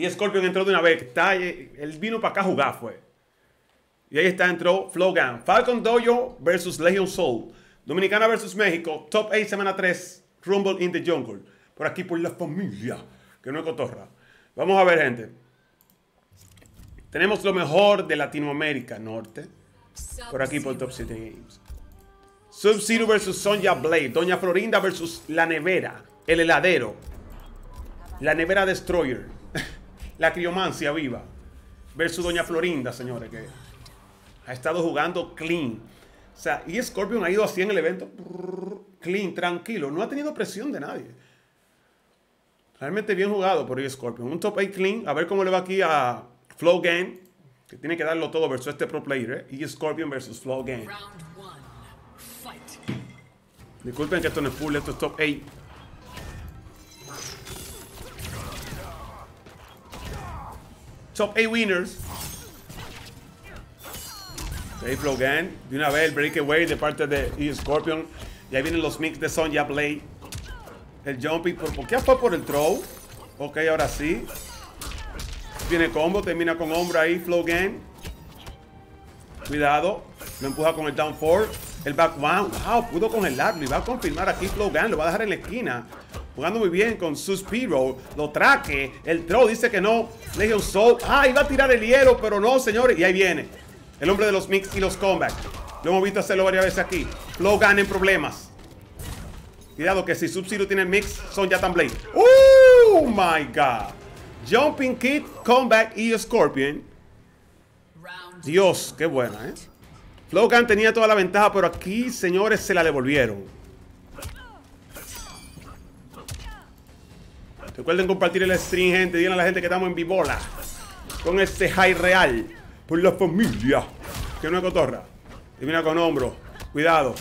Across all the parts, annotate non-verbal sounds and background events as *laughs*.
Y Scorpion entró de una vez. Está, él vino para acá a jugar, fue. Y ahí está, entró Flogan. Falcon Dojo versus Legion Soul. Dominicana versus México. Top 8, semana 3. Rumble in the Jungle. Por aquí, por la familia. Que no es cotorra. Vamos a ver, gente. Tenemos lo mejor de Latinoamérica Norte. Por aquí, por Top 7 Games. Sub-Zero versus Sonja Blade. Doña Florinda versus La Nevera. El heladero. La Nevera Destroyer. La criomancia viva. Versus Doña Florinda, señores. Que ha estado jugando clean. O sea, y Scorpion ha ido así en el evento. Clean, tranquilo. No ha tenido presión de nadie. Realmente bien jugado por Scorpion. Un top 8 clean. A ver cómo le va aquí a Flow Game. Que tiene que darlo todo versus este pro player. ¿eh? E Scorpion versus Flow Game. Disculpen que esto no es full, esto es top 8. Top 8 winners. Ok, Flow Game. De una vez el breakaway de parte de E Scorpion. Y ahí vienen los mix de Sonja Blade. El jumping. ¿Por, qué fue por el throw? Ok, ahora sí. Viene combo, termina con hombro ahí, Flow Game. Cuidado. Lo empuja con el down four. El back one. Wow, pudo congelarlo. Y va a confirmar aquí Flow Game. Lo va a dejar en la esquina. Jugando muy bien con Suspiro. Lo traque. El throw dice que no. Legion Soul. Ah, iba a tirar el hielo, pero no, señores. Y ahí viene. El hombre de los mix y los comebacks. Lo hemos visto hacerlo varias veces aquí. Flow Gun en problemas. Cuidado que si Sub-Zero tiene mix, son ya tan Blade. ¡Oh, my God! Jumping Kid, Comeback y Scorpion. Dios, qué buena, ¿eh? Flogan tenía toda la ventaja, pero aquí, señores, se la devolvieron. Recuerden compartir el stream, gente. Díganle a la gente que estamos en Vivola. Con este high real. Por la familia. Que no es cotorra. Mira con hombro. Cuidado.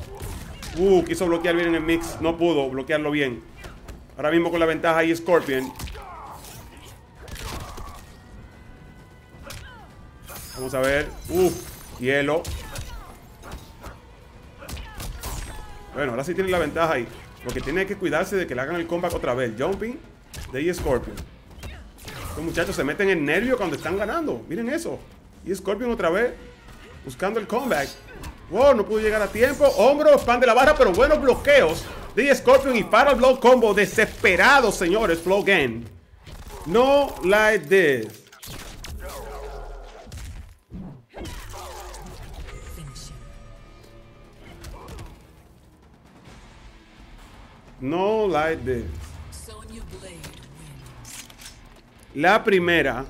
Uh, quiso bloquear bien en el mix. No pudo bloquearlo bien. Ahora mismo con la ventaja ahí Scorpion. Vamos a ver. Uh, hielo. Bueno, ahora sí tiene la ventaja ahí. Lo que tiene que cuidarse de que le hagan el comeback otra vez. Jumping de E Scorpion. Los muchachos se meten en nervio cuando están ganando. Miren eso. Y Scorpion otra vez. Buscando el comeback. Wow, no pudo llegar a tiempo. Hombro, fan de la barra, pero buenos bloqueos de Scorpion y para el block combo. Desesperado, señores. Flow game. No like this. No like this. La primera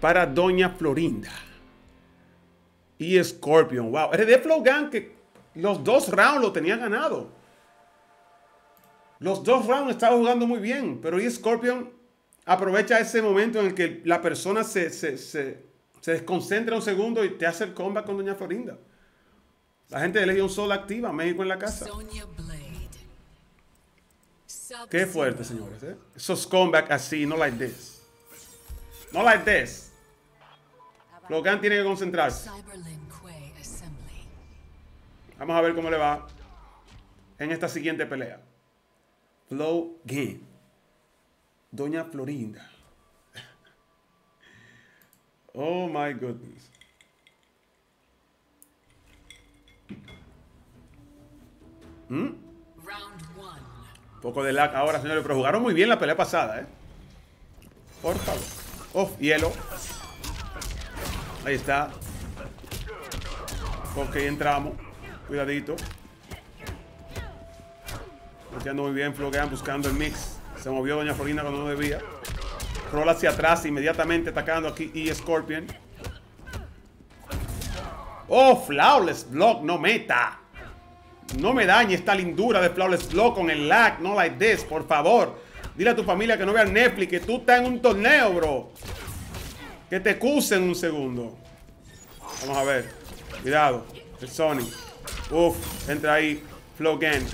para Doña Florinda y Scorpion. Wow. de Flow Gang que los dos rounds lo tenía ganado. Los dos rounds estaba jugando muy bien, pero y Scorpion aprovecha ese momento en el que la persona se, se, se, desconcentra un segundo y te hace el combat con Doña Florinda. La gente de Legion Soul activa, México en la casa. Qué fuerte, señores. ¿eh? Esos comeback así, no like this. No like this. Logan tiene que concentrarse. Vamos a ver cómo le va en esta siguiente pelea. Flow Game. Doña Florinda. *laughs* Oh my goodness. ¿Mm? Poco de lag ahora, señores. Pero jugaron muy bien la pelea pasada, ¿eh? Por favor. Hielo. Ahí está. Ok, entramos. Cuidadito. Bloqueando muy bien, floquean buscando el mix. Se movió Doña Florinda cuando no debía. Roll hacia atrás, inmediatamente atacando aquí y Scorpion. Oh, Flawless Block, no meta. No me dañe esta lindura de Flawless Block con el lag, no like this, por favor. Dile a tu familia que no vea Netflix, que tú estás en un torneo, bro. Que te en un segundo. Vamos a ver. Cuidado. El Sony. Uf, entra ahí. Flow Game.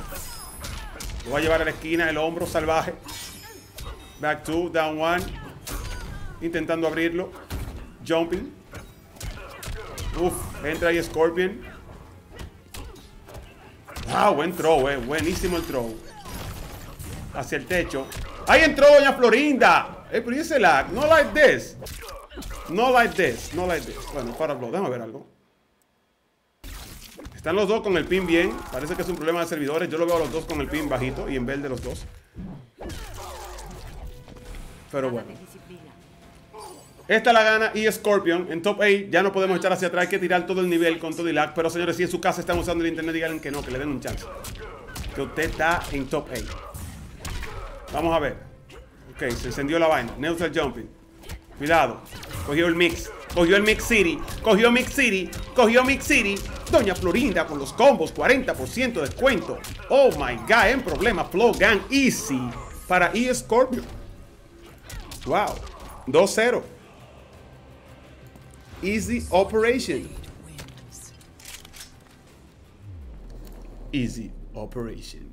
Lo va a llevar a la esquina, el hombro salvaje. Back two, down one. Intentando abrirlo. Jumping. Uf, entra ahí Scorpion. Ah, buen throw, eh. Buenísimo el throw. Hacia el techo. Ahí entró Doña Florinda. Eh, pero ese lag. No like this. No like this. No like this. Bueno, para blow. Déjame ver algo. Están los dos con el pin bien. Parece que es un problema de servidores. Yo lo veo a los dos con el pin bajito y en verde los dos. Pero bueno. Esta la gana y Scorpion en top 8. Ya no podemos echar hacia atrás. Hay que tirar todo el nivel con todo el lag. Pero señores, si en su casa están usando el internet, díganle que no, que le den un chance. Que usted está en top 8. Vamos a ver. Ok, se encendió la vaina. Neutral jumping. Cuidado. Cogió el mix. Cogió el Mix City. Cogió Mix City. Cogió Mix City. Doña Florinda con los combos. 40% de descuento. Oh my god. En problema. Flow Gang Easy. Para E Scorpio. Wow. 2-0. Easy operation. Easy operation.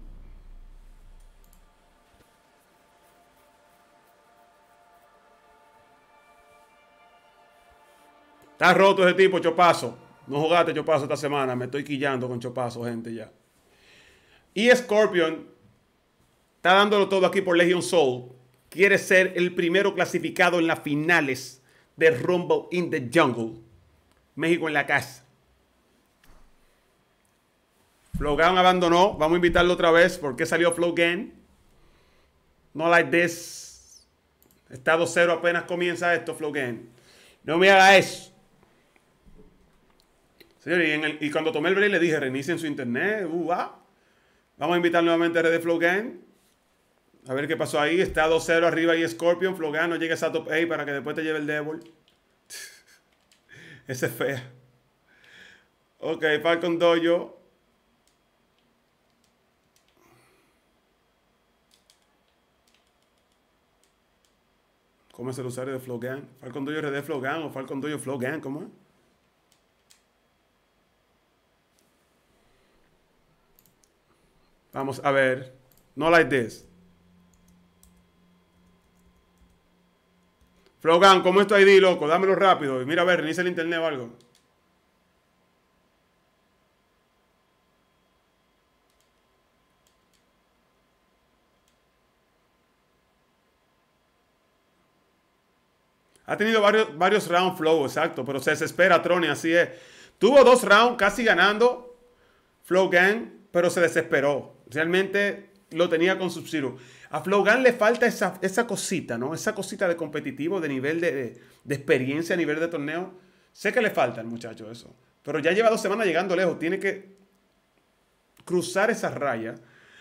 Está roto ese tipo, Chopazo. No jugaste Chopazo esta semana. Me estoy quillando con Chopazo, gente, ya. Y Scorpion está dándolo todo aquí por Legion Soul. Quiere ser el primero clasificado en las finales de Rumble in the Jungle. México en la casa. Flogan abandonó. Vamos a invitarlo otra vez. ¿Por qué salió Flogan? No like this. Estado cero apenas comienza esto, Flogan. No me haga eso. Señor, y, cuando tomé el break le dije, reinicien su internet. Uh, Vamos a invitar nuevamente a Red Flogan. A ver qué pasó ahí. Está 2-0 arriba y Scorpion. Flogan no llegues a top 8 para que después te lleve el Devil. *laughs* Ese es fea. Ok, Falcon Dojo. ¿Cómo es el usuario de Flogan? Falcon Dojo RD Flogan o Falcon Dojo Flogan, ¿cómo es? Vamos a ver. No like this. Flogan, ¿cómo es tu ID, loco? Dámelo rápido. Y mira a ver, reinicia el internet o algo. Ha tenido varios, varios round flow, exacto, pero se desespera Troni, así es. Tuvo dos rounds casi ganando Flow Gang, pero se desesperó. Realmente lo tenía con Sub-Zero. A Flogan le falta esa, esa, cosita, ¿no? Esa cosita de competitivo, de nivel de, experiencia a nivel de torneo. Sé que le falta al muchacho eso. Pero ya lleva dos semanas llegando lejos. Tiene que cruzar esa raya.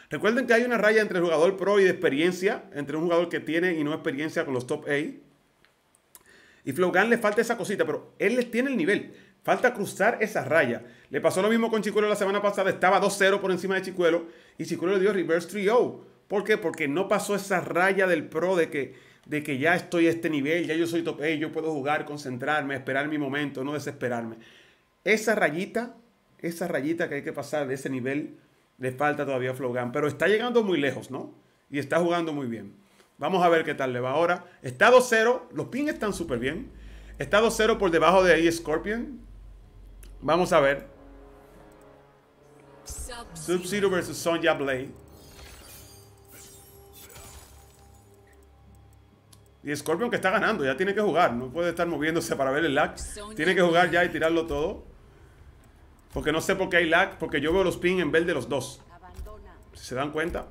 Recuerden que hay una raya entre jugador pro y de experiencia, entre un jugador que tiene y no experiencia con los top A. Y Flogan le falta esa cosita, pero él tiene el nivel. Falta cruzar esa raya. Le pasó lo mismo con Chicuelo la semana pasada. Estaba 2-0 por encima de Chicuelo. Y Chicuelo le dio reverse 3-0. ¿Por qué? Porque no pasó esa raya del pro de que, de que ya estoy a este nivel, ya yo soy top A, yo puedo jugar, concentrarme, esperar mi momento, no desesperarme. Esa rayita, esa rayita que hay que pasar de ese nivel, le falta todavía a Flogan. Pero está llegando muy lejos, ¿no? Y está jugando muy bien. Vamos a ver qué tal le va ahora. Está 2-0. Los pings están súper bien. Está 2-0 por debajo de ahí Scorpion. Vamos a ver. Sub-Zero versus Sonja Blade. Y Scorpion que está ganando, ya tiene que jugar. No puede estar moviéndose para ver el lag. Tiene que jugar ya y tirarlo todo. Porque no sé por qué hay lag. Porque yo veo los ping en verde los dos. Si se dan cuenta.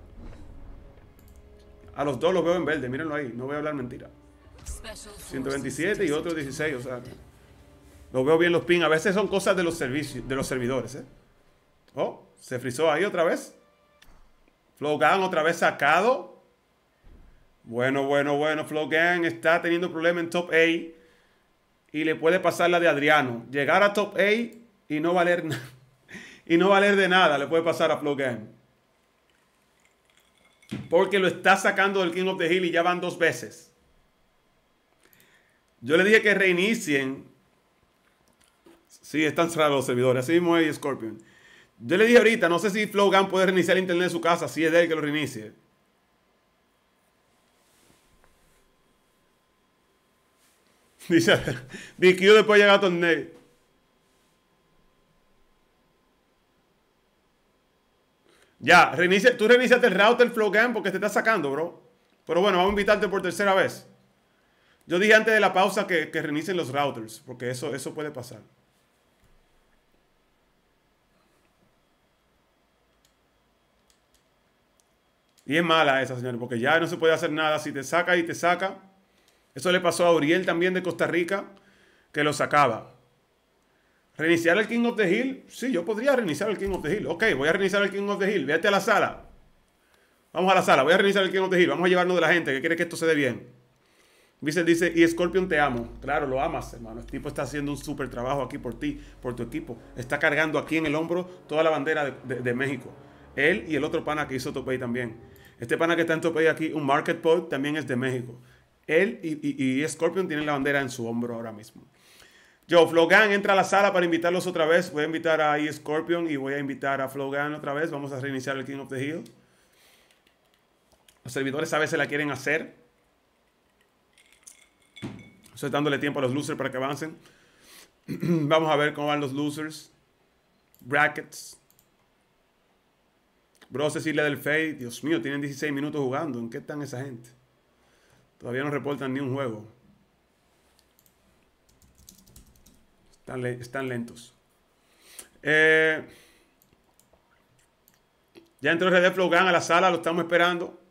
A los dos los veo en verde. Mírenlo ahí. No voy a hablar mentira. 127 y otro 16. O sea... Lo veo bien los ping. A veces son cosas de los servicios, de los servidores. ¿eh? Oh, se frizó ahí otra vez. Flowgan otra vez sacado. Bueno, bueno, bueno. Flowgan está teniendo problemas en top A. Y le puede pasar la de Adriano. Llegar a top A y no valer *laughs* nada. y no valer de nada le puede pasar a Flowgan. Porque lo está sacando del King of the Hill y ya van dos veces. Yo le dije que reinicien Sí, están cerrados los servidores. Así mismo hay Scorpion. Yo le dije ahorita, no sé si Flowgun puede reiniciar el internet de su casa, si es de él que lo reinicie. Dice, yo después llega a torneo. Ya, reinicia, tú reiniciaste el router Flowgun porque te está sacando, bro. Pero bueno, vamos a invitarte por tercera vez. Yo dije antes de la pausa que, que reinicien los routers, porque eso, eso puede pasar. Y es mala esa, señores, porque ya no se puede hacer nada. Si te saca y te saca. Eso le pasó a Uriel también de Costa Rica, que lo sacaba. ¿Reiniciar el King of the Hill? Sí, yo podría reiniciar el King of the Hill. Ok, voy a reiniciar el King of the Hill. Vete a la sala. Vamos a la sala. Voy a reiniciar el King of the Hill. Vamos a llevarnos de la gente que quiere que esto se dé bien. Vincent dice, y Scorpion te amo. Claro, lo amas, hermano. El tipo está haciendo un súper trabajo aquí por ti, por tu equipo. Está cargando aquí en el hombro toda la bandera de, México. Él y el otro pana que hizo Topay también. Este pana que está en Topay aquí, un Market Point, también es de México. Él y, Scorpion tienen la bandera en su hombro ahora mismo. Yo, Flogan entra a la sala para invitarlos otra vez. Voy a invitar a e Scorpion y voy a invitar a Flogan otra vez. Vamos a reiniciar el King of the Hill. Los servidores a veces la quieren hacer. Estoy dándole tiempo a los losers para que avancen. *clears throat* Vamos a ver cómo van los losers. Brackets. Bro, Cecilia del Fade. Dios mío, tienen 16 minutos jugando. ¿En qué están esa gente? Todavía no reportan ni un juego. Están, lentos. Eh, ya entró Red Flogan a la sala, lo estamos esperando.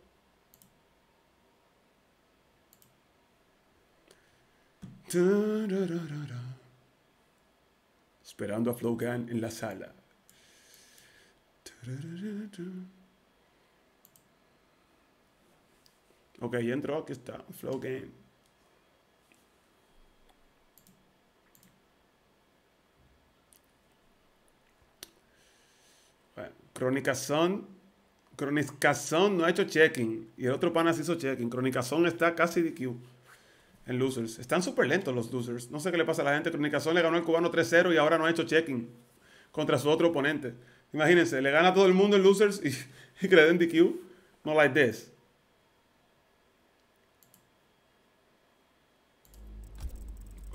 Esperando a Flogan en la sala. Ok, ya entró, aquí está, Flogan. Bueno, Cronicazón. Cronicazón no ha hecho checking. Y el otro pana hizo checking. Cronicazón está casi de Q en losers. Están súper lentos los losers. No sé qué le pasa a la gente. Comunicación le ganó el cubano 3-0 y ahora no ha hecho checking contra su otro oponente. Imagínense, le gana a todo el mundo en losers y, *laughs* y que DQ. No like this.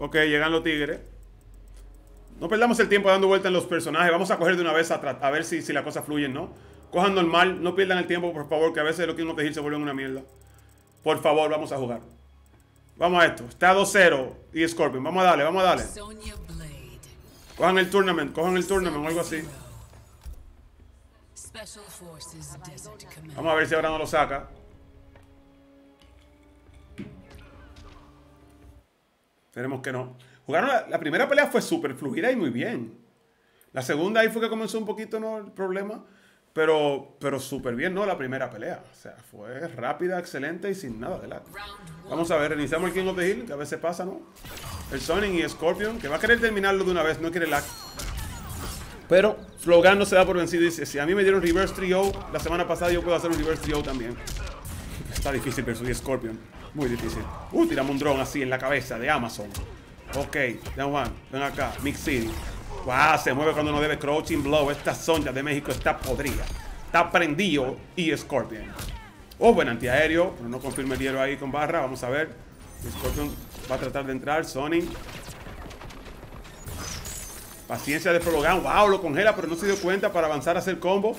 Ok, llegan los tigres. No perdamos el tiempo dando vuelta en los personajes. Vamos a coger de una vez a, a ver si, si la cosa fluye, ¿no? Cojan normal. No pierdan el tiempo, por favor, que a veces lo que uno pedir se vuelve una mierda. Por favor, vamos a jugar. Vamos a esto. Está 2-0 y Scorpion. Vamos a darle, vamos a darle. Cojan el tournament, cojan el tournament o algo así. Vamos a ver si ahora no lo saca. Tenemos que no. Jugaron la, primera pelea fue súper fluida y muy bien. La segunda ahí fue que comenzó un poquito ¿no? el problema. Pero, pero súper bien, ¿no? La primera pelea. O sea, fue rápida, excelente y sin nada de lag. Vamos a ver, reiniciamos el King of the Hill, que a veces pasa, ¿no? El Sonic y Scorpion, que va a querer terminarlo de una vez, no quiere lag. Pero Flogan no se da por vencido dice, si a mí me dieron reverse trio la semana pasada, yo puedo hacer un reverse trio también. Está difícil versus Scorpion. Muy difícil. Uh, tiramos un drone así en la cabeza de Amazon. Ok, down one. Ven acá, Mix City. Wow, se mueve cuando no debe. Crouching Blow. Esta sonda de México está podrida. Está prendido. Y Scorpion. Oh, buen antiaéreo. Pero no confirma el hielo ahí con barra. Vamos a ver. Scorpion va a tratar de entrar. Sonic. Paciencia de Prologan. Wow, lo congela, pero no se dio cuenta para avanzar a hacer combo.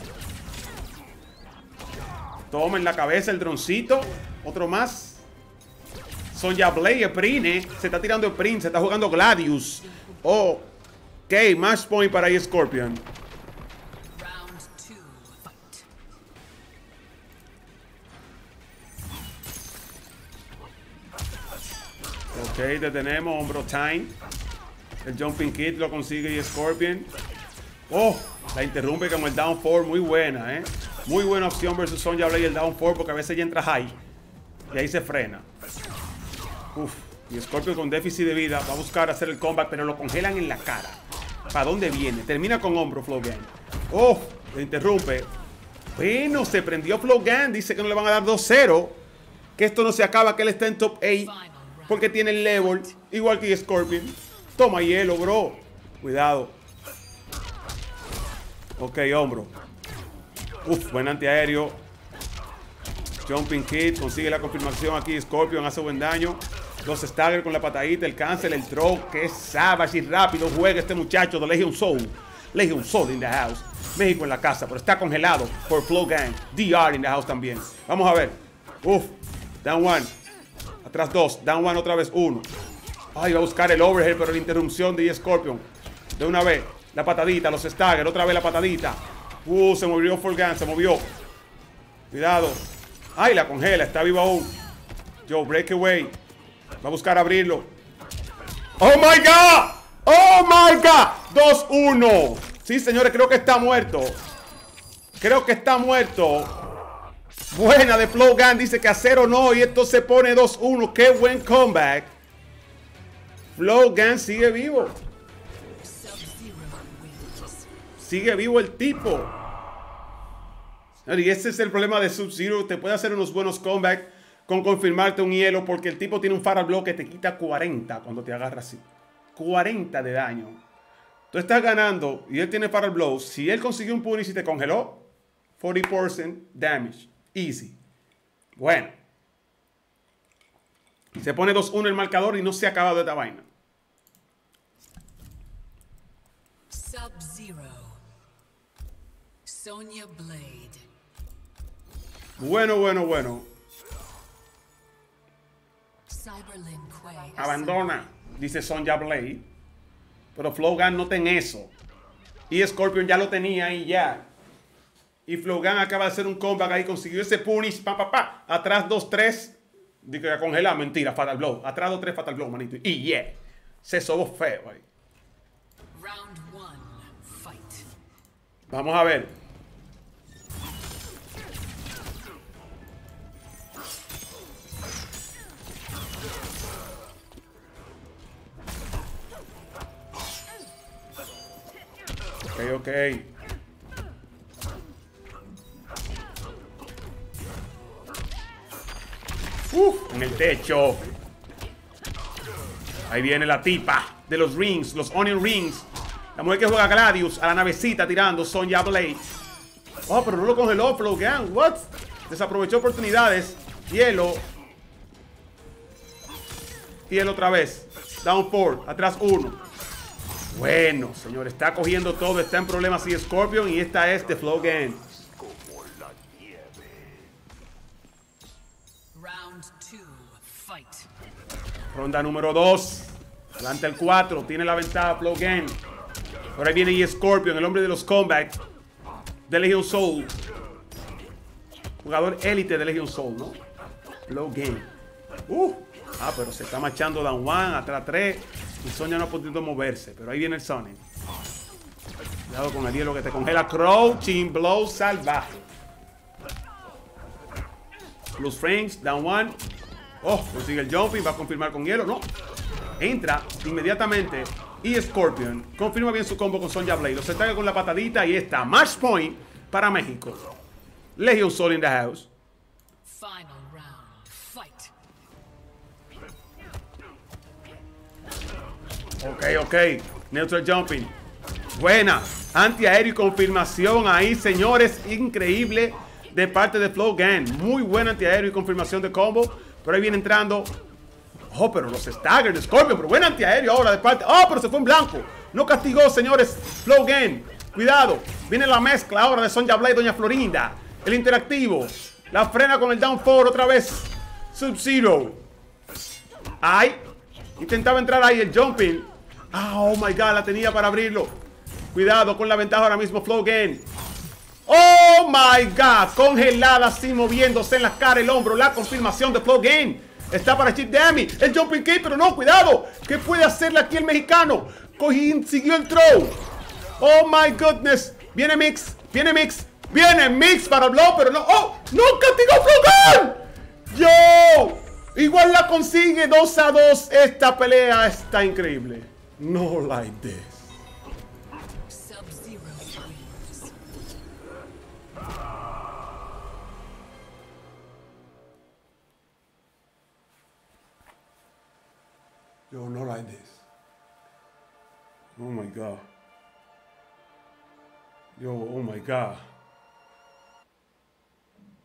Toma en la cabeza el droncito. Otro más. Sonja Blade, Prine. Se está tirando Sprint. Se está jugando Gladius. Oh, Ok, match point para Scorpion. Ok, detenemos, hombro time. El jumping kit lo consigue Scorpion. Oh, la interrumpe como el down 4, muy buena, eh. Muy buena opción versus Sonja Blade el down 4 porque a veces ya entra high. Y ahí se frena. Uf, y Scorpion con déficit de vida va a buscar hacer el combat, pero lo congelan en la cara. ¿Para dónde viene? Termina con hombro Flogan. Oh, le interrumpe. Bueno, se prendió Flogan. Dice que no le van a dar 2-0. Que esto no se acaba, que él está en top 8. Porque tiene el level. Igual que Scorpion. Toma hielo, bro. Cuidado. Ok, hombro. Uf, buen antiaéreo. Jumping Kid. Consigue la confirmación aquí. Scorpion hace buen daño. Dos stagger con la patadita, el cancel, el throw. Que savage y rápido juega este muchacho de Legion Soul. Legion Soul in the house. México en la casa, pero está congelado por Flow Gang. DR in the house también. Vamos a ver. Uf. Down one. Atrás dos. Down one otra vez. Uno. Ay, va a buscar el overhead, pero la interrupción de Scorpion. De una vez. La patadita, los stagger. Otra vez la patadita. Uh, se movió Forgan, se movió. Cuidado. Ay, la congela. Está vivo aún. Joe, breakaway. Va a buscar abrirlo. ¡Oh, my God! ¡Oh, my God! 2-1. Sí, señores, creo que está muerto. Creo que está muerto. Buena de Flow Gun. Dice que a cero no. Y esto se pone 2-1. Qué buen comeback. Flow Gun sigue vivo. Sigue vivo el tipo. Y ese es el problema de Sub-Zero. Te puede hacer unos buenos comebacks con confirmarte un hielo. Porque el tipo tiene un Faral Blow que te quita 40 cuando te agarra así. 40 de daño. Tú estás ganando y él tiene Faral Blow. Si él consiguió un Punish y te congeló, 40% damage. Easy. Bueno. Se pone 2-1 el marcador y no se ha acabado esta vaina. Sub-Zero. Sonya Blade. Bueno, bueno, bueno. Abandona, dice Sonya Blade. Pero Flogan no ten eso. Y Scorpion ya lo tenía y ya. Y Flogan acaba de hacer un comeback ahí, consiguió ese punish, pa, pa, pa. Atrás 2-3. Digo que congelar, mentira, Fatal Blow. Atrás 2-3, Fatal Blow, manito. Y yeah, se sobó feo ahí. Vamos a ver. Ok, ok. Uf, en el techo. Ahí viene la tipa de los rings, los onion rings. La mujer que juega Gladius a la navecita tirando Sonya Blade. Oh, pero no lo congeló Flogan. What? Desaprovechó oportunidades. Hielo. Hielo otra vez. Down 4. Atrás 1. Bueno, señor. Está cogiendo todo. Está en problemas y Scorpion. Y esta es de Flogan. Ronda número 2. Adelante el 4. Tiene la ventaja Flow Game. Ahora viene y Scorpion, el hombre de los comebacks de Legion Soul. Jugador élite de Legion Soul, ¿no? Flow Game. Uh. Ah, pero se está marchando Down One, atrás 3. Y Sonya no ha podido moverse. Pero ahí viene el Sonic. Cuidado con el hielo que te congela. Crouching Blow salvaje. Los frames, down one. Oh, consigue el jumping, va a confirmar con hielo. No. Entra inmediatamente. Y Scorpion confirma bien su combo con Sonja Blade. Se traga con la patadita y está. Match point para México. Legion Soul in the house. Final Ok, ok. Neutral jumping. Buena. Antiaéreo y confirmación ahí, señores. Increíble de parte de Flow Gang. Muy buen antiaéreo y confirmación de combo. Pero ahí viene entrando. Oh, pero los Stagger de Scorpio. Pero buen antiaéreo ahora de parte. Oh, pero se fue en blanco. No castigó, señores. Flow Game. Cuidado. Viene la mezcla ahora de Sonja Blade y Doña Florinda. El interactivo. La frena con el down four otra vez. Sub-Zero. Ay. Intentaba entrar ahí el jumping. Ah, oh my god, la tenía para abrirlo. Cuidado con la ventaja ahora mismo, Flow Game. Oh my God. Congelada así moviéndose en la cara, el hombro. La confirmación de Flow Game. Está para Chip Dami. El jumping kick, pero no, cuidado. ¿Qué puede hacerle aquí el mexicano? Cogí, siguió el throw. Oh my goodness. Viene Mix. Viene Mix. Viene Mix para Blow, pero no. ¡Oh! ¡No castigó Flow ¡Yo! Igual la consigue 2 a 2. Esta pelea está increíble. No like this. Yo, no like this. Oh my God. Yo, oh my God.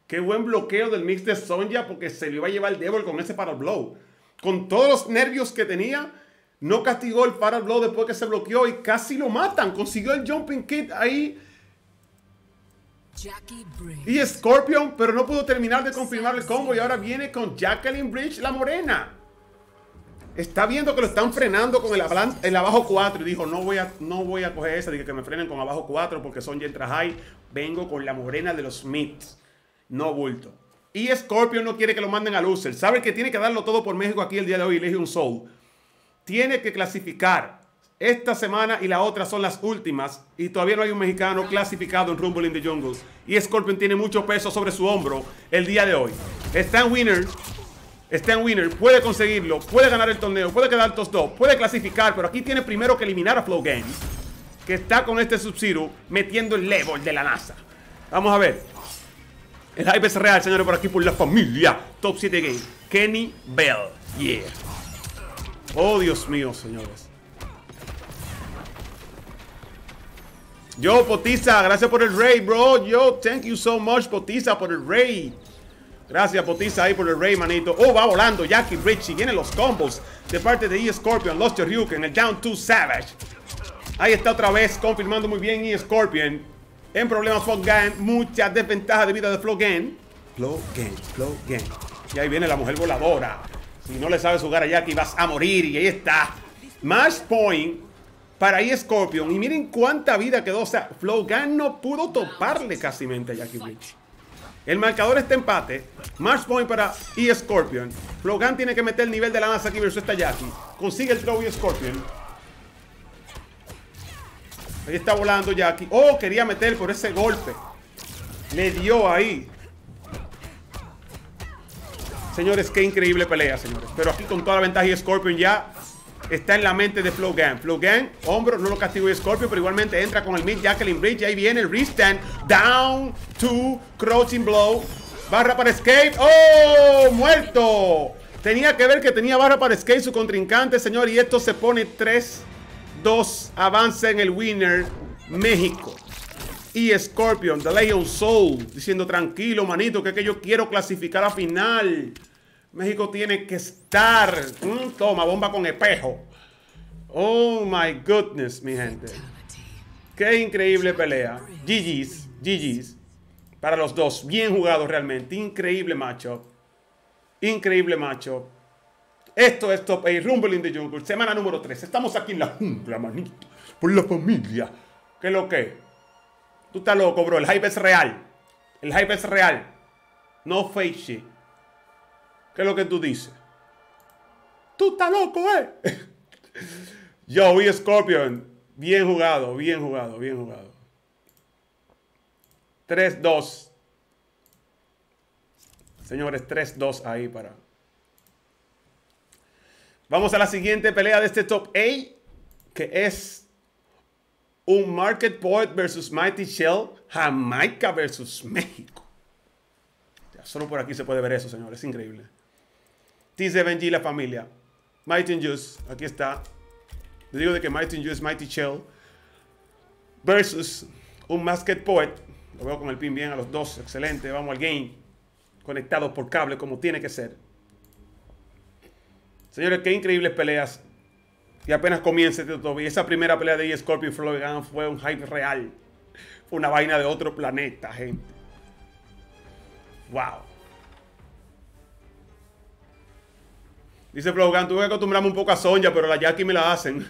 Qué buen bloqueo del mix de Sonja porque se le iba a llevar el Devil con ese para blow. Con todos los nervios que tenía, no castigó el para blow después que se bloqueó y casi lo matan. Consiguió el jumping kit ahí. Y Scorpion, pero no pudo terminar de confirmar el combo y ahora viene con Jacqueline Bridge, la morena. Está viendo que lo están frenando con el, el abajo 4 y dijo, no voy a, no voy a coger esa, dije que me frenen con abajo 4 porque son Yentra High. Vengo con la morena de los Smiths, no bulto. Y Scorpion no quiere que lo manden a loser. Sabe que tiene que darlo todo por México aquí el día de hoy, Legion Soul. Tiene que clasificar. Esta semana y la otra son las últimas y todavía no hay un mexicano clasificado en Rumble in the Jungle. Y Scorpion tiene mucho peso sobre su hombro el día de hoy. Está en winner, está en winner, puede conseguirlo, puede ganar el torneo, puede quedar tos 2, puede clasificar, pero aquí tiene primero que eliminar a Flow Games, que está con este Sub-Zero metiendo el level de la NASA. Vamos a ver. El hype es real, señores, por aquí por la familia. Top 7 Game. Kenny Bell. Yeah. Oh, Dios mío, señores. Yo, Potiza, gracias por el raid, bro. Yo, thank you so much, Potiza, por el raid. Gracias, Potiza, ahí por el raid, manito. Oh, va volando Jackie Richie. Vienen los combos de parte de E Scorpion, Lost en el Down 2 Savage. Ahí está otra vez, confirmando muy bien E Scorpion. En problemas Flow Gang, muchas desventajas de vida de Flow Gang. Flow Gang, Flow Gang. Y ahí viene la mujer voladora. Si no le sabes jugar a Jackie, vas a morir. Y ahí está. Match point para ahí Scorpion. Y miren cuánta vida quedó. O sea, Flogan no pudo toparle casi a Jackie Bridge. El marcador está empate. Match point para E Scorpion. Flogan tiene que meter el nivel de la masa aquí versus esta Jackie. Consigue el throw y Scorpion. Ahí está volando Jackie. Oh, quería meter por ese golpe. Le dio ahí. Señores, qué increíble pelea, señores. Pero aquí con toda la ventaja y Scorpion ya está en la mente de Flow Gang. Flow Gang, hombro, no lo castigó y Scorpio, pero igualmente entra con el mid Jacqueline Bridge. Ahí viene el restand. Down to crouching blow. Barra para escape. ¡Oh! ¡Muerto! Tenía que ver que tenía barra para escape su contrincante, señor. Y esto se pone 3-2. Avanza en el winner México. Y Scorpion, The Legion Soul, diciendo tranquilo, manito, que es que yo quiero clasificar a final. México tiene que estar. Mm, toma, bomba con espejo. Oh my goodness, mi gente. Qué increíble pelea. GG's, GG's. Para los dos. Bien jugados realmente. Increíble macho. Increíble macho. Esto es Top 8 Rumble in the Jungle. Semana número 3. Estamos aquí en la jungla, manito. Por la familia. ¿Qué es lo que? Tú estás loco, bro. El hype es real. El hype es real. No fake shit. ¿Qué es lo que tú dices? Tú estás loco, ¿eh? *laughs* Yo, vi Scorpion. Bien jugado, bien jugado, bien jugado. 3-2. Señores, 3-2 ahí para. Vamos a la siguiente pelea de este top 8, que es un Market Poet versus Mighty Shell, Jamaica versus México. Ya, solo por aquí se puede ver eso, señores, es increíble. T7G, la familia. Mighty Juice, aquí está. Le digo de que Mighty Juice, Mighty Shell. Versus un Masked Poet. Lo veo con el pin bien a los dos. Excelente. Vamos al game. Conectados por cable como tiene que ser. Señores, qué increíbles peleas. Y apenas comienza todavía. Esa primera pelea de Scorpio y Floyd fue un hype real. Fue una vaina de otro planeta, gente. Wow. Dice Flogan, tuve que acostumbrarme un poco a Sonja, pero la Jackie me la hacen.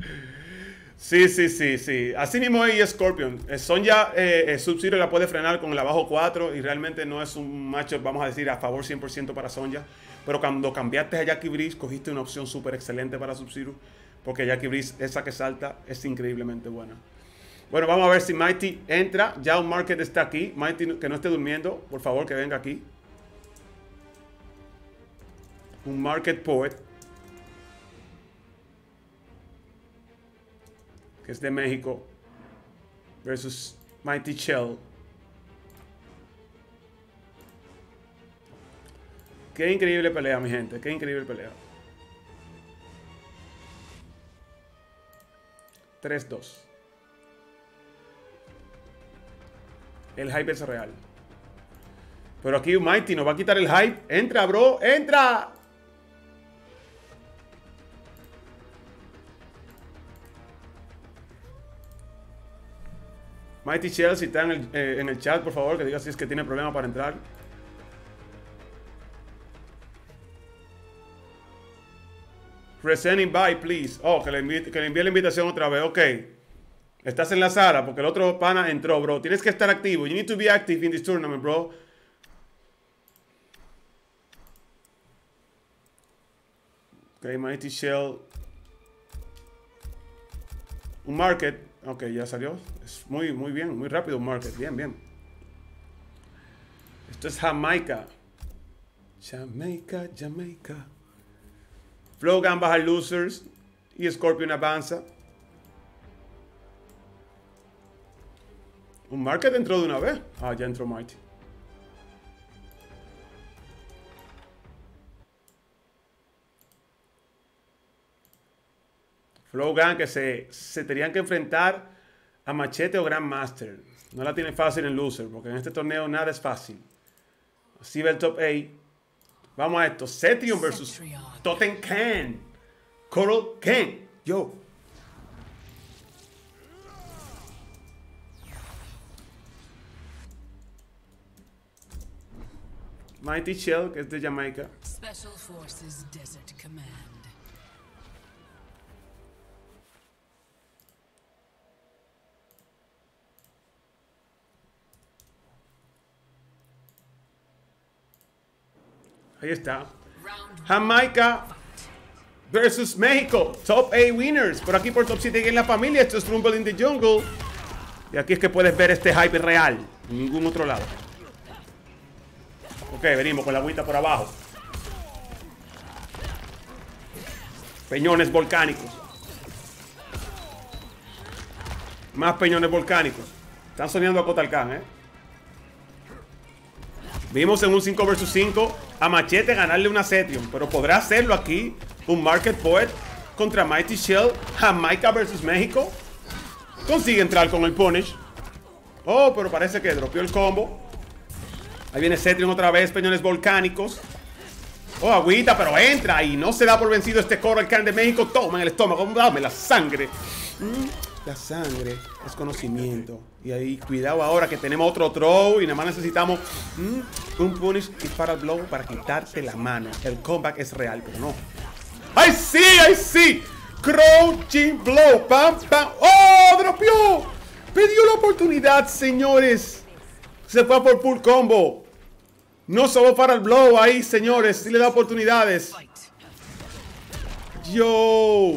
*laughs* sí, sí, sí, sí. Así mismo es Scorpion. Eh, Sonja eh, eh, Sub-Zero la puede frenar con el abajo 4 y realmente no es un macho, vamos a decir, a favor 100% para Sonja. Pero cuando cambiaste a Jackie Breeze, cogiste una opción súper excelente para Sub-Zero. Porque Jackie Breeze, esa que salta, es increíblemente buena. Bueno, vamos a ver si Mighty entra. Ya un Market está aquí. Mighty, que no esté durmiendo, por favor, que venga aquí un market poet que es de México versus Mighty Shell. Qué increíble pelea, mi gente. Qué increíble pelea. 3-2. El hype es real. Pero aquí Mighty nos va a quitar el hype. Entra, bro. Entra. Mighty si está en el, eh, en el chat, por favor, que diga si es que tiene problema para entrar. Resend invite, please. Oh, que le, envíe, que le envíe la invitación otra vez. Ok. Estás en la sala porque el otro pana entró, bro. Tienes que estar activo. You need to be active in this tournament, bro. Ok, Mighty Shell. Un market. Ok, ya salió. Es muy, muy bien, muy rápido un market. Bien, bien. Esto es Jamaica. Jamaica, Jamaica. Flogan baja losers y Scorpion avanza. Un market entró de una vez. Ah, ya entró Mighty. Flowgun que se, se tenían que enfrentar a Machete o Grandmaster. No la tiene fácil en loser, porque en este torneo nada es fácil. Así el top 8. Vamos a esto. Cetrion versus Totten Khan. Coral Khan. Yo. Mighty Shell, que es de Jamaica. Special Forces Desert Command. Ahí está. Jamaica versus México. Top 8 winners. Por aquí por Top 7 en la familia. Esto es Rumble in the Jungle. Y aquí es que puedes ver este hype real. En ningún otro lado. Ok, venimos con la agüita por abajo. Peñones volcánicos. Más peñones volcánicos. Están soñando a Cotalcán, ¿eh? Vimos en un 5 vs 5 a Machete ganarle una Cetrion. Pero podrá hacerlo aquí un Market Poet contra Mighty Shell. Jamaica vs México. Consigue entrar con el Punish. Oh, pero parece que dropeó el combo. Ahí viene Cetrion otra vez, peñones volcánicos. Oh, agüita, pero entra y no se da por vencido este Coral Can de México. Toma en el estómago, dame la sangre. Mm, la sangre es conocimiento. Y ahí, cuidado ahora que tenemos otro throw y nada más necesitamos mm, un punish y para blow para quitarte la mano. El comeback es real, pero no. ¡Ay, sí! ¡Ay, sí! Crouching blow. ¡Pam, pam! ¡Oh! ¡Dropió! Pidió la oportunidad, señores. Se fue por full combo. No solo para el blow ahí, señores. Si le da oportunidades. Yo.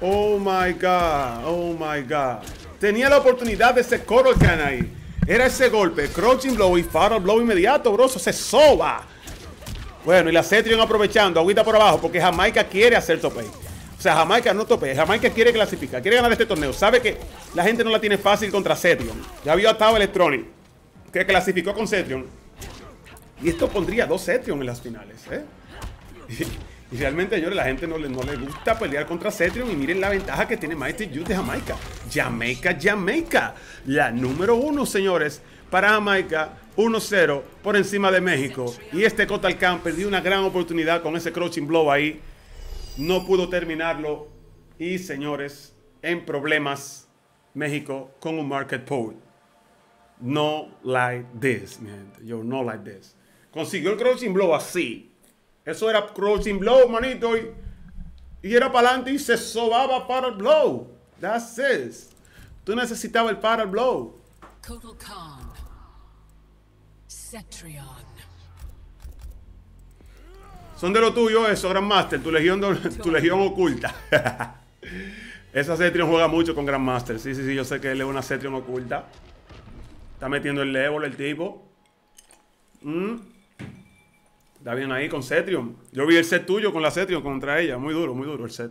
Oh my God. Oh my God. Tenía la oportunidad de ese Coral Can ahí. Era ese golpe. Crouching blow y Fatal blow inmediato, bro. se soba. Bueno, y la Cetrion aprovechando. Agüita por abajo. Porque Jamaica quiere hacer tope. O sea, Jamaica no tope. Jamaica quiere clasificar. Quiere ganar este torneo. Sabe que la gente no la tiene fácil contra Cetrion. Ya vio atado Electronic que clasificó con Cetrion. Y esto pondría dos Cetrion en las finales. ¿eh? Y, realmente, señores, la gente no le, no le gusta pelear contra Cetrion. Y miren la ventaja que tiene Mighty Youth de Jamaica. Jamaica, Jamaica. La número uno, señores, para Jamaica. 1-0 por encima de México. Y este Kotal Khan perdió una gran oportunidad con ese crouching blow ahí. No pudo terminarlo. Y señores, en problemas México con un market pool no like this, mi gente. Yo, no like this. Consiguió el crouching blow así. Eso era crouching blow, manito. Y, y era para adelante y se sobaba para el blow. That's it. Tú necesitabas el para el blow. Son de lo tuyo eso, Grandmaster. Tu legión, *laughs* tu legión oculta. *laughs* Esa Cetrion juega mucho con Grandmaster. Sí, sí, sí. Yo sé que él es una Cetrion oculta. Está metiendo el level el tipo. Mm. Bien ahí con Cetrion. Yo vi el set tuyo con la Cetrion contra ella. Muy duro, muy duro el set.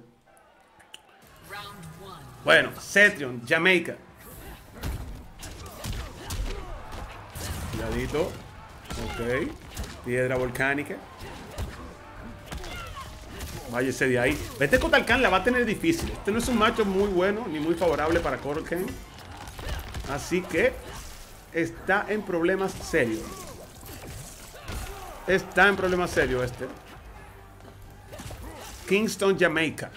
Bueno, Cetrion, Jamaica. Cuidadito. Ok. Piedra volcánica. Váyase de ahí. Este Kotalkan la va a tener difícil. Este no es un macho muy bueno ni muy favorable para Kotalkan. Así que está en problemas serios. Está en problemas serios este. Kingston, Jamaica.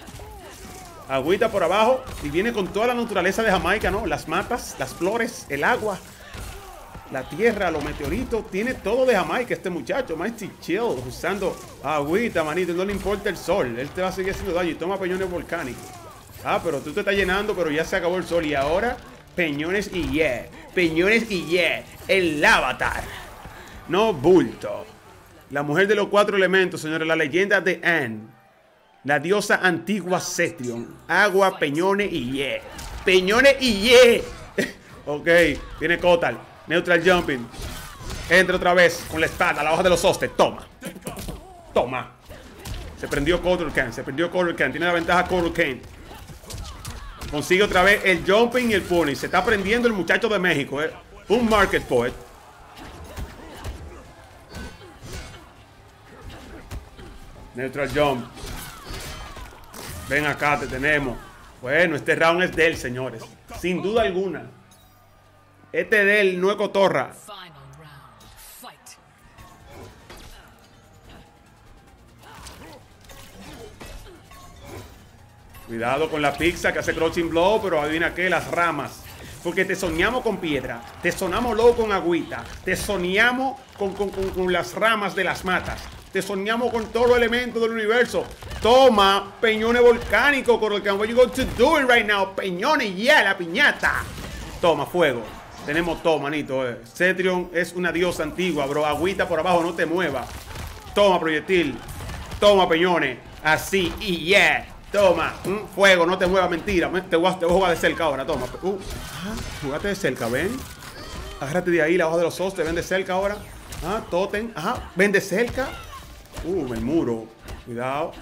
Agüita por abajo. Y viene con toda la naturaleza de Jamaica, ¿no? Las matas, las flores, el agua, la tierra, los meteoritos. Tiene todo de Jamaica este muchacho. Mighty Chill, usando agüita, manito. No le importa el sol. Él te va a seguir haciendo daño y toma peñones volcánicos. Ah, pero tú te estás llenando, pero ya se acabó el sol. Y ahora, peñones y yeah. Peñones y yeah. El avatar. No bulto. La mujer de los cuatro elementos, señores. La leyenda de Anne. La diosa antigua Cetrion. Agua, peñones y yeah. Peñones y yeah. *laughs* ok, viene Kotal. Neutral jumping. Entra otra vez con la espada la hoja de los hostes. Toma. Toma. Se prendió Kotal Khan. Se prendió Kotal Khan. Tiene la ventaja Kotal Khan. Consigue otra vez el jumping y el pony. Se está prendiendo el muchacho de México. Eh. Un market poet. Neutral jump. Ven acá, te tenemos. Bueno, este round es de él, señores. Sin duda alguna. Este de él no es cotorra. Cuidado con la pizza que hace Crouching Blow, pero adivina qué, las ramas. Porque te soñamos con piedra, te sonamos luego con agüita, te soñamos con, con las ramas de las matas, te soñamos con todos los elementos del universo. Toma, peñones volcánicos, Coralcan. What you going to do it right now? Peñones, yeah, la piñata. Toma, fuego. Tenemos todo, manito. Eh. Cetrion es una diosa antigua, bro. Agüita por abajo, no te muevas. Toma, proyectil. Toma, peñones. Así, y yeah. Toma, mm, fuego, no te muevas, mentira. Te voy, a, te voy, jugar de cerca ahora, toma. Uh, jugate de cerca, ven. Agárrate de ahí, la hoja de los hostes, ven de cerca ahora. Ah, totem, ajá, ven de cerca. Uh, el muro. Cuidado.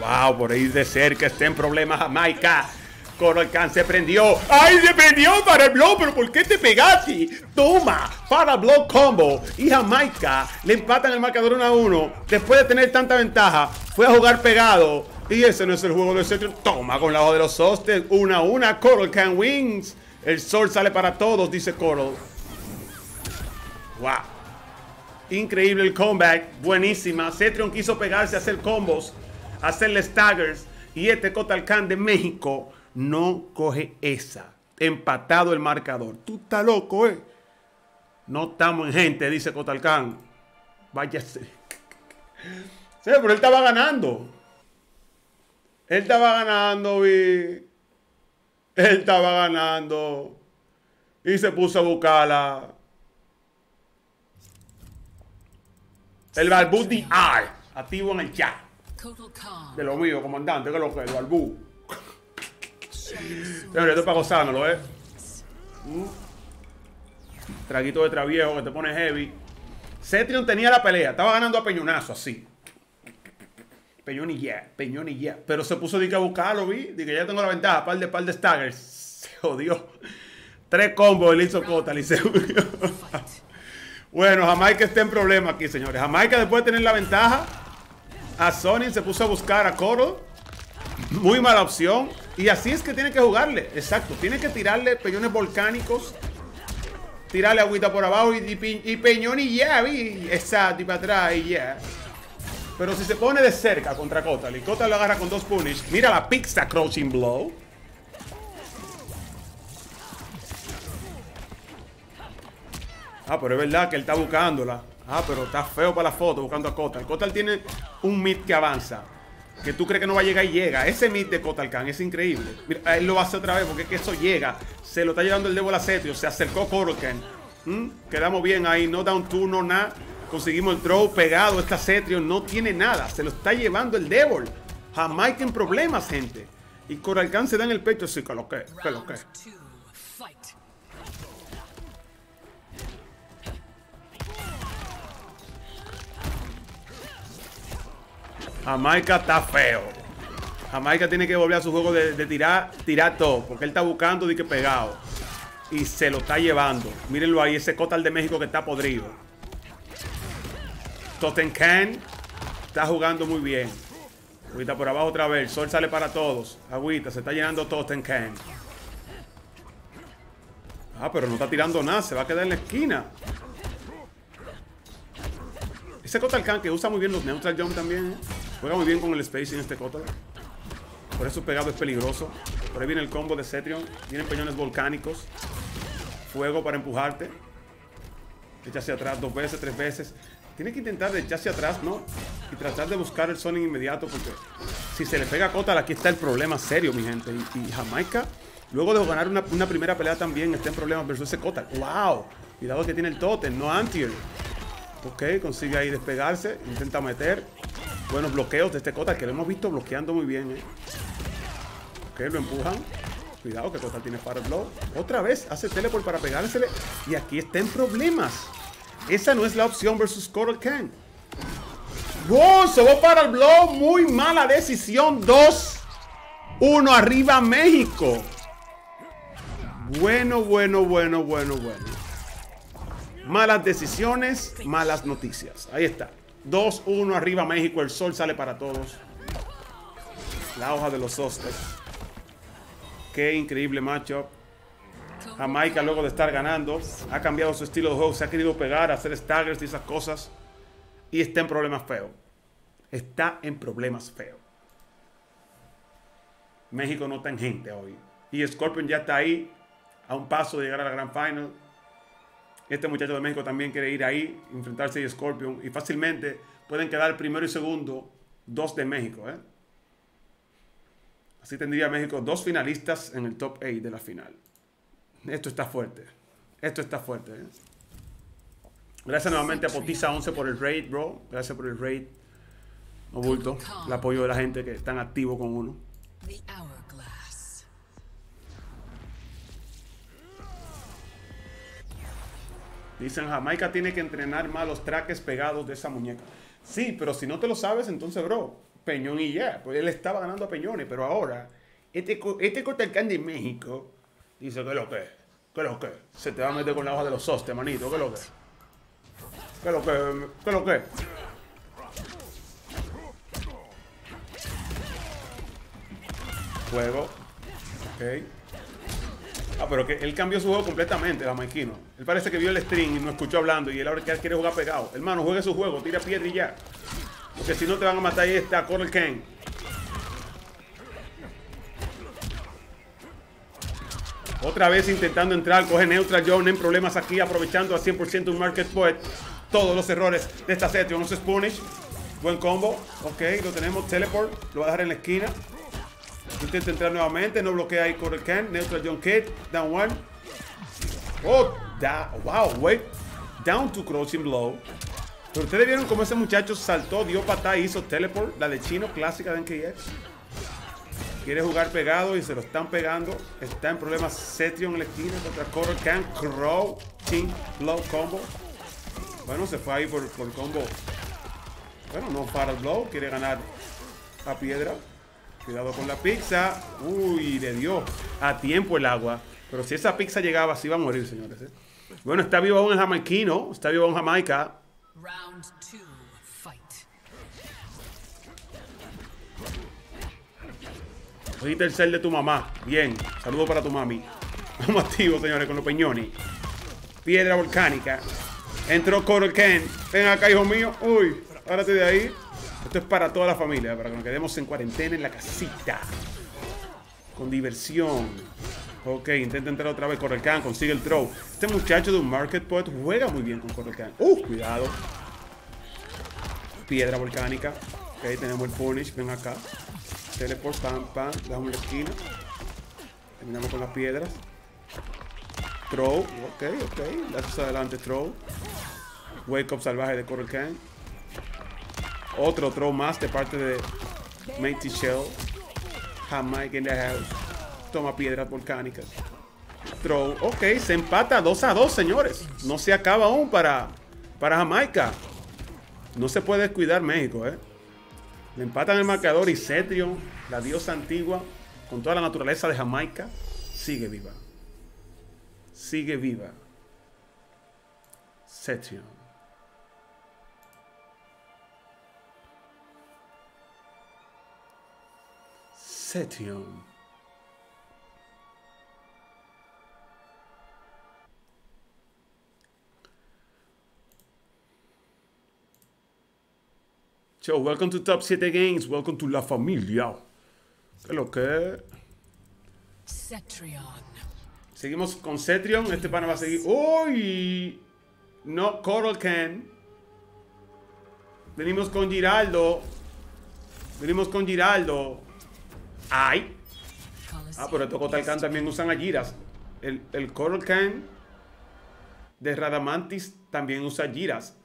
Wow, por ahí de cerca está en problemas Jamaica. Coralcan se prendió. ¡Ay, se prendió para el blow! ¿Pero por qué te pegaste? Toma, para blow combo. Y Jamaica le empatan el marcador 1 a 1. Después de tener tanta ventaja, fue a jugar pegado. Y ese no es el juego del centro. Toma con la hoja de los hostes. 1 a 1. Coral can wins. El sol sale para todos, dice Coral. Wow. Increíble el comeback, buenísima. Cetrion quiso pegarse a hacer combos, hacerle staggers. Y este Kotal Khan de México no coge esa. Empatado el marcador. Tú estás loco, ¿eh? No estamos en gente, dice Kotal Khan. Váyase. Sí, pero él estaba ganando. Él estaba ganando, vi. Él estaba ganando. Y se puso a buscarla. El Balbú DI, activo en el chat. De lo mío, comandante, que lo que el Balbú. Pero esto es para gozármelo, ¿eh? Mm. Traguito de traviejo que te pone heavy. Cetrion tenía la pelea, estaba ganando a Peñonazo, así. Peñón y ya, Peñón y ya. Pero se puso de que a buscarlo, vi. De que ya tengo la ventaja, par de par de staggers. *laughs* Se jodió. Tres combos le hizo Cota, y se bueno, Jamaica está en problema aquí, señores. Jamaica, después de tener la ventaja, a Sony se puso a buscar a Coro. Muy mala opción. Y así es que tiene que jugarle. Exacto. Tiene que tirarle peñones volcánicos. Tirarle agüita por abajo y, y, peñón y ya, yeah, Exacto, y para atrás y ya. Pero si se pone de cerca contra Kotal y Kotal lo agarra con dos punish, mira la pizza Crouching Blow. Ah, pero es verdad que él está buscándola. Ah, pero está feo para la foto buscando a Kotal. Kotal tiene un mid que avanza. Que tú crees que no va a llegar y llega. Ese mid de Kotal Khan es increíble. Mira, él lo hacer otra vez porque es que eso llega. Se lo está llevando el Devil a Setio. Se acercó Kotal Khan. ¿Mm? Quedamos bien ahí. No down two, no nada. Conseguimos el throw pegado. Esta Setio no tiene nada. Se lo está llevando el Devil. Jamaica en problemas, gente. Y Khan se da en el pecho. Sí, que lo que lo que. Jamaica está feo. Jamaica tiene que volver a su juego de, tirar, tirar todo. Porque él está buscando y que pegado. Y se lo está llevando. Mírenlo ahí, ese Cotal de México que está podrido. Tottenham está jugando muy bien. Agüita por abajo otra vez. sol sale para todos. Agüita, se está llenando Tottenham. Ah, pero no está tirando nada. Se va a quedar en la esquina. Ese Kotal Khan que usa muy bien los Neutral Jump también. ¿eh? Juega muy bien con el spacing este Kotaro. Por eso pegado es peligroso. Por ahí viene el combo de Cetrion. Vienen peñones volcánicos. Fuego para empujarte. Echa hacia atrás dos veces, tres veces. Tiene que intentar de echarse atrás, ¿no? Y tratar de buscar el Sonic inmediato porque si se le pega a Kotal, aquí está el problema serio, mi gente. Y, Jamaica, luego de ganar una, primera pelea también, está en problemas versus ese Kotal. ¡Wow! Cuidado que tiene el totem, no antier. Ok, consigue ahí despegarse, intenta meter. Buenos bloqueos de este Kotal, que lo hemos visto bloqueando muy bien, ¿eh? Ok, lo empujan. Cuidado que Kotal tiene Fire Blow. Otra vez hace teleport para pegársele. Y aquí está en problemas. Esa no es la opción versus Coral Kang. ¡Wow! Se va para el blow. Muy mala decisión. 2. 1 arriba México. Bueno, bueno, bueno, bueno, bueno. Malas decisiones, malas noticias. Ahí está. 2-1 arriba México. El sol sale para todos. La hoja de los hostes. Qué increíble matchup. Jamaica luego de estar ganando ha cambiado su estilo de juego, se ha querido pegar, hacer staggers y esas cosas y está en problemas feos. Está en problemas feos. México no está en gente hoy. Y Scorpion ya está ahí a un paso de llegar a la Grand Final. Este muchacho de México también quiere ir ahí, enfrentarse a Scorpion y fácilmente pueden quedar primero y segundo dos de México. ¿eh? Así tendría México dos finalistas en el top 8 de la final. Esto está fuerte. Esto está fuerte. ¿eh? Gracias nuevamente a Potiza 11 por el raid, bro. Gracias por el raid. No bulto. El apoyo de la gente que están activo con uno. Dicen, Jamaica tiene que entrenar más los traques pegados de esa muñeca. Sí, pero si no te lo sabes, entonces, bro, Peñón y ya. Pues él estaba ganando a Peñones, pero ahora, este, este Cotalcán de México dice que lo que ¿Qué lo que? Se te va a meter con la hoja de los hostes, manito. ¿Qué lo que? ¿Qué lo que? ¿Qué lo que? Juego. Ok. Ah, pero que él cambió su juego completamente, la Maikino. Él parece que vio el stream y no escuchó hablando y él ahora quiere jugar pegado. Hermano, juegue su juego, tira piedra y ya. Porque si no te van a matar ahí está Coral Ken. Otra vez intentando entrar, coge Neutral John en problemas aquí, aprovechando a 100% un Market Poet. Todos los errores de esta set. No se Spunish. Buen combo. Ok, lo tenemos. Teleport. Lo va a dejar en la esquina. Intenta entrar nuevamente. No bloquea ahí con el Can. Neutral John Kid. Down one. Oh, wow, wait. Down to crouching blow. Pero ustedes vieron cómo ese muchacho saltó, dio patada y hizo teleport. La de chino clásica de NKX. Quiere jugar pegado y se lo están pegando. Está en problemas Cetrion en la esquina contra Coral Can. Crow, King, Blow, combo. Bueno, se fue ahí por, por combo. Bueno, no para el blow. Quiere ganar a piedra. Cuidado con la pizza. Uy, le dio a tiempo el agua. Pero si esa pizza llegaba, así va a morir, señores. ¿eh? Bueno, está vivo aún el jamaiquino. Está vivo aún Jamaica. Round Cogiste el cel de tu mamá. Bien. Saludo para tu mami. *laughs* Vamos activos, señores, con los peñones. Piedra volcánica. Entró Coral Ken. Ven acá, hijo mío. Uy, párate de ahí. Esto es para toda la familia, para que nos quedemos en cuarentena en la casita. Con diversión. Ok, intenta entrar otra vez Coral Khan, consigue el throw. Este muchacho de un Market Poet juega muy bien con Coral Khan. Uh, cuidado. Piedra volcánica. Ok, tenemos el punish. Ven acá. Teleport, pam, pam. Damos la esquina. Terminamos con las piedras. Throw. Ok, ok. Lazos adelante, throw. Wake up salvaje de Coral Can. Otro throw más de parte de Mighty Shell. Jamaica in the house. Toma piedras volcánicas. Throw. Ok, se empata 2 a 2, señores. No se acaba aún para, para Jamaica. No se puede descuidar México, ¿eh? Le empatan el marcador y Cetrion, la diosa antigua, con toda la naturaleza de Jamaica, sigue viva. Sigue viva. Cetrion. Cetrion. Cho, welcome to Top 7 Games. Welcome to la familia. ¿Qué lo que? Cetrion. Seguimos con Cetrion. Este pana va a seguir. ¡Uy! No, Coral Can. Venimos con Giraldo. Venimos con Giraldo. ¡Ay! Ah, pero estos Talcan también usan a Giras. El, el Coral Can de Radamantis también usa Giras.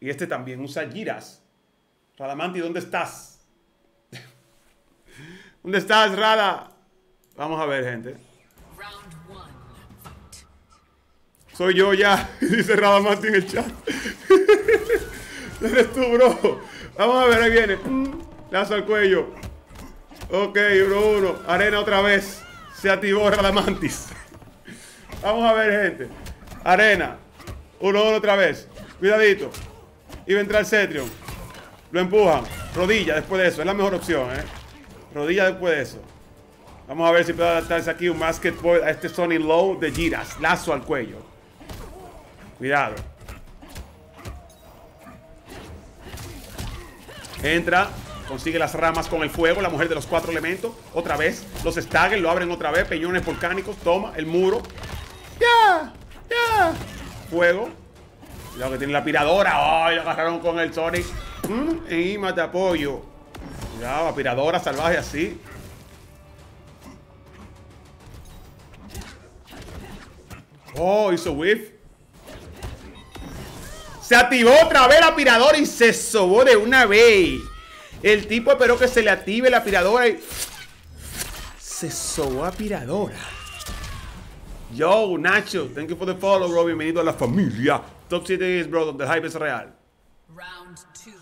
Y este también usa Giras. Radamantis, ¿dónde estás? *laughs* ¿Dónde estás, Rada? Vamos a ver, gente. Soy yo ya, *laughs* dice Radamantis en el chat. *laughs* Eres tú, bro. Vamos a ver, ahí viene. Lazo al cuello. Ok, uno, uno. Arena otra vez. Se activó Radamantis. Vamos a ver, gente. Arena. Uno, uno otra vez. Cuidadito. Y va a entrar Cetrion. Lo empujan. Rodilla después de eso. Es la mejor opción, ¿eh? Rodilla después de eso. Vamos a ver si puede adaptarse aquí un basketball a este Sony Low de giras. Lazo al cuello. Cuidado. Entra. Consigue las ramas con el fuego. La mujer de los cuatro elementos. Otra vez. Los staggers lo abren otra vez. Peñones volcánicos. Toma. El muro. ¡Ya! ¡Ya! Fuego. Lo que tiene la aspiradora. ¡Ay! lo agarraron con el Sonic. Mm, y mate apoyo. Cuidado. Aspiradora salvaje así. Oh, hizo whiff. Se activó otra vez el aspirador y se sobó de una vez. El tipo esperó que se le active la aspiradora y... Se sobó aspiradora. Yo, Nacho, thank you for the follow, bro. Bienvenido a la familia. Top 7 is, bro, donde el hype es real. Round two,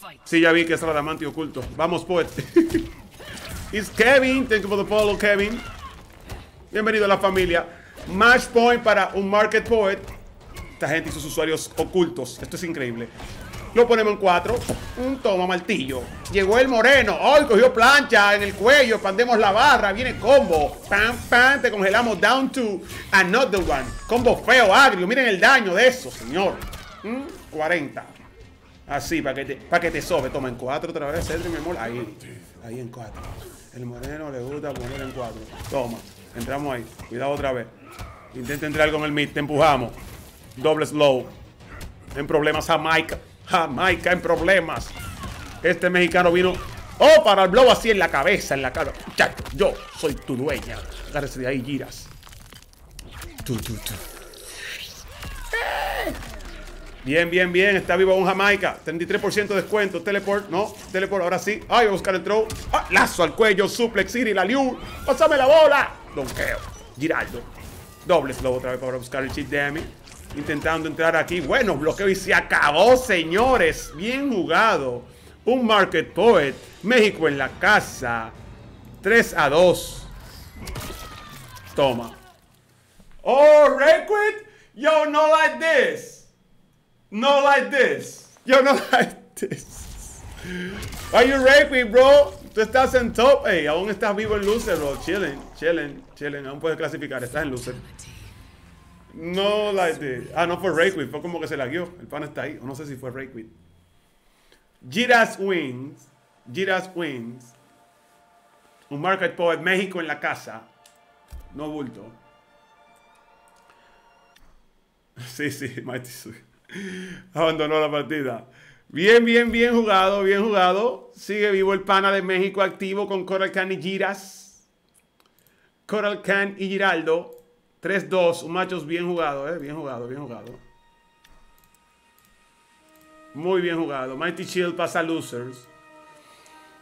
fight. Sí, ya vi que es Radamante oculto. Vamos, poet. *laughs* It's Kevin. Thank you for the follow, Kevin. Bienvenido a la familia. Match point para un Market Poet. Esta gente y sus usuarios ocultos. Esto es increíble. Lo ponemos en cuatro. Un toma martillo. Llegó el moreno. Hoy cogió plancha en el cuello. Expandemos la barra. Viene combo. Pam, pam. Te congelamos down to another one. Combo feo, agrio. Miren el daño de eso, señor. 40. Mm, Así, para que te, que te sobe. Toma en cuatro otra vez. mi amor. Ahí. Ahí en cuatro. El moreno le gusta poner en cuatro. Toma. Entramos ahí. Cuidado otra vez. Intenta entrar con el mid. Te empujamos. Doble slow. En problemas Jamaica. Jamaica en problemas. Este mexicano vino. Oh, para el blow así en la cabeza, en la cara. yo soy tu dueña. Agárrese de ahí, giras. Bien, bien, bien. Está vivo un Jamaica. 33% de descuento. Teleport. No. Teleport. Ahora sí. Ay, voy a buscar el throw. Ah, lazo al cuello. Suplex. Siri. La Liu. Pásame la bola. Donqueo. Giraldo. Doble slow otra vez para buscar el cheat damage. Intentando entrar aquí. Bueno, bloqueo y se acabó, señores. Bien jugado. Un Market Poet. México en la casa. 3 a 2. Toma. Oh, Requit. Yo, no like this. No like this. Yo, no *laughs* like this. Are you Requit, bro? Tú estás en top. Hey, aún estás vivo en loser, bro. Chilling, chilling, chilling. Aún puedes clasificar. Estás en loser. No, like the... Ah, no fue Rayquid. Fue como que se la guió. El pan está ahí. O no sé si fue Rayquid. Giras Wings. Giras Wings. Un Market Poet. México en la casa. No bulto. *laughs* Sí, sí, *laughs* Mighty Abandonó la partida. Bien, bien, bien jugado, bien jugado. Sigue vivo el pana de México activo con Coral Can y Giras. Coral Can y Giraldo. 3-2, un machos bien jugado, eh. Bien jugado, bien jugado. Muy bien jugado. Mighty Shield pasa Losers.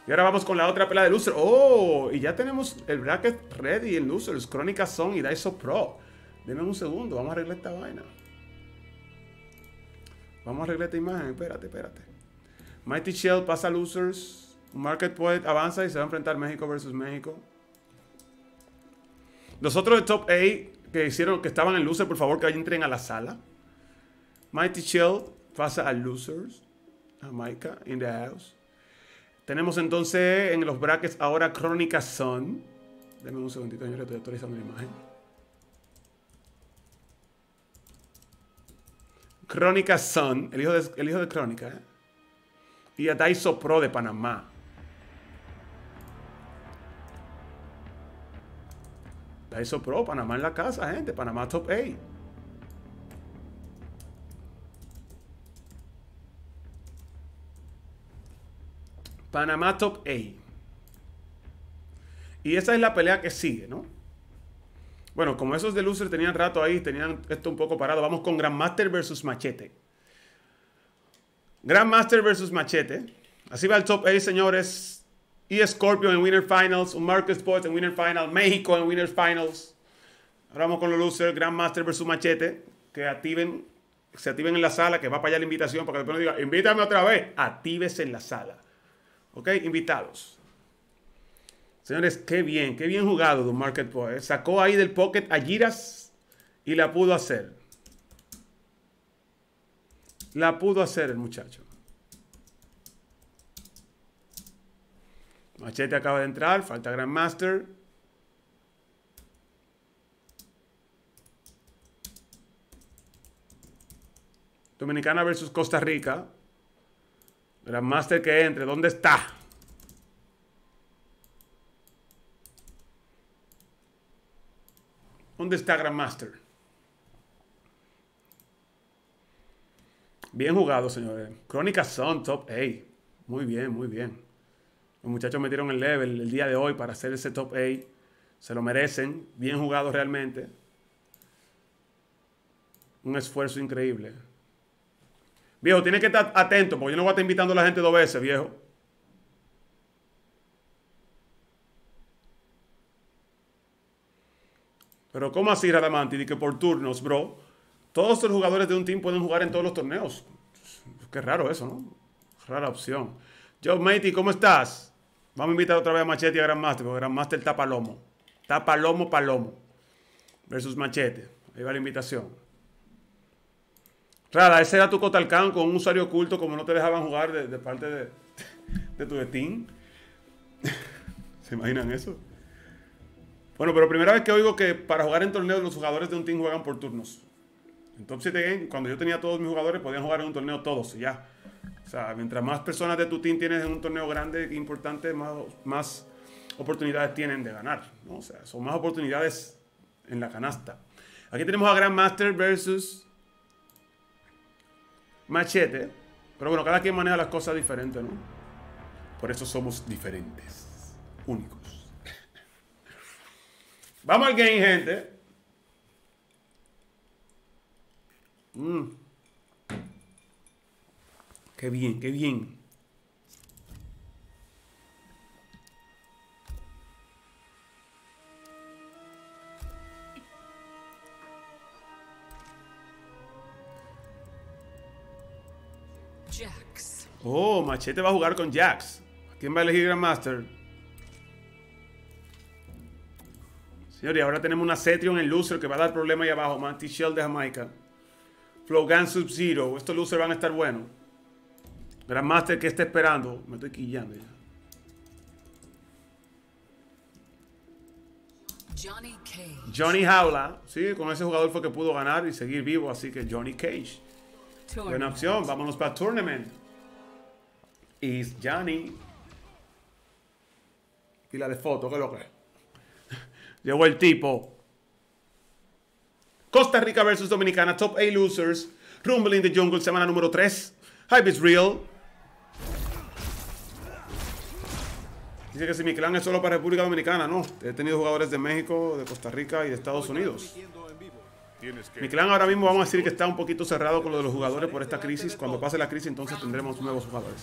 Y ahora vamos con la otra pelea de Losers. Oh, y ya tenemos el bracket ready en Losers. Crónica Son y Daiso Pro. Denme un segundo, vamos a arreglar esta vaina. Vamos a arreglar esta imagen. Espérate, espérate. Mighty Shell pasa a losers. Market Poet avanza y se va a enfrentar México versus México. Los otros de Top 8 que hicieron que estaban en loser, por favor que entren a la sala. Mighty Shell pasa a losers. Jamaica in the house. Tenemos entonces en los brackets ahora Crónica Sun. Denme un segundito, yo estoy actualizando la imagen. Crónica Sun, el hijo de, el hijo de Crónica. ¿eh? Y a Daiso Pro de Panamá. Daiso Pro, Panamá en la casa, gente. Panamá Top 8. Panamá Top 8. Y esa es la pelea que sigue, ¿no? Bueno, como esos de Loser tenían rato ahí, tenían esto un poco parado, vamos con Grandmaster versus Machete. Grandmaster versus Machete. Así va el top 8, señores. Y Scorpio en Winner Finals, un Marcus Sports en Winner Finals, México en Winner Finals. Ahora vamos con los losers, Grandmaster versus Machete. Que activen, se activen en la sala, que va para allá la invitación, para que después no diga, invítame otra vez. Actívese en la sala. ¿Ok? Invitados. Señores, qué bien, qué bien jugado Don Market Boy. Sacó ahí del pocket a Giras y la pudo hacer. La pudo hacer el muchacho. Machete acaba de entrar, falta Grandmaster. Dominicana versus Costa Rica. Grandmaster que entre, ¿dónde está? ¿Dónde está Grandmaster? Bien jugado, señores. Crónicas son top 8. Muy bien, muy bien. Los muchachos metieron el level el día de hoy para hacer ese top 8. Se lo merecen. Bien jugado realmente. Un esfuerzo increíble. Viejo, tiene que estar atento porque yo no voy a estar invitando a la gente dos veces, viejo. Pero ¿cómo así, Radamanti? que por turnos, bro. Todos los jugadores de un team pueden jugar en todos los torneos. Qué raro eso, ¿no? Rara opción. Joe Matey, ¿cómo estás? Vamos a invitar otra vez a Machete y a Grandmaster, porque Grandmaster está palomo. Está palomo, palomo. Versus Machete. Ahí va la invitación. Rara, ese era tu Cotalcán con un usuario oculto como no te dejaban jugar de, parte de, de tu team. *laughs* ¿Se imaginan eso? Bueno, pero primera vez que oigo que para jugar en torneos los jugadores de un team juegan por turnos. En Top 7 Game, cuando yo tenía todos mis jugadores, podían jugar en un torneo todos y ya. O sea, mientras más personas de tu team tienes en un torneo grande e importante, más, más oportunidades tienen de ganar. O sea, son más oportunidades en la canasta. Aquí tenemos a Grandmaster versus Machete. Pero bueno, cada quien maneja las cosas diferentes, ¿no? Por eso somos diferentes, únicos. Vamos al game, gente. Mm. Qué bien, qué bien. Jax. Oh, Machete va a jugar con Jax. ¿Quién va a elegir Grandmaster? Señor, y ahora tenemos una Cetrion en loser que va a dar problema ahí abajo. Manti Shell de Jamaica. Flogan Sub-Zero. Estos losers van a estar buenos. Grandmaster que está esperando. Me estoy quillando ya. Johnny Cage. Johnny Howla. Sí, con ese jugador fue que pudo ganar y seguir vivo. Así que Johnny Cage. Buena opción. Vámonos para el tournament. Y Johnny. Y la de foto, ¿qué es lo que? *laughs* Llegó el tipo. Costa Rica versus Dominicana, Top A Losers. Rumble in the Jungle, semana número 3. Hype is real. Dice que si mi clan es solo para República Dominicana, no. He tenido jugadores de México, de Costa Rica y de Estados Unidos. Mi clan ahora mismo vamos a decir que está un poquito cerrado con lo de los jugadores por esta crisis. Cuando pase la crisis entonces tendremos nuevos jugadores.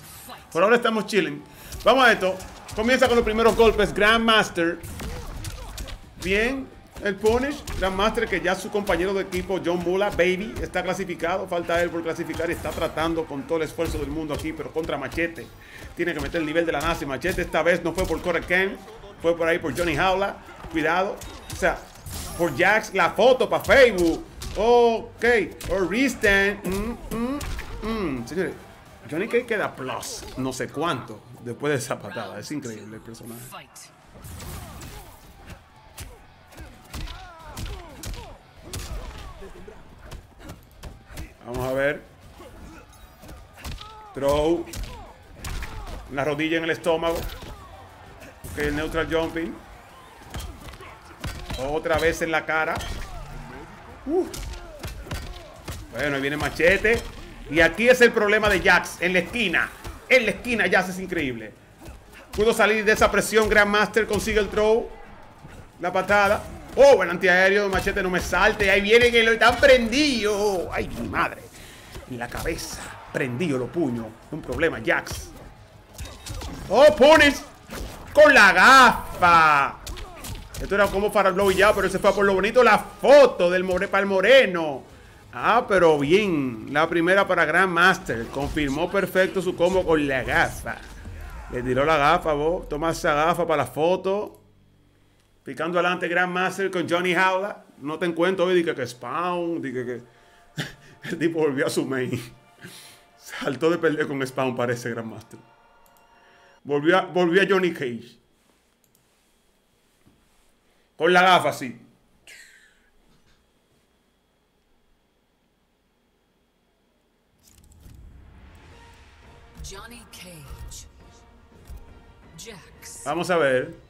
Por ahora estamos chilling. Vamos a esto. Comienza con los primeros golpes. Grandmaster. Bien, el Punish, Grandmaster, que ya su compañero de equipo, John Mula, Baby, está clasificado. Falta él por clasificar y está tratando con todo el esfuerzo del mundo aquí, pero contra Machete. Tiene que meter el nivel de la NASA. Machete esta vez no fue por Corey Ken, fue por ahí por Johnny Howla. Cuidado. O sea, por Jax, la foto para Facebook. Ok, o Risten. Mm, mm, mm. Señores, Johnny K queda plus, no sé cuánto, después de esa patada. Es increíble el personaje. Vamos a ver. Throw. Una rodilla en el estómago. Ok, el neutral jumping. Otra vez en la cara. Uh. Bueno, ahí viene machete. Y aquí es el problema de Jax. En la esquina. En la esquina Jax es increíble. Pudo salir de esa presión. Grandmaster consigue el throw. La patada. Oh, buen antiaéreo. Machete no me salte. Ahí viene que lo están prendido. Ay, mi madre. En la cabeza. Prendido los puños. Un problema, Jax. Oh, pones con la gafa. Esto era como para blow y ya, pero se fue por lo bonito la foto del more para el moreno. Ah, pero bien. La primera para Grandmaster. Confirmó perfecto su combo con la gafa. Le tiró la gafa, vos. Toma esa gafa para la foto. Picando adelante Grandmaster con Johnny Howla. No te encuentro hoy, dije que Spawn. Dije que. *laughs* El tipo volvió a su main. *laughs* Saltó de perder con Spawn, parece Grandmaster. Volvió a, volvió a Johnny Cage. Con la gafa, sí. Johnny Cage. Jax. Vamos a ver.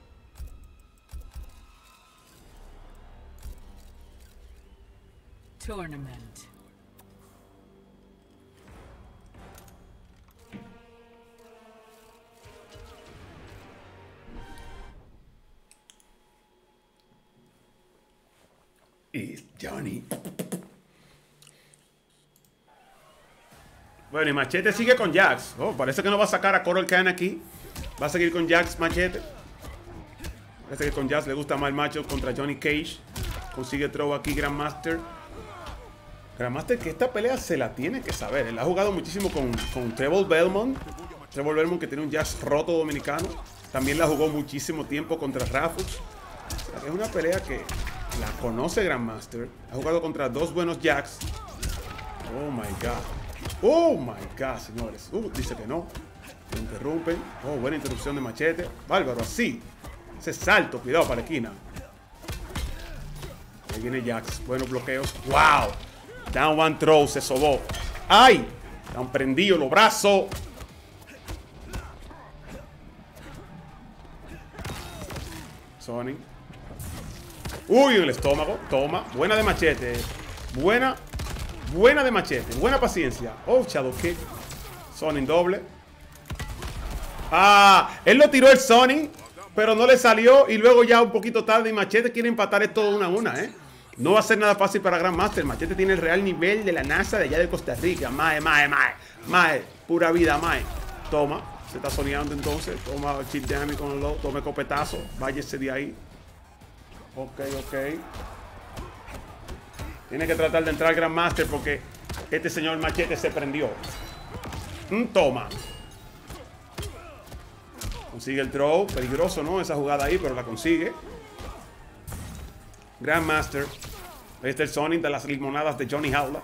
Tournament. Y Johnny. Bueno, y Machete sigue con Jax. Oh, parece que no va a sacar a Coral Khan aquí. Va a seguir con Jax Machete. Parece que con Jax le gusta más el macho contra Johnny Cage. Consigue throw aquí Grandmaster. Grandmaster que esta pelea se la tiene que saber. Él ha jugado muchísimo con, con Treble Belmont. Treble Belmont que tiene un Jax roto dominicano. También la jugó muchísimo tiempo contra Rafus. Es una pelea que la conoce Grandmaster. Ha jugado contra dos buenos Jacks. Oh my god. Oh my god, señores. Uh, dice que no. Lo interrumpen. Oh, buena interrupción de machete. Bárbaro, así. Ese salto, cuidado para la esquina. Ahí viene Jax. Buenos bloqueos. ¡Wow! Down one throw, se sobó. ¡Ay! Han prendido los brazos. Sonic. Uy, el estómago. Toma. Buena de machete. Buena. Buena de machete. Buena paciencia. Oh, Shadow Kick. Sonic doble. Ah, él lo tiró el Sonic, pero no le salió. Y luego ya un poquito tarde y Machete quiere empatar esto una a una, ¿eh? No va a ser nada fácil para Grandmaster. Machete tiene el real nivel de la NASA de allá de Costa Rica. Mae, mae, mae. Mae. Pura vida, mae. Toma. Se está soñando entonces. Toma chip damage con el low. Tome copetazo. Váyese de ahí. Ok, ok. Tiene que tratar de entrar Grandmaster porque este señor Machete se prendió. Un toma. Consigue el throw. Peligroso, ¿no? Esa jugada ahí, pero la consigue. Grandmaster. Ahí está el Sonic de las limonadas de Johnny Howla.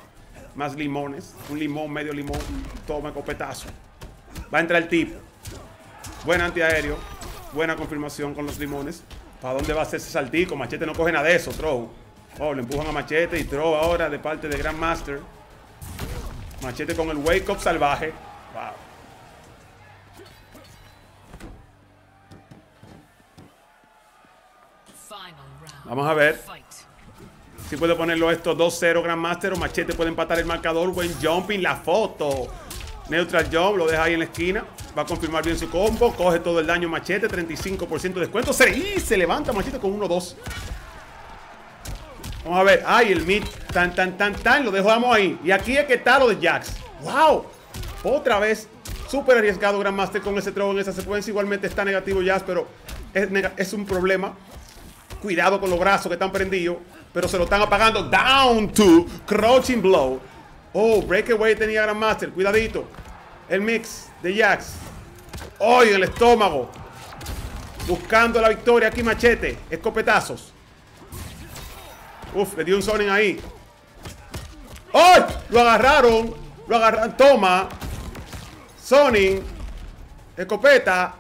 Más limones. Un limón, medio limón. Toma copetazo. Va a entrar el tipo. Buen antiaéreo. Buena confirmación con los limones. ¿Para dónde va a hacer ese saltico? Machete no coge nada de eso, throw. Oh, le empujan a Machete y throw ahora de parte de Grandmaster. Machete con el wake up salvaje. Wow. Vamos a ver si puede ponerlo esto 2-0 Grandmaster o Machete puede empatar el marcador. Buen jumping, la foto. Neutral jump, lo deja ahí en la esquina. Va a confirmar bien su combo. Coge todo el daño Machete, 35% de descuento. Se, y se levanta Machete con 1-2. Vamos a ver. Ay, el mid. Tan, tan, tan, tan. Lo dejamos ahí. Y aquí es que está lo de Jax. ¡Wow! Otra vez. Súper arriesgado Grandmaster con ese throw en esa secuencia. Igualmente está negativo Jax, pero es un problema. Cuidado con los brazos que están prendidos. Pero se lo están apagando. Down to crouching blow. Oh, breakaway tenía Grandmaster. Cuidadito. El mix de Jax. Oh, en el estómago. Buscando la victoria aquí, machete. Escopetazos. Uf, le dio un Sonic ahí. ¡Oh! Lo agarraron. Lo agarraron. Toma. Sonic. Escopeta.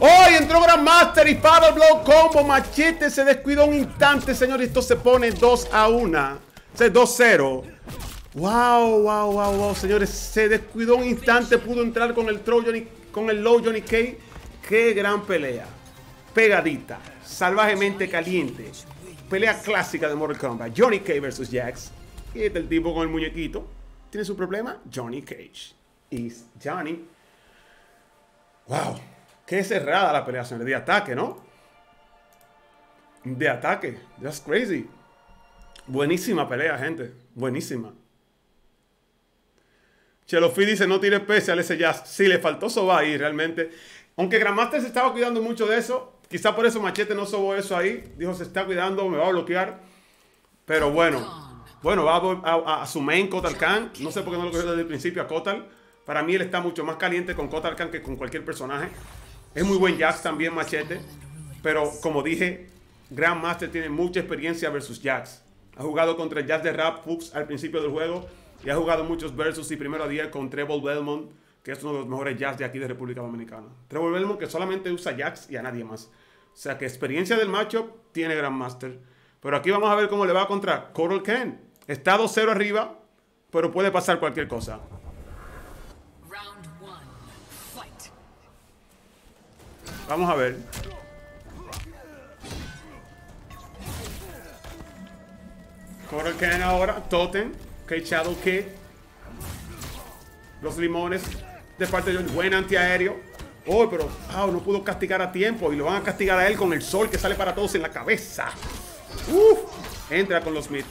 ¡Oh! y entró Grandmaster y Power Blow Combo. Machete se descuidó un instante, señor. Y esto se pone 2 a 1. O sea, 2-0. Wow, wow, wow, wow, señores. Se descuidó un instante. Pudo entrar con el throw Johnny con el low Johnny Cage. Qué gran pelea. Pegadita, salvajemente caliente. Pelea clásica de Mortal Kombat. Johnny Cage versus Jax. Y este el tipo con el muñequito. ¿Tiene su problema? Johnny Cage. Y Johnny. Wow. Qué cerrada la pelea, señores. De ataque, ¿no? De ataque. That's crazy. Buenísima pelea, gente. Buenísima. Chelofi dice, no tire especial ese jazz. Sí, le faltó soba ahí, realmente. Aunque Grandmaster se estaba cuidando mucho de eso. Quizá por eso Machete no sobó eso ahí. Dijo, se está cuidando, me va a bloquear. Pero bueno. Bueno, va a, a, a su main Kotal Khan. No sé por qué no lo cogió desde el principio a Kotal. Para mí él está mucho más caliente con Kotal Khan que con cualquier personaje. Es muy buen Jax también, Machete. Pero como dije, Grandmaster tiene mucha experiencia versus Jax. Ha jugado contra el Jax de Rap Fuchs al principio del juego. Y ha jugado muchos versus y primero a día con Treble Belmont, que es uno de los mejores Jax de aquí de República Dominicana. Treble Belmont que solamente usa Jax y a nadie más. O sea que experiencia del matchup tiene Grandmaster. Pero aquí vamos a ver cómo le va contra Coral Ken. Está 2-0 arriba, pero puede pasar cualquier cosa. Vamos a ver. Coral Ken ahora, Totem, K Shadow Kid. Los limones de parte de Johnny. Buen antiaéreo. Oh, pero ah, no pudo castigar a tiempo y lo van a castigar a él con el sol que sale para todos en la cabeza. Uf, entra con los Smith.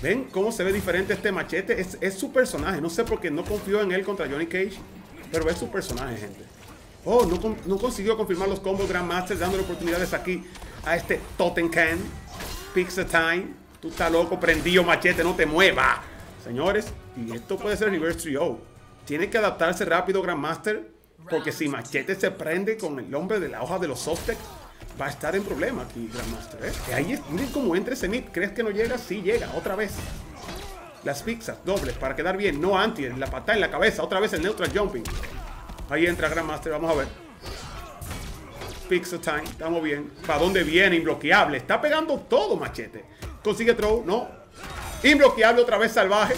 ¿Ven cómo se ve diferente este machete? Es, su personaje. No sé por qué no confío en él contra Johnny Cage. Pero es su personaje, gente. Oh, no, consiguió confirmar los combos Grandmaster dándole oportunidades aquí a este Tottenham. Pizza Time. Tú estás loco, prendido, machete, no te muevas. Señores, y esto puede ser Reverse Trio. Tiene que adaptarse rápido Grandmaster. Porque si Machete se prende con el hombre de la hoja de los Softex, va a estar en problema aquí Grandmaster. ¿eh? Ahí miren cómo entra ese mid. ¿Crees que no llega? Sí llega, otra vez. Las pizzas dobles para quedar bien. No anti, la patada en la cabeza. Otra vez el neutral jumping. Ahí entra Grandmaster, vamos a ver. Pizza time, estamos bien. ¿Para dónde viene? Imbloqueable. Está pegando todo, Machete. Consigue throw, no. Imbloqueable otra vez salvaje.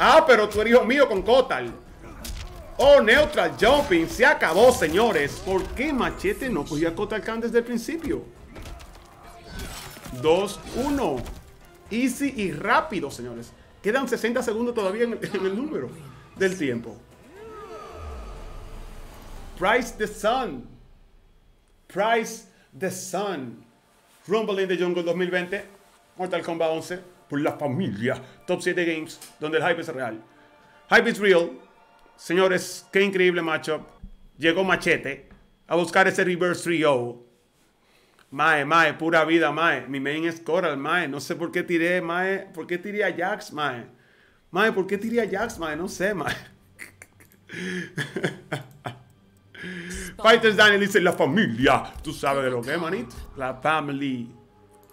Ah, pero tú eres hijo mío con Kotal. Oh, neutral jumping. Se acabó, señores. ¿Por qué Machete no cogía Kotal Khan desde el principio? 2-1. Easy y rápido, señores. Quedan 60 segundos todavía en el número del tiempo. Price the Sun. Price the Sun. Rumble in the Jungle 2020. Mortal Kombat 11. Por la familia. Top 7 Games. Donde el hype es real. Hype is real. Señores, qué increíble matchup. Llegó Machete a buscar ese reverse trio. Mae, Mae, pura vida, Mae. Mi main es Coral, Mae. No sé por qué tiré, Mae. ¿Por qué tiré a Jax, Mae? Mae, ¿por qué tiré a Jax, Mae? No sé, Mae. *laughs* Fighters Daniel dice la familia. Tú sabes de lo que manito. La family.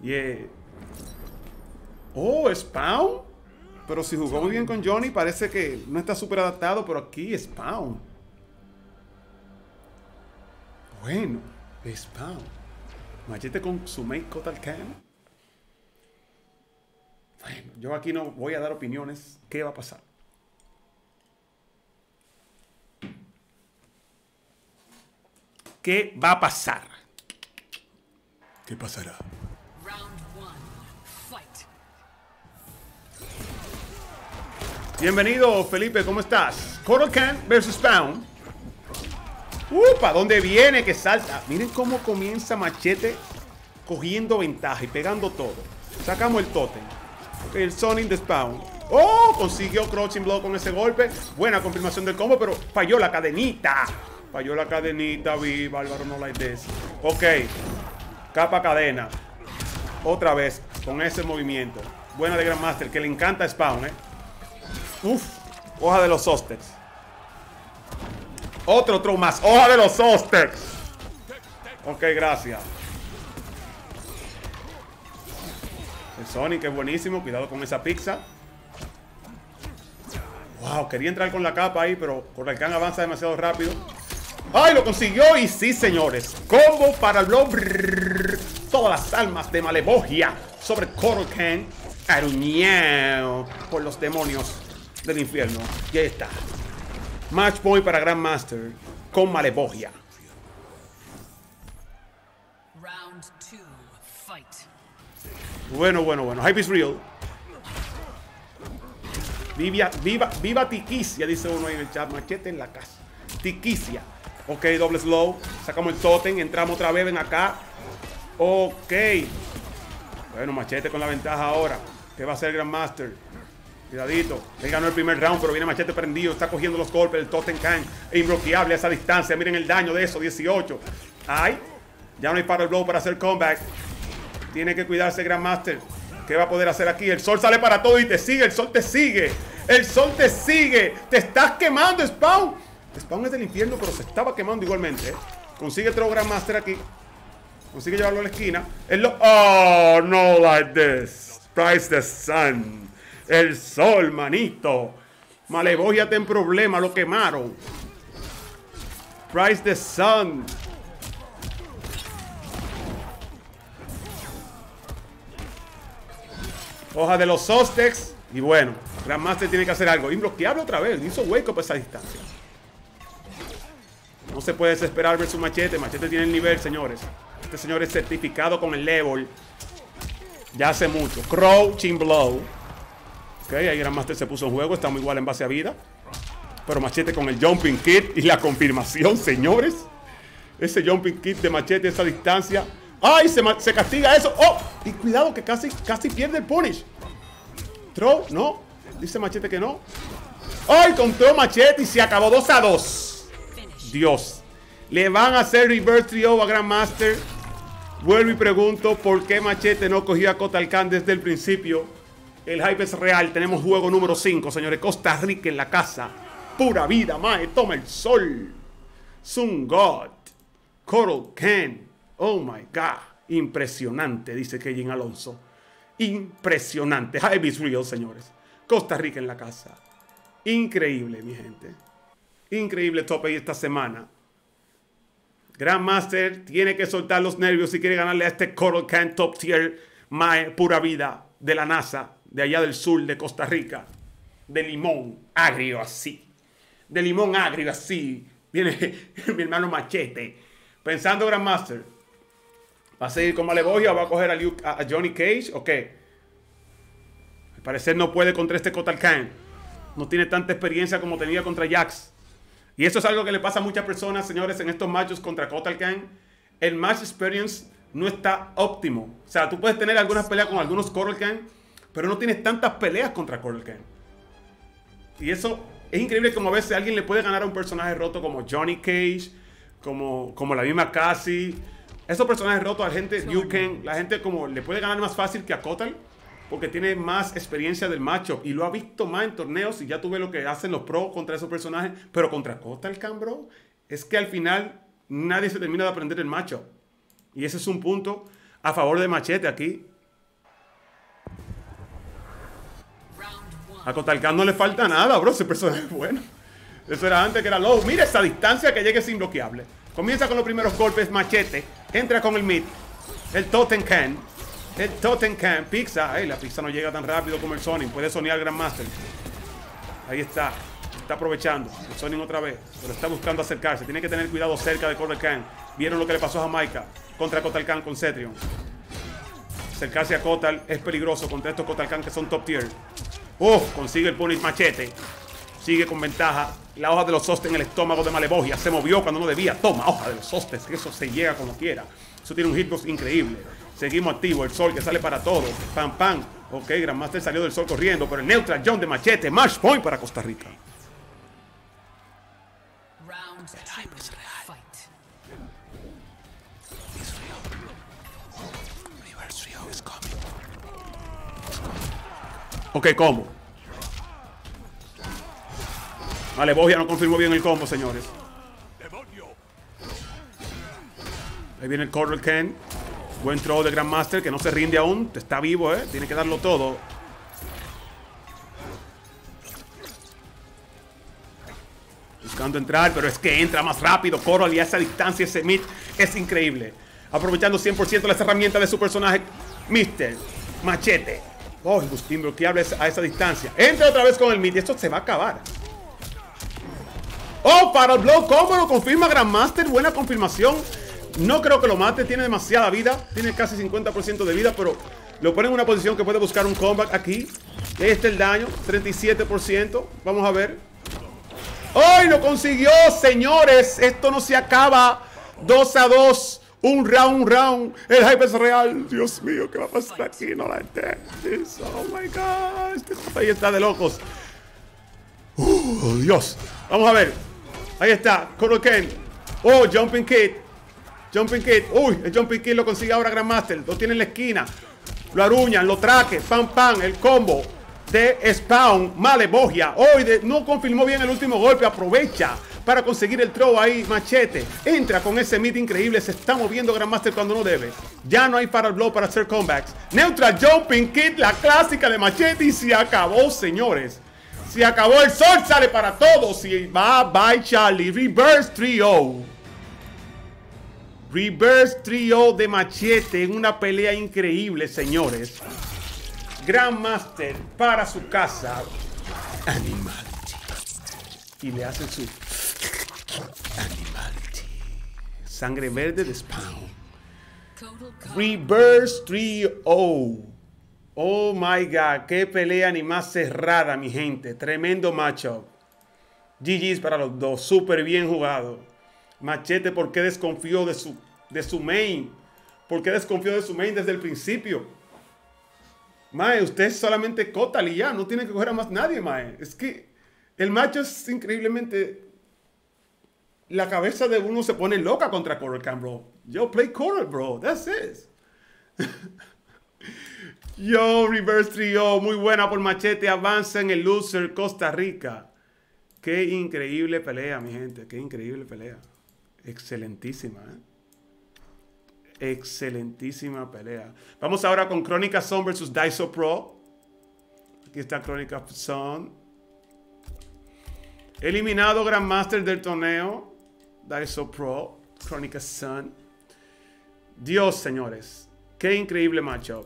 Yeah. Oh, Spawn. Pero si jugó muy bien con Johnny, parece que no está súper adaptado, pero aquí Spawn. Bueno, Spawn. Machete con su mate Kotal. Bueno, yo aquí no voy a dar opiniones. ¿Qué va a pasar? ¿Qué va a pasar? ¿Qué pasará? Round one. Fight. Bienvenido, Felipe, ¿cómo estás? Kotal Khan versus Spawn. ¡Upa! ¿Dónde viene? Que salta. Miren cómo comienza Machete cogiendo ventaja y pegando todo. Sacamos el totem. El Sonic de Spawn. ¡Oh! Consiguió Crouching Blow con ese golpe. Buena confirmación del combo, pero falló la cadenita. Falló la cadenita, vi, Bárbaro, no like this. Ok. Capa cadena. Otra vez, con ese movimiento. Buena de Grandmaster, que le encanta Spawn, ¿eh? Uf. Hoja de los Sostex. Otro throw más. Hoja de los Sostex. Ok, gracias. El Sonic es buenísimo. Cuidado con esa pizza. Wow, quería entrar con la capa ahí, pero Khan avanza demasiado rápido. ¡Ay, lo consiguió! Y sí, señores. Combo para Blob. Todas las almas de Malevogia sobre Khan. Aruñao por los demonios del infierno. Y ahí está. Match point para Grandmaster con Malevogia. Round two, fight. Bueno, bueno, bueno. Hype is real. Viva, viva, viva Tiquicia, dice uno ahí en el chat. Machete en la casa. Tiquicia. Ok, doble slow. Sacamos el totem. Entramos otra vez. Ven acá. Ok. Bueno, Machete con la ventaja ahora. ¿Qué va a hacer Grandmaster? Cuidadito. Él ganó el primer round, pero viene Machete prendido. Está cogiendo los golpes. El Totem Can es imbloqueable a esa distancia. Miren el daño de eso. 18. Ay. Ya no hay para el blow para hacer comeback. Tiene que cuidarse Grandmaster. ¿Qué va a poder hacer aquí? El sol sale para todo y te sigue. El sol te sigue. El sol te sigue. Te estás quemando, Spawn. Spawn es del infierno, pero se estaba quemando igualmente. ¿eh? Consigue otro Grandmaster aquí. Consigue llevarlo a la esquina. Oh, no like this. Price the sun. El sol, manito. Malevogia en problema. Lo quemaron. Price the sun. Hoja de los Sostex. Y bueno, Grandmaster tiene que hacer algo. Imbloqueable otra vez. Hizo hueco para esa distancia. No se puede desesperar ver su machete. Machete tiene el nivel, señores. Este señor es certificado con el level. Ya hace mucho. Crouching Blow. Ok, ahí Grandmaster se puso en juego. Estamos igual en base a vida. Pero Machete con el Jumping Kit y la confirmación, *laughs* señores. Ese Jumping Kit de Machete esa distancia. ¡Ay! Se, se, castiga eso. ¡Oh! Y cuidado que casi, casi pierde el punish. Throw, no. Dice Machete que no. ¡Ay! Control Machete y se acabó 2 a 2. Dios. Le van a hacer reverse trio a Grandmaster. Vuelvo y pregunto por qué Machete no cogió a Kotal Khan desde el principio. El hype es real. Tenemos juego número 5, señores. Costa Rica en la casa. Pura vida, mae. Toma el sol. Sun God. Coral Khan. Oh my God. Impresionante, dice Kevin Alonso. Impresionante. Hype is real, señores. Costa Rica en la casa. Increíble, mi gente. Increíble top ahí esta semana. Grandmaster tiene que soltar los nervios si quiere ganarle a este Coral Can Top Tier Mae Pura Vida de la NASA, de allá del sur de Costa Rica. De limón agrio así. De limón agrio así. Viene *laughs* mi hermano Machete. Pensando Grandmaster. ¿Va a seguir con Malevogia o va a coger a, Luke, Johnny Cage o qué? Al parecer no puede contra este Kotal Khan. No tiene tanta experiencia como tenía contra Jax. Y eso es algo que le pasa a muchas personas, señores, en estos matches contra Kotal Khan. El match experience no está óptimo. O sea, tú puedes tener algunas peleas con algunos Kotal Khan, pero no tienes tantas peleas contra Kotal Khan. Y eso es increíble como a veces alguien le puede ganar a un personaje roto como Johnny Cage, como, como la misma Cassie. Esos personajes rotos a la gente, Yuken, la gente como le puede ganar más fácil que a Kotal porque tiene más experiencia del macho y lo ha visto más en torneos y ya tú ves lo que hacen los pros contra esos personajes, pero contra Kotal Khan, bro, es que al final nadie se termina de aprender el macho. Y ese es un punto a favor de Machete aquí. A Kotal Khan no le falta nada, bro, ese personaje es bueno. Eso era antes que era low. Mira esa distancia que llegue es imbloqueable. Comienza con los primeros golpes, Machete, entra con el mid, el Totem Khan, el Totem Can, pizza. Ay, la pizza no llega tan rápido como el Sonic. Puede soñar Grandmaster. Ahí está. Está aprovechando. El Sonic otra vez. Pero está buscando acercarse. Tiene que tener cuidado cerca de Kotal Khan. Vieron lo que le pasó a Jamaica contra Kotal Khan con Cetrion. Acercarse a Kotal es peligroso contra estos Kotal Khan que son top tier. Uf, consigue el punish machete. Sigue con ventaja. La hoja de los hostes en el estómago de Malevogia. Se movió cuando no debía. Toma, hoja de los hostes. Eso se llega como quiera. Eso tiene un hitbox increíble. Seguimos activos. El sol que sale para todos. Pam, pam. Ok, Grandmaster salió del sol corriendo. Pero el neutral John de machete. Match point para Costa Rica. Ok, combo. Vale, Bogia no confirmó bien el combo, señores. Ahí viene el Coral Ken. Buen throw de Grandmaster que no se rinde aún. Está vivo, ¿eh? Tiene que darlo todo. Buscando entrar, pero es que entra más rápido. Coral y a esa distancia, ese mid es increíble. Aprovechando 100% las herramientas de su personaje, Mister Machete. Oh, imbloqueable a esa distancia. Entra otra vez con el mid y esto se va a acabar. Oh, para el blow, ¿cómo lo confirma Grandmaster? Buena confirmación. No creo que lo mate, tiene demasiada vida. Tiene casi 50% de vida, pero lo pone en una posición que puede buscar un comeback aquí. Este está el daño, 37%. Vamos a ver. ¡Hoy lo consiguió, señores! Esto no se acaba. 2 a 2. Un round, un round. El hype es real. Dios mío, ¿qué va a pasar aquí? No la entiendo. Oh my god. Este ahí está de locos. Oh, Dios. Vamos a ver. Ahí está. Ken. Oh, Jumping Kid. Jumping Kid. Uy, el Jumping Kid lo consigue ahora Grandmaster. Lo tiene en la esquina. Lo aruñan, lo traque. Pam, pam. El combo de Spawn. Malebogia. Hoy no confirmó bien el último golpe. Aprovecha para conseguir el throw ahí, machete. Entra con ese mid increíble. Se está moviendo Grandmaster cuando no debe. Ya no hay para blow para hacer comebacks. Neutral Jumping Kid, la clásica de machete. Y se acabó, señores. Se acabó el sol, sale para todos. Y va, bye Charlie. Reverse Trio. Reverse Trio de machete en una pelea increíble, señores. Grandmaster para su casa. Animality. Y le hace su Animality. Sangre verde de Spawn. Reverse Trio. Oh my god, qué pelea ni más cerrada, mi gente. Tremendo matchup. GG's para los dos, súper bien jugado. Machete, ¿por qué desconfió de su, de su main? ¿Por qué desconfió de su main desde el principio? Mae, usted es solamente Kotal y ya, no tiene que coger a más nadie, Mae. Es que el macho es increíblemente... La cabeza de uno se pone loca contra Coral Cam, bro. Yo play Coral, bro. That's it. *laughs* Yo, Reverse Trio, muy buena por Machete. Avanza en el loser Costa Rica. Qué increíble pelea, mi gente. Qué increíble pelea. Excelentísima, ¿eh? Excelentísima pelea. Vamos ahora con Crónica Son versus Daiso Pro. Aquí está Crónica Son. Eliminado Grandmaster del torneo. Daiso Pro. Crónica Son. Dios, señores. Qué increíble matchup.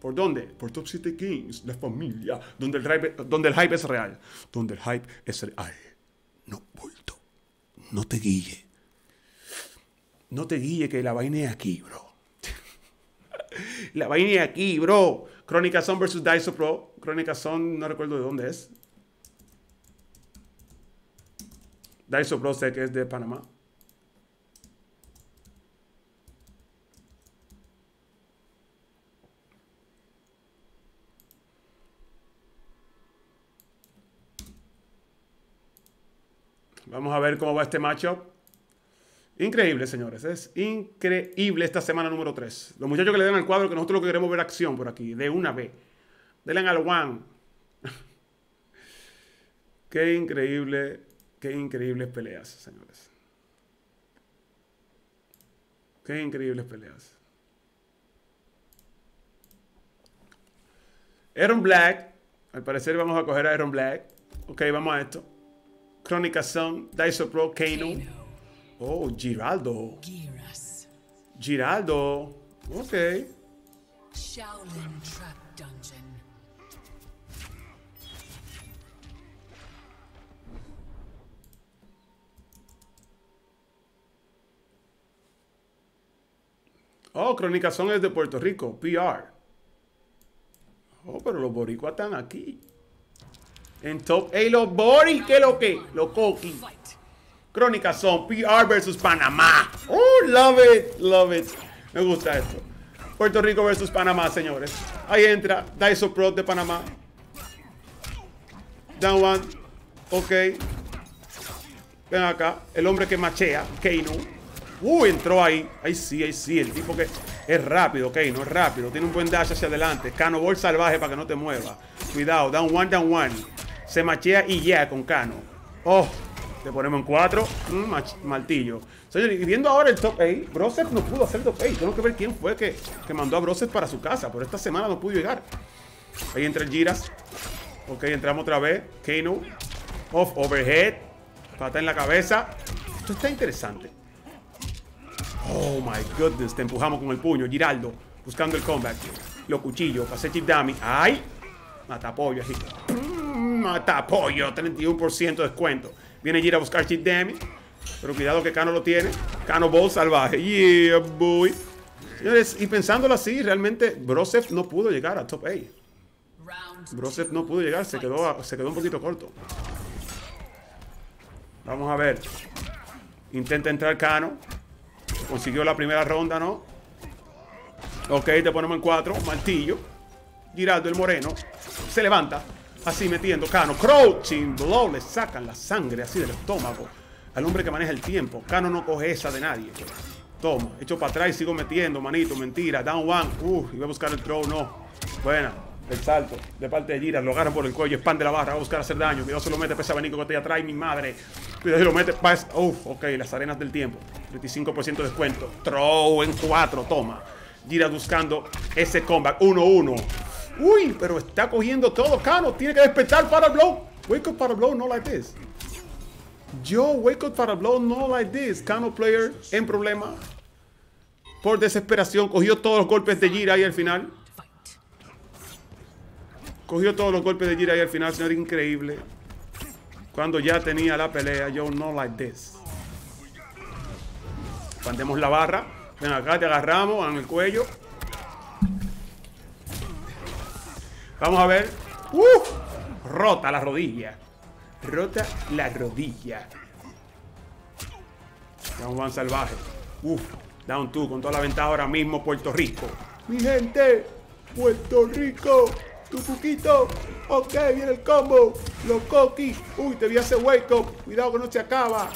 ¿Por dónde? Por Top City Kings, la familia, donde el, hype, donde el hype es real. Donde el hype es real. No, bulto. No te guille. No te guille que la vaina es aquí, bro. *laughs* la vaina es aquí, bro. Crónica Son versus Daiso Pro. Crónica Son, no recuerdo de dónde es. Daiso Pro sé que es de Panamá. Vamos a ver cómo va este matchup. Increíble, señores. Es increíble esta semana número 3. Los muchachos que le den al cuadro, que nosotros lo que queremos ver acción por aquí, de una vez. Denle al one. *laughs* qué increíble, qué increíbles peleas, señores. Qué increíbles peleas. Aaron Black. Al parecer vamos a coger a Aaron Black. Ok, vamos a esto. Crónica Son, Daiso Pro, Kano. Oh, Giraldo. Giraldo. Ok. Shaolin Trap Dungeon. Oh, Crónica Son es de Puerto Rico, PR. Oh, pero los boricuas están aquí. En top. Hey, los boris, ¿qué lo que? Los coquis. Crónicas son PR versus Panamá. Oh, love it, love it. Me gusta esto. Puerto Rico versus Panamá, señores. Ahí entra Daiso Pro de Panamá. Down one. Ok. Ven acá. El hombre que machea. Keino. Uh, entró ahí. Ahí sí, ahí sí. El tipo que es rápido, Keino. Es rápido. Tiene un buen dash hacia adelante. Cano ball salvaje para que no te mueva. Cuidado. Down one, down one. Se machea y ya con Cano. Oh. Le ponemos en 4. Mm, martillo. Señores, y viendo ahora el top 8, Broseph no pudo hacer top 8. Tengo que ver quién fue que, que mandó a Broseph para su casa. Pero esta semana no pudo llegar. Ahí entra el Giras. Ok, entramos otra vez. Kano. Off, overhead. Pata en la cabeza. Esto está interesante. Oh my goodness. Te empujamos con el puño. Giraldo. Buscando el comeback. Los cuchillos. Pasé chip dummy. ¡Ay! Mata pollo así. Mata pollo. 31% de descuento. Viene Gira a buscar Cheat Damage. Pero cuidado que Cano lo tiene. Cano Ball salvaje. Yeah, boy. Señores, y pensándolo así, realmente Brosev no pudo llegar a top 8. Round Brosev no pudo llegar, se quedó, se quedó un poquito corto. Vamos a ver. Intenta entrar Cano. Consiguió la primera ronda, ¿no? Ok, te ponemos en cuatro. Martillo. Giraldo el moreno. Se levanta. Así metiendo Cano. Crouching blow. Le sacan la sangre así del estómago. Al hombre que maneja el tiempo. Cano no coge esa de nadie. Toma. Echo para atrás y sigo metiendo, manito. Mentira. Down one. Uf, iba a buscar el throw. No. Buena. El salto de parte de Gira. Lo agarran por el cuello. Expande la barra. Va a buscar hacer daño. Cuidado se lo mete. Pese abanico que te atrás. Mi madre. Cuidado se lo mete. pas- Uf, ok. Las arenas del tiempo. 35% de descuento. Throw en 4. Toma. Gira buscando ese comeback. 1-1. Uy, pero está cogiendo todo. Cano tiene que despertar para blow. Wake up para blow, no like this. Yo, wake up para blow, no like this. Cano player en problema. Por desesperación, cogió todos los golpes de Gira ahí al final. Cogió todos los golpes de Gira ahí al final, señor. Increíble. Cuando ya tenía la pelea, yo no like this. Expandemos la barra. Ven acá, te agarramos en el cuello. Vamos a ver. ¡Uf! Rota la rodilla. Rota la rodilla. Down one salvaje. Uf. Down two con toda la ventaja ahora mismo Puerto Rico. Mi gente. Puerto Rico. Tu poquito. Ok, viene el combo. Los coquis. Uy, te vi hacer wake up. Cuidado que no se acaba.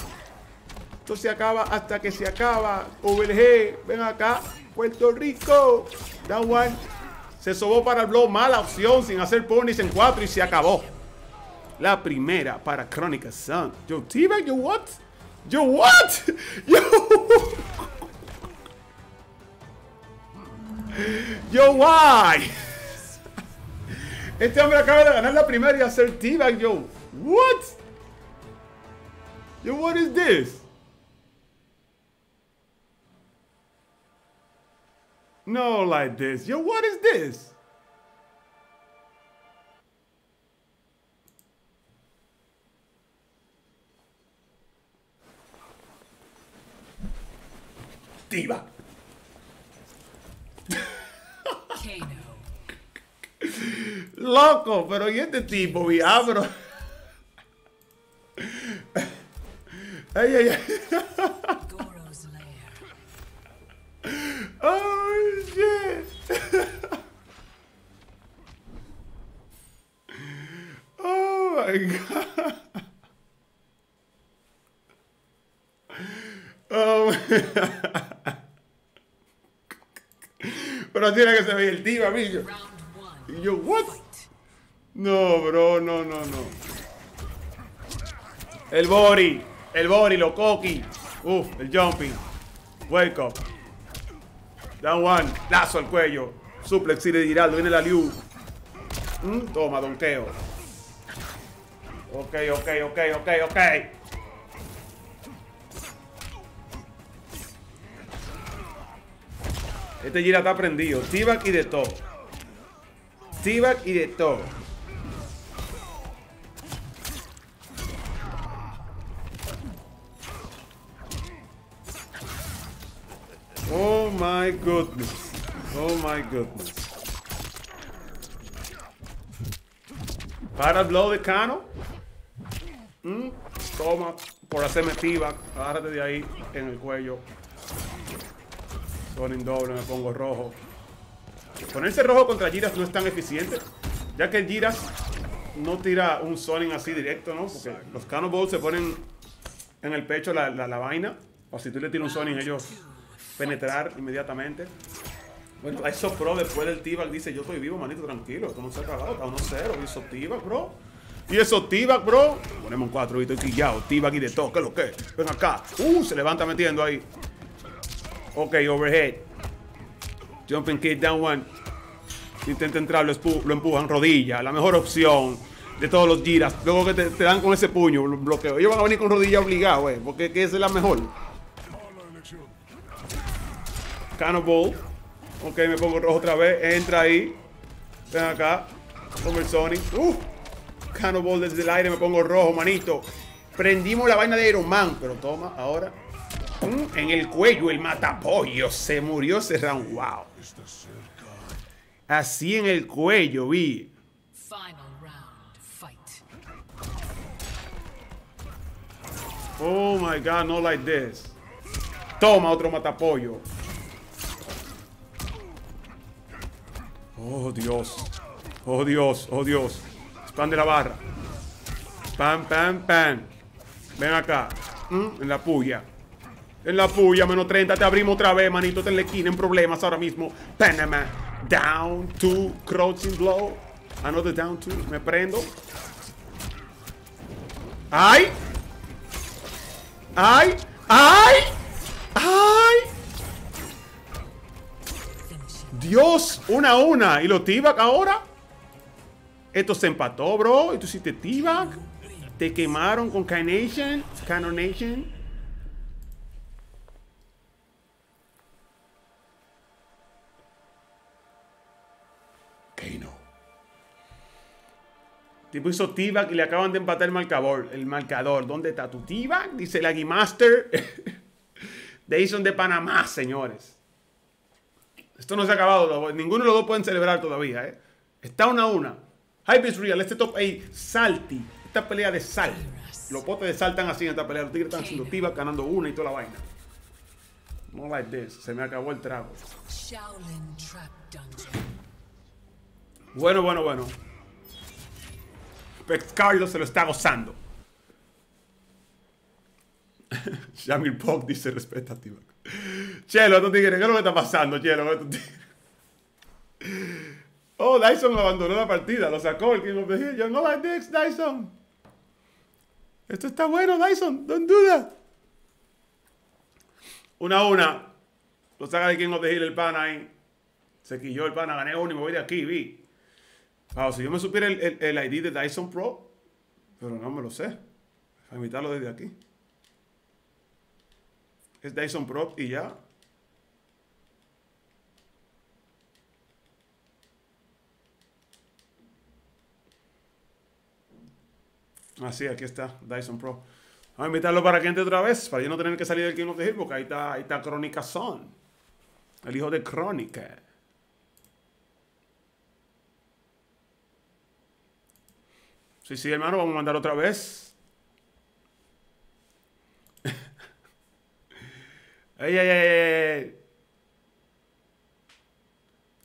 Esto se acaba hasta que se acaba. OVG, ven acá. Puerto Rico. Down one. Se sobó para el blow. Mala opción sin hacer ponies en 4 y se acabó. La primera para Crónica Sun. Yo, T-Bag, yo, what? Yo, what? *laughs* Yo. Yo, why? Este hombre acaba de ganar la primera y hacer T-Bag, yo. What? Yo, what is this? No, like this. Yo, what is this? Diva. Loco, pero ¿y este tipo, viabro? Ay, ay, ay. Oh, *laughs* shit. Oh, my God. *laughs* Oh, Pero tiene que se ve el tío, amigo. Y yo, what? No, bro, no, no, no. El Bori, el Bori, lo coqui. Uf, el jumping. Wake up. Down one, lazo al cuello. Suplex y de Giraldo, viene la Liu. Mm, toma, donkeo. Ok, ok, ok, ok, ok. Este Gira está prendido. T-Back y de todo. T-Back y de todo. Oh my goodness. Oh my goodness. Para blow de Cano. Mm, Toma, por hacerme T-Back. Agárrate de ahí en el cuello. Sonic doble, me pongo rojo. Ponerse rojo contra Giras no es tan eficiente. Ya que Giras no tira un Sonic así directo, ¿no? Porque los Cannonballs se ponen en el pecho la, la, vaina. O si tú le tiras un Sonic, ellos penetrar inmediatamente. Bueno, a esos pro después del T-Back dice, yo estoy vivo, manito, tranquilo. Esto no se ha acabado, está 1-0. Y esos T-Back, bro. Y esos T-Back, bro. Ponemos un 4 y estoy quillado. T-Back y de todo, ¿qué es lo que? Ven acá. Uh, se levanta metiendo ahí. Ok, overhead. Jumping kick down one. Intenta entrar, lo, lo empujan. Rodilla, la mejor opción de todos los giras. Luego que te, dan con ese puño, lo bloqueo. Ellos van a venir con rodilla obligado, güey. Porque que esa es la mejor. Cannonball. Ok, me pongo rojo otra vez. Entra ahí. Ven acá. Como el Sonic. Uh. Cannonball desde el aire me pongo rojo, manito. Prendimos la vaina de Iron Man, pero toma, ahora. Mm, En el cuello, el matapollo. Se murió ese round. Wow. Así en el cuello, vi. Oh my god, no like this. Toma otro matapollo. Oh Dios. Oh Dios, oh Dios. Expande la barra. Pam, pam, pam. Ven acá. Mm, En la puya. En la puya, menos 30. Te abrimos otra vez, manito. Te en la esquina en problemas ahora mismo. Panama. Down to crouching blow. Another down to. Me prendo. ¡Ay! ¡Ay! ¡Ay! ¡Ay! Dios, una a una. ¿Y los T-Bag ahora? Esto se empató, bro. ¿Y tú hiciste T-Bag? Te quemaron con Canation. Canonation. Kano. Tipo hizo T-Bag y le acaban de empatar el marcador. El marcador. ¿Dónde está tu T-Bag? Dice el Aguimaster. *laughs* Dayson de Panamá, señores. Esto no se ha acabado. Ninguno de los dos pueden celebrar todavía, ¿eh? Está una a una. Hype is real. Este top 8, salty. Esta pelea de sal. Los potes de sal están así en esta pelea. Los tigres están haciendo T-Bag ganando una y toda la vaina. No like this. Se me acabó el trago. Bueno, bueno, bueno. Carlos se lo está gozando. *laughs* Shamir Pog dice respeta a. Chelo, estos tigres, ¿qué es lo que está pasando, Chelo? Oh, Dyson abandonó la partida, lo sacó el King of the Hill. Yo no like this, Dyson. Esto está bueno, Dyson, don't do that. Una a una. Lo saca de King of the Hill el pana ahí. Se quilló el pana, gané uno y me voy de aquí, vi. Wow, si yo me supiera el, el- el ID de Dyson Pro, pero no me lo sé. Para imitarlo desde aquí. Es Dyson Pro y ya. Así, aquí está, Dyson Pro. Vamos a invitarlo para que entre otra vez, para yo no tener que salir del King of the Hill, porque ahí está, ahí está Crónica Son. El hijo de Crónica. Sí, sí, hermano, vamos a mandar otra vez. *laughs* Ey, ey, ey.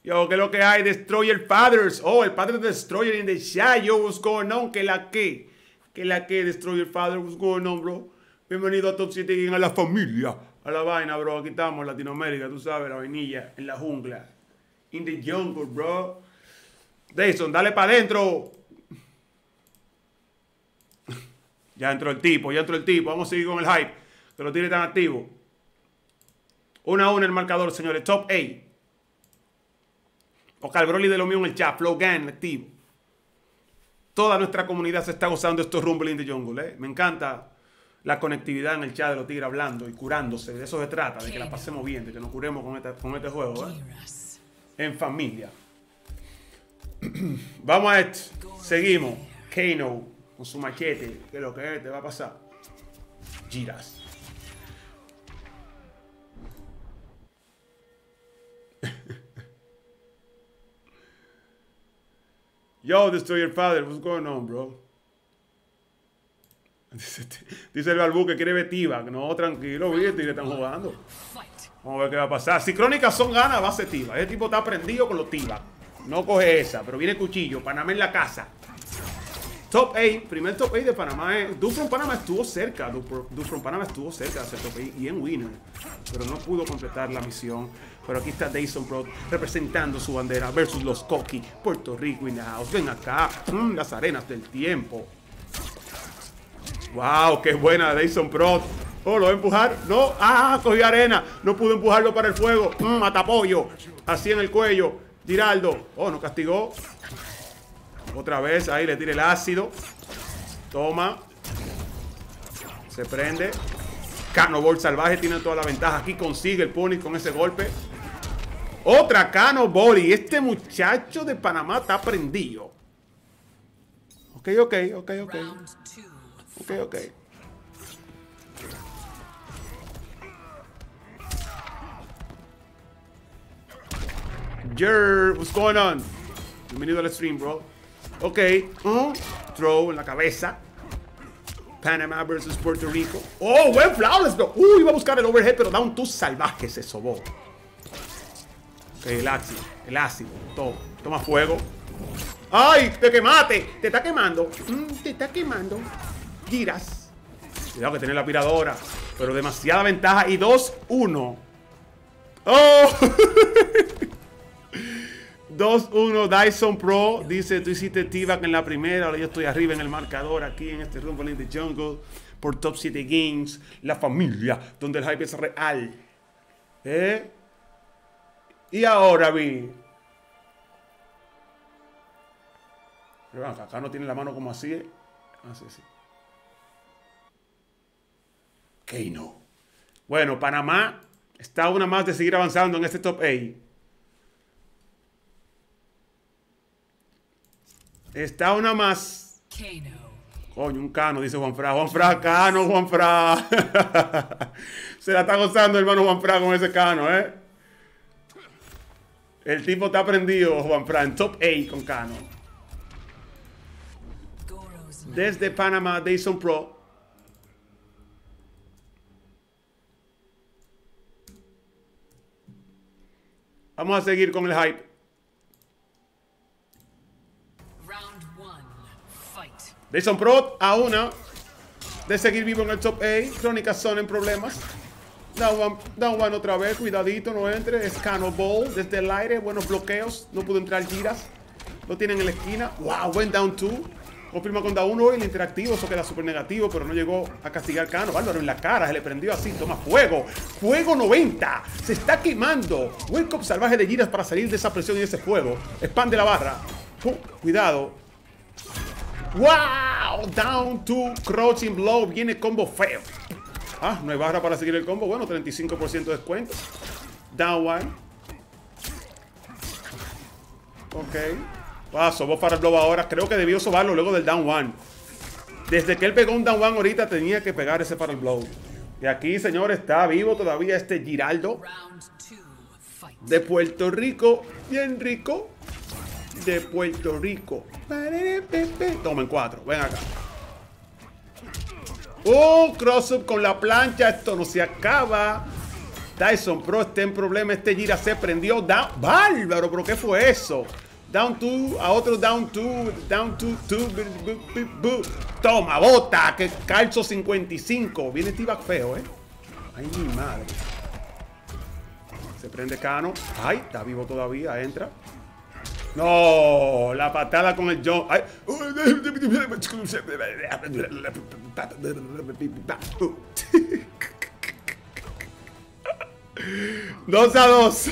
Yo, ¿qué es lo que hay? Destroyer Fathers. Oh, el padre de Destroyer in the chat. Yo, what's going on? ¿Qué la que? ¿Qué la que? Destroyer Father, what's going on, bro? Bienvenido a Top 7 Game, a la familia. A la vaina, bro. Aquí estamos, Latinoamérica, tú sabes, la vainilla, en la jungla. In the jungle, bro. Dayson, dale para adentro. *laughs* Ya entró el tipo, ya entró el tipo. Vamos a seguir con el hype. Que lo tiene tan activo. Una a una el marcador, señores. Top 8. Oscar Broly de lo mío en el chat. Flow Gang activo. Toda nuestra comunidad se está gozando estos Rumble in the Jungle. ¿eh? Me encanta la conectividad en el chat de los tigres hablando y curándose. De eso se trata, de que la pasemos bien, de que nos curemos con este, con este juego. ¿eh? En familia. *clears throat* Vamos a esto. Seguimos. Kano con su machete. ¿Qué es lo que es? Te va a pasar. Giras. Yo, Destroy Your Father, what's going on, bro? *laughs* Dice, dice el balbu que quiere ver T-Bag. No, tranquilo, vi, le están jugando. Vamos a ver qué va a pasar. Si Crónicas son ganas, va a ser Tiva. Ese tipo está prendido con los Tiva. No coge esa, pero viene cuchillo. Panamá en la casa. Top 8. Primer top 8 de Panamá. Es, Dufron Panamá estuvo cerca. Dufron Panamá estuvo cerca de ser top 8 y en winner. Pero no pudo completar la misión. Pero aquí está Dayson Pro representando su bandera versus los Coqui. Puerto Rico the house. Ven acá. Mm, las arenas del tiempo. Wow, qué buena Dayson Pro. Oh, lo va a empujar. No, ah, cogió arena. No pudo empujarlo para el fuego. Mm, matapollo. Así en el cuello. Giraldo. Oh, no castigó. Otra vez, ahí le tira el ácido. Toma. Se prende. Cannonball salvaje tiene toda la ventaja. Aquí consigue el Pony con ese golpe. Otra Cannonball. Y este muchacho de Panamá está prendido. Ok, ok, ok, ok. Ok, ok. Jer, what's going on? Bienvenido al stream, bro. Ok. uh, throw en la cabeza. Panama versus Puerto Rico. Oh, buen flawless, bro. Uh, iba a buscar el overhead, pero da un two salvaje, se sobó. Ok, el ácido. El ácido. Toma. Toma fuego. ¡Ay! ¡Te quemaste! ¡Te está quemando! Mm, ¡Te está quemando! Giras. Cuidado que tiene la aspiradora. Pero demasiada ventaja. Y 2-1. ¡Oh! *laughs* 2-1 Dyson Pro. Dice, tú hiciste T-Back en la primera. Ahora yo estoy arriba en el marcador aquí en este Rumble in the Jungle. Por Top 7 Games. La familia. Donde el hype es real. ¿Eh? Y ahora vi. Pero acá no tiene la mano como así. ¿eh? Así, así. Keino. Bueno, Panamá está una más de seguir avanzando en este top 8. Está una más. Coño, un cano, dice Juan Fra. Juan Fra, cano, Juan Fra. *laughs* Se la está gozando, hermano Juan Fra, con ese cano, ¿eh? El tipo está prendido, Juan Fra, en top 8 con cano. Desde Panamá, Dyson Pro. Vamos a seguir con el hype. Fight. Dyson Pro a una de seguir vivo en el top 8. Crónicas son en problemas. Down one, down one otra vez. Cuidadito, no entre. Es Cano Ball desde el aire. Buenos bloqueos. No pudo entrar giras. Lo tienen en la esquina. Wow, buen down 2. Confirma con down 1 y el interactivo. Eso queda súper negativo, pero no llegó a castigar Cano. Bárbaro en la cara. Se le prendió así. Toma fuego. Fuego 90. Se está quemando. Wake up salvaje de giras para salir de esa presión y ese fuego. Expande la barra. Cuidado. ¡Wow! Down to crouching blow. Viene combo feo. Ah, no hay barra para seguir el combo. Bueno, 35% de descuento. Down one. Ok. Ah, sobó para el blow ahora. Creo que debió sobarlo luego del down one. Desde que él pegó un down one ahorita tenía que pegar ese para el blow. Y aquí, señor, está vivo todavía este Giraldo de Puerto Rico. Bien rico. De Puerto Rico. Tomen cuatro. Ven acá. Oh, cross up con la plancha. Esto no se acaba. Tyson Pro está en problema. Este gira se prendió. Down. Bárbaro, pero ¿qué fue eso? Down two, a otro down two, down two, two, bu- bu- bu- bu. Toma, bota, que calzo 55. Viene T-Back feo, ¿eh? Ay, mi madre. Se prende Cano. Ay, está vivo todavía, entra. No, la patada con el John. Ay. 2 a 2.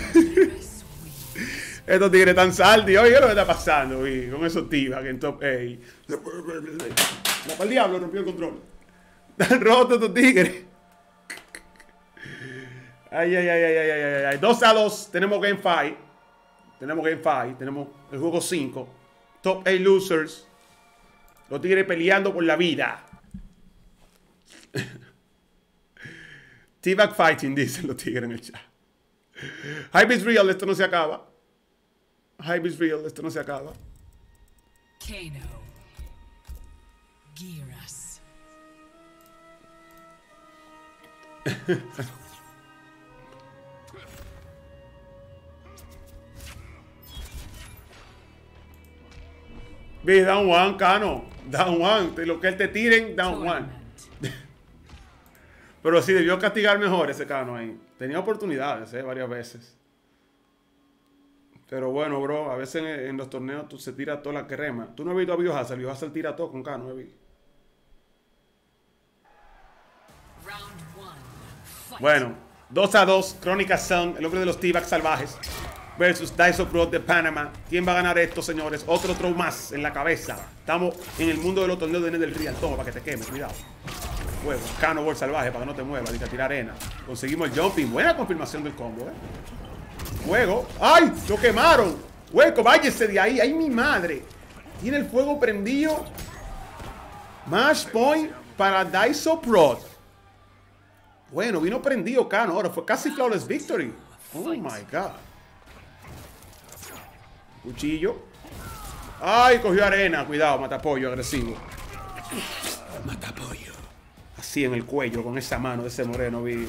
Estos tigres están saldi. Oye, ¿qué lo que está pasando? uy, con esos tibas que en top 8. La para el diablo rompió el control. Están rotos estos tigres. Ay, ay, ay, ay, ay, ay, ay, ay. 2 a 2. Tenemos Game 5. Tenemos Game 5. Tenemos el juego 5. Top 8 losers. Los tigres peleando por la vida. *laughs* T-Back fighting, dicen los tigres en el chat. Hype is real, esto no se acaba. Hype is real, esto no se acaba. Kano. Giras. *laughs* Ve, down one, Cano. Down one. Lo que él te tiren, down one. Pero sí debió castigar mejor ese Cano ahí. Tenía oportunidades, eh, varias veces. Pero bueno, bro, a veces en, en los torneos tú se tira toda la crema. Tú no has visto a Biohazard, Biohazard tira todo con Cano, eh. Bueno, 2 a 2, Crónica Sun, el hombre de los T-Back salvajes, versus Dyson Pro de Panamá. ¿Quién va a ganar esto, señores? Otro throw más en la cabeza. Estamos en el mundo de los torneos de del Real. Toma, para que te queme, cuidado. Fuego, Cano Ball salvaje, para que no te muevas, dice tira arena. Conseguimos el jumping, buena confirmación del combo, eh. Fuego. ¡Ay! ¡Lo quemaron! Hueco, váyese de ahí. ¡Ay, mi madre! Tiene el fuego prendido. Match point para Daiso Pro. Bueno, vino prendido Cano. Ahora fue casi flawless victory. Oh my god. Cuchillo. Ay, cogió arena. Cuidado, matapollo agresivo. Matapollo. Así en el cuello, con esa mano de ese moreno, vi.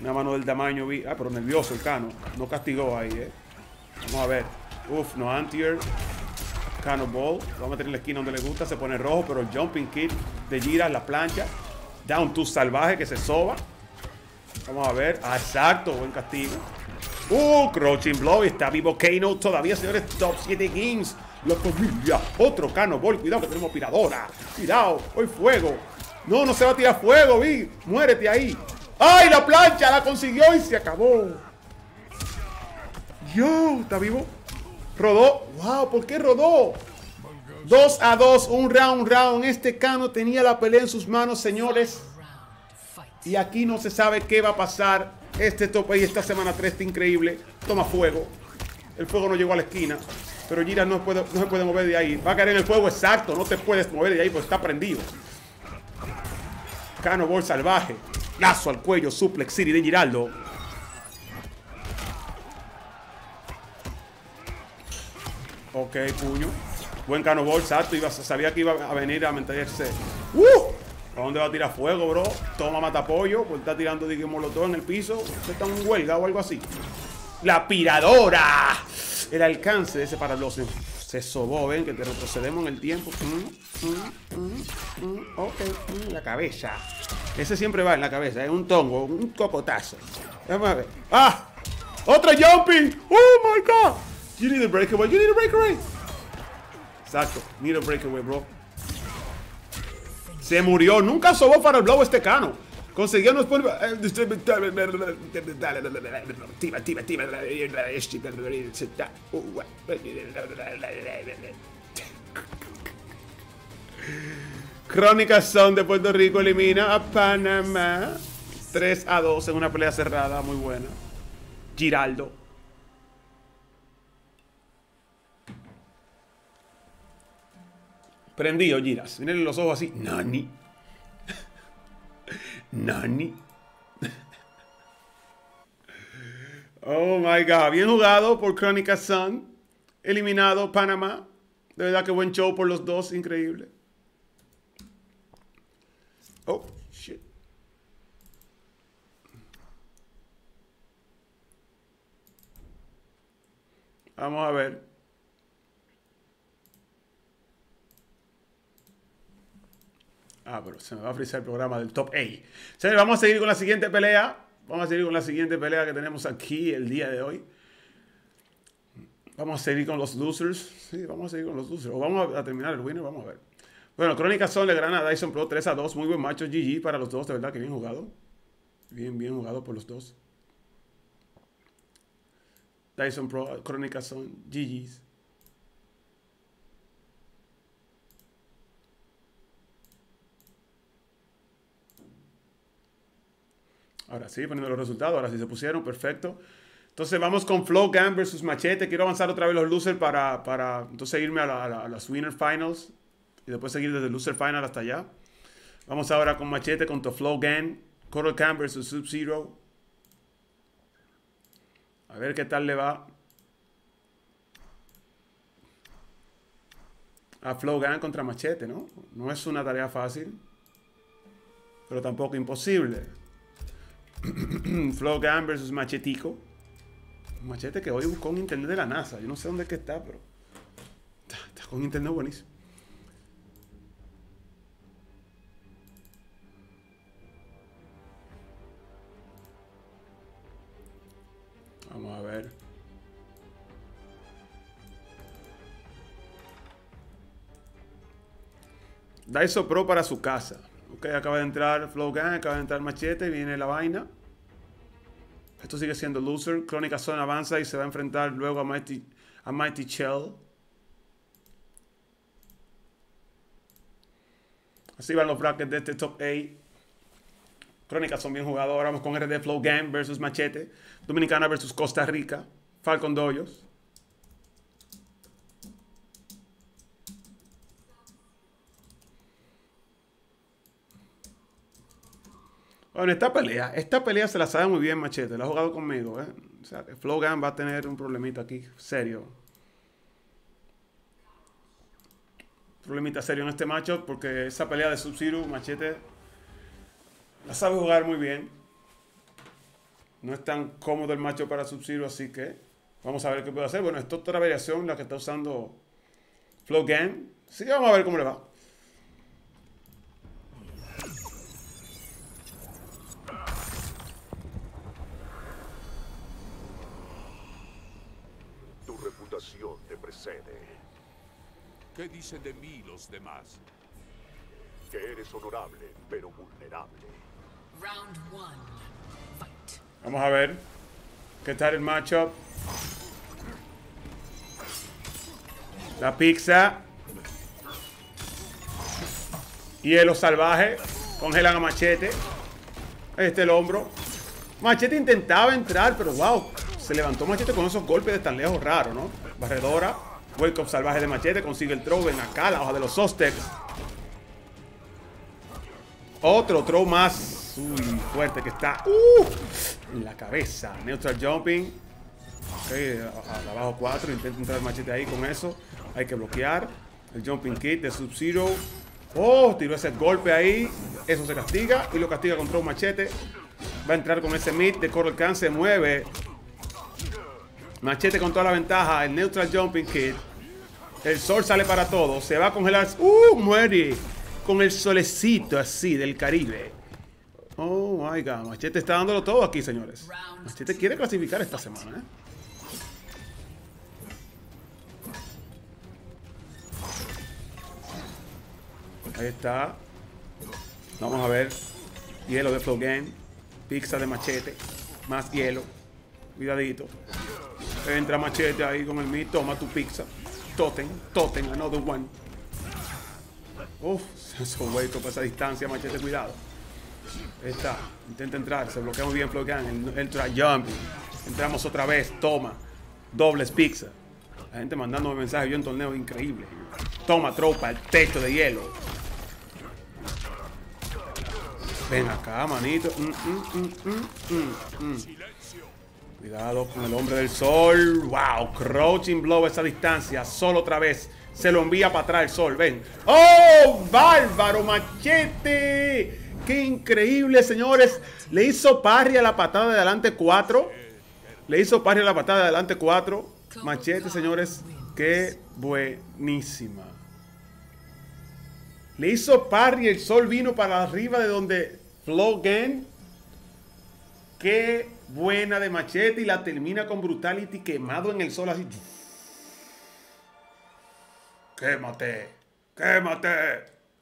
Una mano del tamaño, vi. Ah, pero nervioso el cano. No castigó ahí, eh. Vamos a ver. Uf, no antier. Cano Ball. Lo vamos a meter en la esquina donde le gusta. Se pone rojo, pero el jumping kit de Gira, la plancha. Down to salvaje que se soba. Vamos a ver. Ah, exacto. Buen castigo. Uh, Crouching Blow. Está vivo Kano todavía, señores. Top 7 Games. La familia. Otro Cano Ball. Cuidado que tenemos piradora. Cuidado. Hoy fuego. No, no se va a tirar fuego, vi. Muérete ahí. ¡Ay, la plancha! La consiguió y se acabó. Yo, ¿está vivo? Rodó. Wow, ¿por qué rodó? 2 a 2, un round, un round. Este Cano tenía la pelea en sus manos, señores. Y aquí no se sabe qué va a pasar. Este top y esta semana 3 está increíble. Toma fuego. El fuego no llegó a la esquina. Pero Gira no, puede, no se puede mover de ahí. Va a caer en el fuego exacto. No te puedes mover de ahí porque está prendido. Cano Ball salvaje. Lazo al cuello. Suplex City de Giraldo. Ok, puño. Buen Cano Ball, exacto. Iba, sabía que iba a venir a meterse. ¡Uh! ¿A dónde va a tirar fuego, bro? Toma matapollo. Pues está tirando, digamos, todo en el piso. Está en huelga o algo así. ¡La piradora! El alcance de ese paralose se sobó, ven, que te retrocedemos en el tiempo. Mm, mm, mm, mm. ok, mm, la cabeza. Ese siempre va en la cabeza, es un tongo, un copotazo. Vamos ver. ¡Ah! ¡Otro jumping! ¡Oh my god! You need a breakaway, you need a breakaway. Exacto, need a breakaway, bro. Se murió, nunca sobó para el blow este cano. Consiguió unos puntos. Crónicas son de Puerto Rico elimina a Panamá 3 a 2 en una pelea cerrada muy buena. Giraldo. Prendido, Giras. Miren los ojos así. Nani. Nani. Oh my god. Bien jugado por Crónica Sun. Eliminado Panamá. De verdad que buen show por los dos. Increíble. Oh, shit. Vamos a ver. Ah, pero se me va a frizar el programa del top 8. Señores, vamos a seguir con la siguiente pelea. Vamos a seguir con la siguiente pelea que tenemos aquí el día de hoy. Vamos a seguir con los losers. Sí, vamos a seguir con los losers. O vamos a, terminar el winner, vamos a ver. Bueno, Crónicas son le gana a Dyson Pro 3 a 2. Muy buen macho. GG para los dos, de verdad que bien jugado. Bien, bien jugado por los dos. Dyson Pro, Crónicas son GG's. Ahora sí, poniendo los resultados. Ahora sí se pusieron, perfecto. Entonces vamos con Flow Gun versus Machete. Quiero avanzar otra vez los losers para, para entonces irme a, la- a la- a las Winner Finals. Y después seguir desde Loser Final hasta allá. Vamos ahora con Machete contra Flow Gun. Coral Khan versus Sub-Zero. A ver qué tal le va. A Flow Gun contra Machete, ¿no? No es una tarea fácil. Pero tampoco imposible. *clears throat* Flow Gun versus Machetico. Machete que hoy buscó un internet de la NASA. Yo no sé dónde es que está, pero. Está, está con internet buenísimo. Vamos a ver. Daiso Pro para su casa. Ok, acaba de entrar Flow Gang, acaba de entrar Machete, viene la vaina. Esto sigue siendo loser. Crónica Zone avanza y se va a enfrentar luego a Mighty, a Mighty Shell. Así van los brackets de este top 8. Crónicas son bien jugados. Ahora vamos con RD Flow Gang versus Machete. Dominicana versus Costa Rica. Falcon Doyos. Bueno, esta pelea, esta pelea se la sabe muy bien Machete, la ha jugado conmigo, ¿eh? O sea, que Flow Gun va a tener un problemita aquí, serio. problemita serio en este matchup porque esa pelea de Sub-Zero, Machete, la sabe jugar muy bien. No es tan cómodo el matchup para Sub-Zero, así que vamos a ver qué puede hacer. Bueno, esto es otra variación la que está usando Flow Gang. Así que vamos a ver cómo le va. Tu ¿Qué dicen de mí los demás? Que eres honorable, pero vulnerable. Round one. Fight. Vamos a ver qué tal el matchup. La pizza. Hielo salvaje. Congelan a Machete. Este el hombro. Machete intentaba entrar, pero wow. Se levantó Machete con esos golpes de tan lejos raro, ¿no? Barredora. Up salvaje de Machete. Consigue el throw. Ven acá, la hoja de los Sostex. Otro throw más. Uy, fuerte que está. Uh, en la cabeza. Neutral jumping. Ok, abajo 4. Intenta entrar el machete ahí con eso. Hay que bloquear. El jumping kit de Sub-Zero. Oh, tiró ese golpe ahí. Eso se castiga. Y lo castiga contra un machete. Va a entrar con ese mid de Coral Khan. Se mueve. Machete con toda la ventaja. El neutral jumping kit. El sol sale para todos. Se va a congelar. ¡Uh! Muere. Con el solecito así del Caribe. Oh my god. Machete está dándolo todo aquí, señores. Machete quiere clasificar esta semana, ¿eh? Ahí está. Vamos a ver. Hielo de Flow Game. Pizza de machete. Más hielo. Cuidadito. Entra machete ahí con el mid. Toma tu pizza. Totem. Totem. Another one. Uf. *laughs* Eso wake up a esa distancia. Machete, cuidado. Ahí está. Intenta entrar. Se bloquea muy bien el try jump. Entramos otra vez. Toma. Dobles pizza. La gente mandándome mensajes. Yo en torneo increíble. Toma tropa. El techo de hielo. Ven acá, manito. Mm, mm, mm, mm, mm, mm. Cuidado con el hombre del sol. Wow, crouching blow esa distancia. Solo otra vez. Se lo envía para atrás el sol. Ven. ¡Oh! ¡Bárbaro! ¡Machete! ¡Qué increíble, señores! Le hizo parry a la patada de adelante 4. Le hizo parry a la patada de adelante 4. Machete, señores. ¡Qué buenísima! Le hizo parry, el sol vino para arriba de donde Flow Gang. Qué buena de machete y la termina con Brutality quemado en el sol así. Quémate, quémate.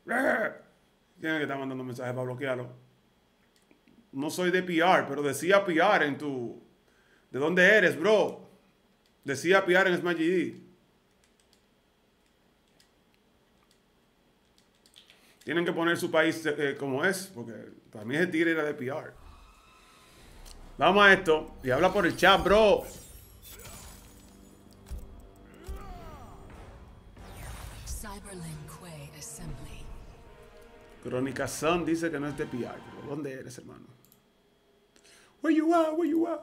Eh. Tienen que estar mandando mensajes para bloquearlo. No soy de PR, pero decía PR en tu... ¿De dónde eres, bro? Decía PR en Smash GD. Tienen que poner su país eh, como es, porque para mí ese tigre era de PR. Vamos a esto. Y habla por el chat, bro. Crónica Sun dice que no es de PR. ¿Dónde eres, hermano? Where you at? Where you at?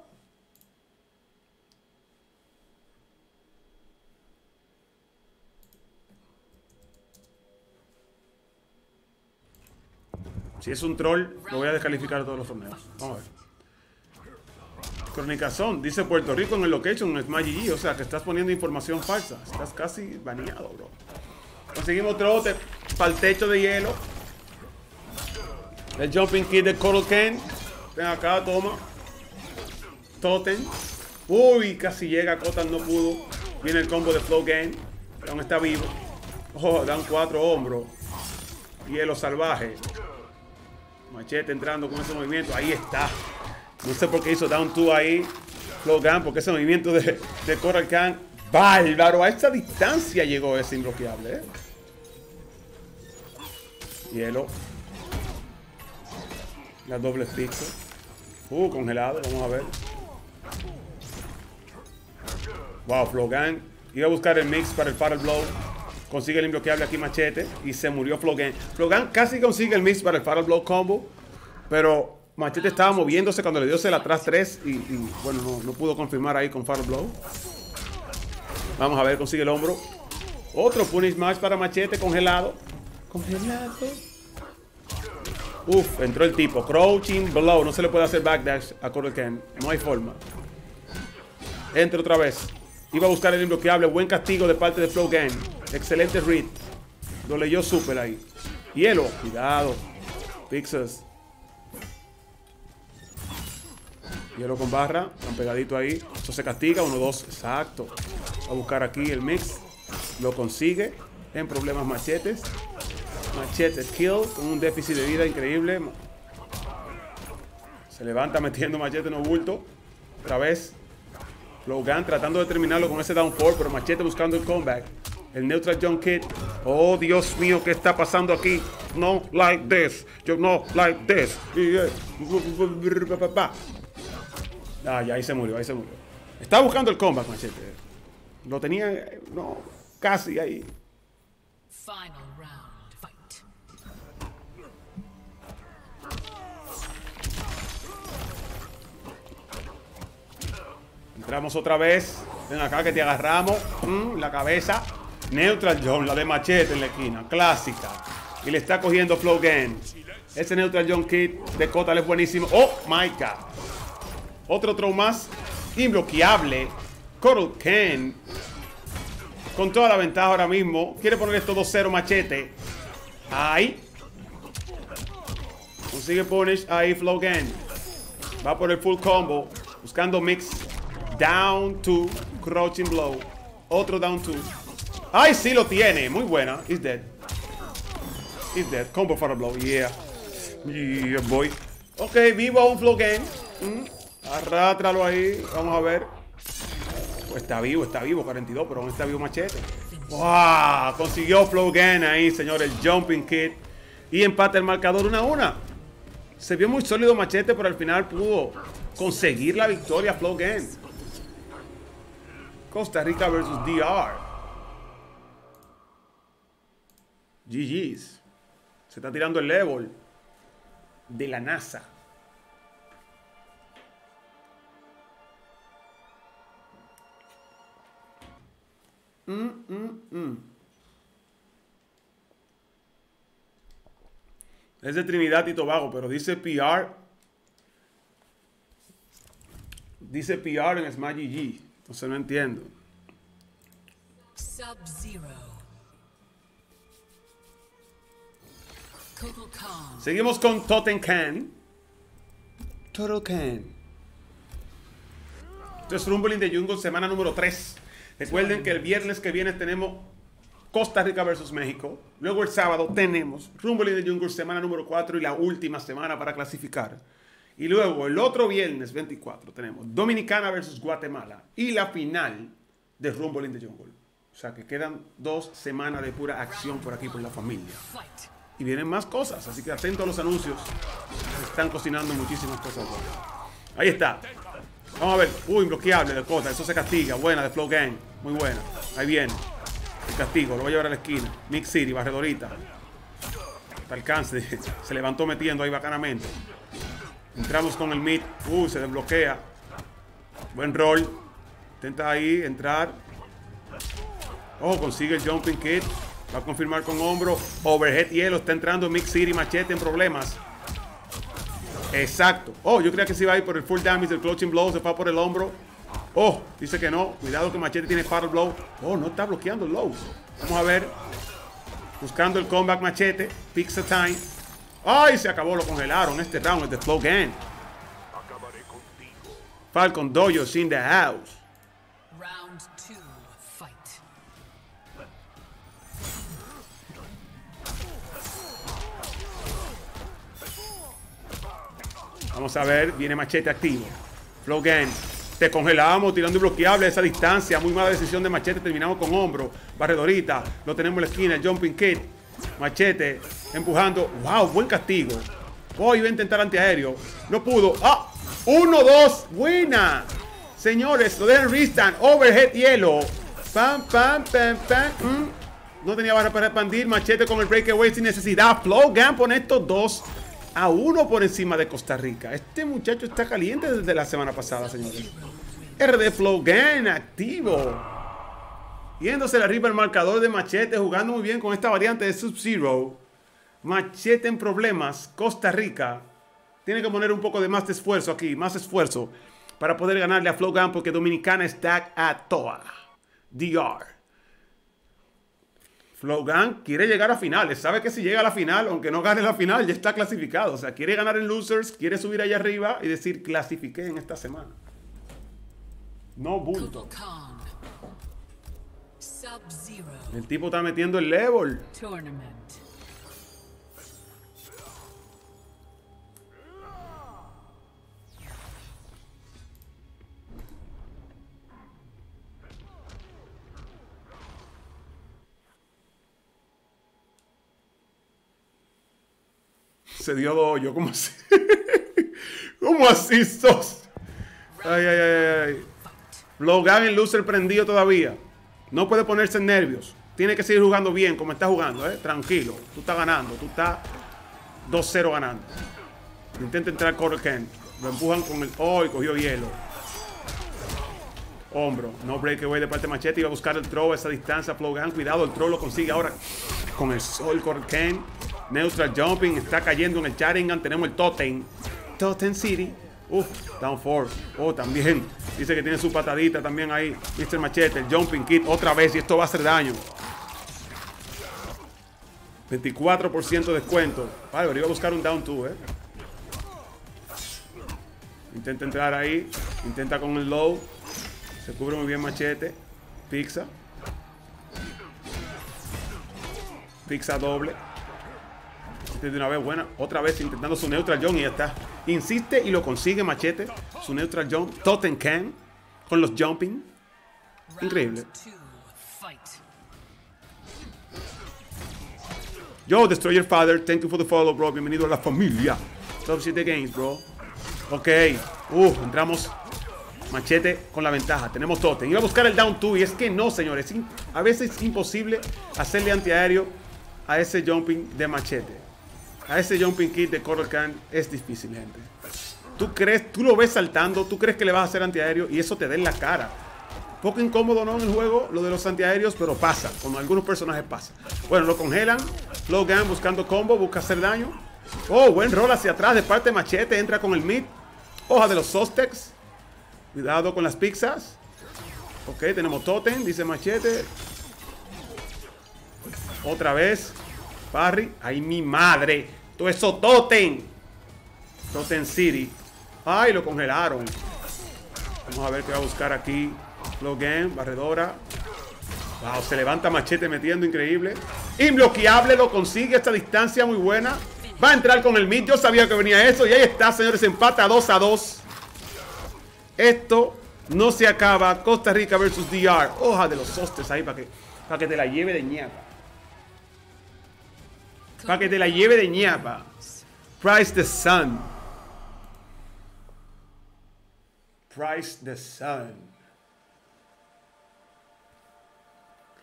Si es un troll, lo voy a descalificar de todos los torneos. Vamos a ver. Cronicazón, dice Puerto Rico en el location, en Smash GG, o sea que estás poniendo información falsa. Estás casi baneado, bro. Conseguimos otro para el techo de hielo. El jumping kit de Coral Ken. Ven acá, toma. Totem. Uy, casi llega. Kotan no pudo. Viene el combo de Flow Game. Aún está vivo. Oh, dan cuatro hombros. Hielo salvaje. Machete entrando con ese movimiento. Ahí está. No sé por qué hizo down 2 ahí. Flow Gun, porque ese movimiento de, de Coral Khan. Bárbaro. A esta distancia llegó ese imbloqueable. ¿eh? Hielo. La doble pizza. Uh, congelado. Vamos a ver. Wow, Flogan. Iba a buscar el mix para el Fatal Blow. Consigue el imbloqueable aquí Machete. Y se murió Flogan. Flogan casi consigue el mix para el Fatal Blow combo. Pero Machete estaba moviéndose cuando le dio el atrás 3. Y, y, bueno, no, no pudo confirmar ahí con Fatal Blow. Vamos a ver, consigue el hombro. Otro punish más para Machete congelado. Congelado. Uf, entró el tipo. Crouching blow. No se le puede hacer backdash a Coral Ken. No hay forma. Entra otra vez. Iba a buscar el imbloqueable. Buen castigo de parte de Flow Gang. Excelente read. Lo leyó super ahí. Hielo. Cuidado. Pixels. Hielo con barra. Están pegadito ahí. Eso se castiga. Uno, dos. Exacto. A buscar aquí el mix. Lo consigue. En problemas machetes. Machete kill. Con un déficit de vida increíble. Se levanta metiendo machete en los bultos. Otra vez. Logan tratando de terminarlo con ese down four, pero Machete buscando el comeback. El neutral John Kidd. Oh, Dios mío, ¿qué está pasando aquí? No like this. Yo no like this. Ah, ya ahí se murió, ahí se murió. Estaba buscando el comeback, Machete. Lo tenía, no, casi ahí. Final round. Fight. Entramos otra vez. Ven acá que te agarramos. Mm, la cabeza. Neutral John, la de machete en la esquina. Clásica. Y le está cogiendo Flow Gang. Ese Neutral John Kid de Kotal es buenísimo. Oh my god. Otro throw más. Imbloqueable. Coral Ken. Con toda la ventaja ahora mismo. Quiere poner esto 2-0 machete. Ahí. Consigue punish. Ahí Flow Gang. Va por el full combo. Buscando mix. Down to crouching blow. Otro down to. ¡Ay, sí lo tiene! Muy buena. He's dead. He's dead. Combo for a blow. Yeah. Yeah, boy. Ok, vivo un flow game. Mm, Arrátralo ahí. Vamos a ver. Pues está vivo, está vivo. 42, pero aún está vivo Machete. ¡Wow! Consiguió flow game ahí, señor. El jumping kit. Y empate el marcador una a una. Se vio muy sólido Machete, pero al final pudo conseguir la victoria Flow Game. Costa Rica versus DR. GG's. Se está tirando el level de la NASA. Mm, mm, mm. Es de Trinidad y Tobago, pero dice PR. Dice PR en Smash GG. Entonces no entiendo. Kotal Khan. Seguimos con Tottenham. Tottenham. Esto es Rumbling de Jungle, semana número 3. Recuerden que el viernes que viene tenemos Costa Rica versus México. Luego el sábado tenemos Rumbling de Jungle, semana número 4 y la última semana para clasificar. Y luego el otro viernes 24 tenemos Dominicana versus Guatemala y la final de Rumbling de Jungle. O sea que quedan dos semanas de pura acción por aquí por la familia. Y vienen más cosas, así que atento a los anuncios. Están cocinando muchísimas cosas. Ahí está. Vamos a ver. Uy, bloqueable de cosas. Eso se castiga. Buena de Flow Gang. Muy buena. Ahí viene. El castigo. Lo voy a llevar a la esquina. Mix City, barredorita. Hasta alcance. *laughs* Se levantó metiendo ahí bacanamente. Entramos con el mid. Uy, se desbloquea. Buen roll. Intenta ahí entrar. Oh, consigue el jumping kit. Va a confirmar con hombro. Overhead hielo. Está entrando Mix City Machete en problemas. Exacto. Oh, yo creía que se iba a ir por el full damage del clutching blow. Se fue por el hombro. Oh, dice que no. Cuidado que Machete tiene power blow. Oh, no está bloqueando el low. Vamos a ver. Buscando el comeback Machete. Pizza time. Ay, se acabó. Lo congelaron. Este round es de Flow Gang. Falcon Dojo in the house. Vamos a ver, viene machete activo. Flow Gang. Te congelamos tirando bloqueable a esa distancia. Muy mala decisión de machete. Terminamos con hombro. Barredorita. Lo tenemos en la esquina. Jumping kit. Machete. Empujando. Wow, buen castigo. Oh, iba a intentar antiaéreo. No pudo. ¡Ah! ¡Uno, dos! ¡Buena! Señores, lo dejan restan. Overhead hielo. Pam, pam, pam, pam. Mm. No tenía barra para expandir. Machete con el breakaway sin necesidad. Flow Gang pone estos dos a uno por encima de Costa Rica. Este muchacho está caliente desde la semana pasada, señores. RD Flow Gang activo. Yéndose arriba el marcador de Machete, jugando muy bien con esta variante de Sub-Zero. Machete en problemas, Costa Rica. Tiene que poner un poco de más de esfuerzo aquí, más esfuerzo para poder ganarle a Flogan porque Dominicana está a toa. DR. Flogan quiere llegar a finales. Sabe que si llega a la final, aunque no gane la final, ya está clasificado. O sea, quiere ganar en losers, quiere subir allá arriba y decir, clasifiqué en esta semana. No bulto. El tipo está metiendo el level. Tournament. Se dio dos hoyos. ¿Cómo así? *laughs* ¿Cómo así sos? Ay, ay, ay, ay. Logan el loser prendido todavía. No puede ponerse en nervios. Tiene que seguir jugando bien como está jugando, ¿eh? Tranquilo. Tú estás ganando. Tú estás 2-0 ganando. Intenta entrar Coral. Lo empujan con el... ¡Oh! y cogió hielo. Hombro. No breakaway de parte de Machete. Iba a buscar el throw a esa distancia. Flogan. Cuidado. El throw lo consigue ahora con el sol. Coral. Neutral jumping. Está cayendo en el Sharingan. Tenemos el Totem. Totem City. Uf, down four. Oh, también. Dice que tiene su patadita también ahí. Mr. Machete, el jumping kit otra vez. Y esto va a hacer daño. 24% de descuento. Vale, pero iba a buscar un down two, eh. Intenta entrar ahí. Intenta con el low. Se cubre muy bien Machete. Pizza. Pizza doble. De una vez buena. Otra vez intentando su neutral jump y ya está. Insiste y lo consigue Machete. Su neutral jump. Totem Can. Con los jumping. Increíble. Yo, Destroyer Father, thank you for the follow, bro. Bienvenido a la familia. Top 7 Games, bro. Ok. Uh, entramos. Machete con la ventaja. Tenemos Totem. Iba a buscar el down 2 y es que no, señores. A veces es imposible hacerle antiaéreo a ese jumping de Machete. A ese jumping kit de Coral Can es difícil, gente. Tú crees, tú lo ves saltando, tú crees que le vas a hacer antiaéreo y eso te da en la cara. Poco incómodo, ¿no? En el juego, lo de los antiaéreos, pero pasa. Con algunos personajes pasa. Bueno, lo congelan. Logan buscando combo, busca hacer daño. Oh, buen rol hacia atrás de parte Machete. Entra con el mid. Hoja de los Sostex. Cuidado con las pizzas. Ok, tenemos Totem, dice Machete. Otra vez. Parry. ¡Ay, mi madre! Todo eso Totem. Totem City. ¡Ay, lo congelaron! Vamos a ver qué va a buscar aquí. Logan, barredora. Wow, se levanta machete metiendo, increíble. Inbloqueable, lo consigue esta distancia muy buena. Va a entrar con el mid. Yo sabía que venía eso. Y ahí está, señores. Empata 2 a 2. Esto no se acaba. Costa Rica versus DR. Hoja de los hostes ahí para que, para que te la lleve de ñapa. Para que te la lleve de ñapa. Price the Sun. Price the Sun.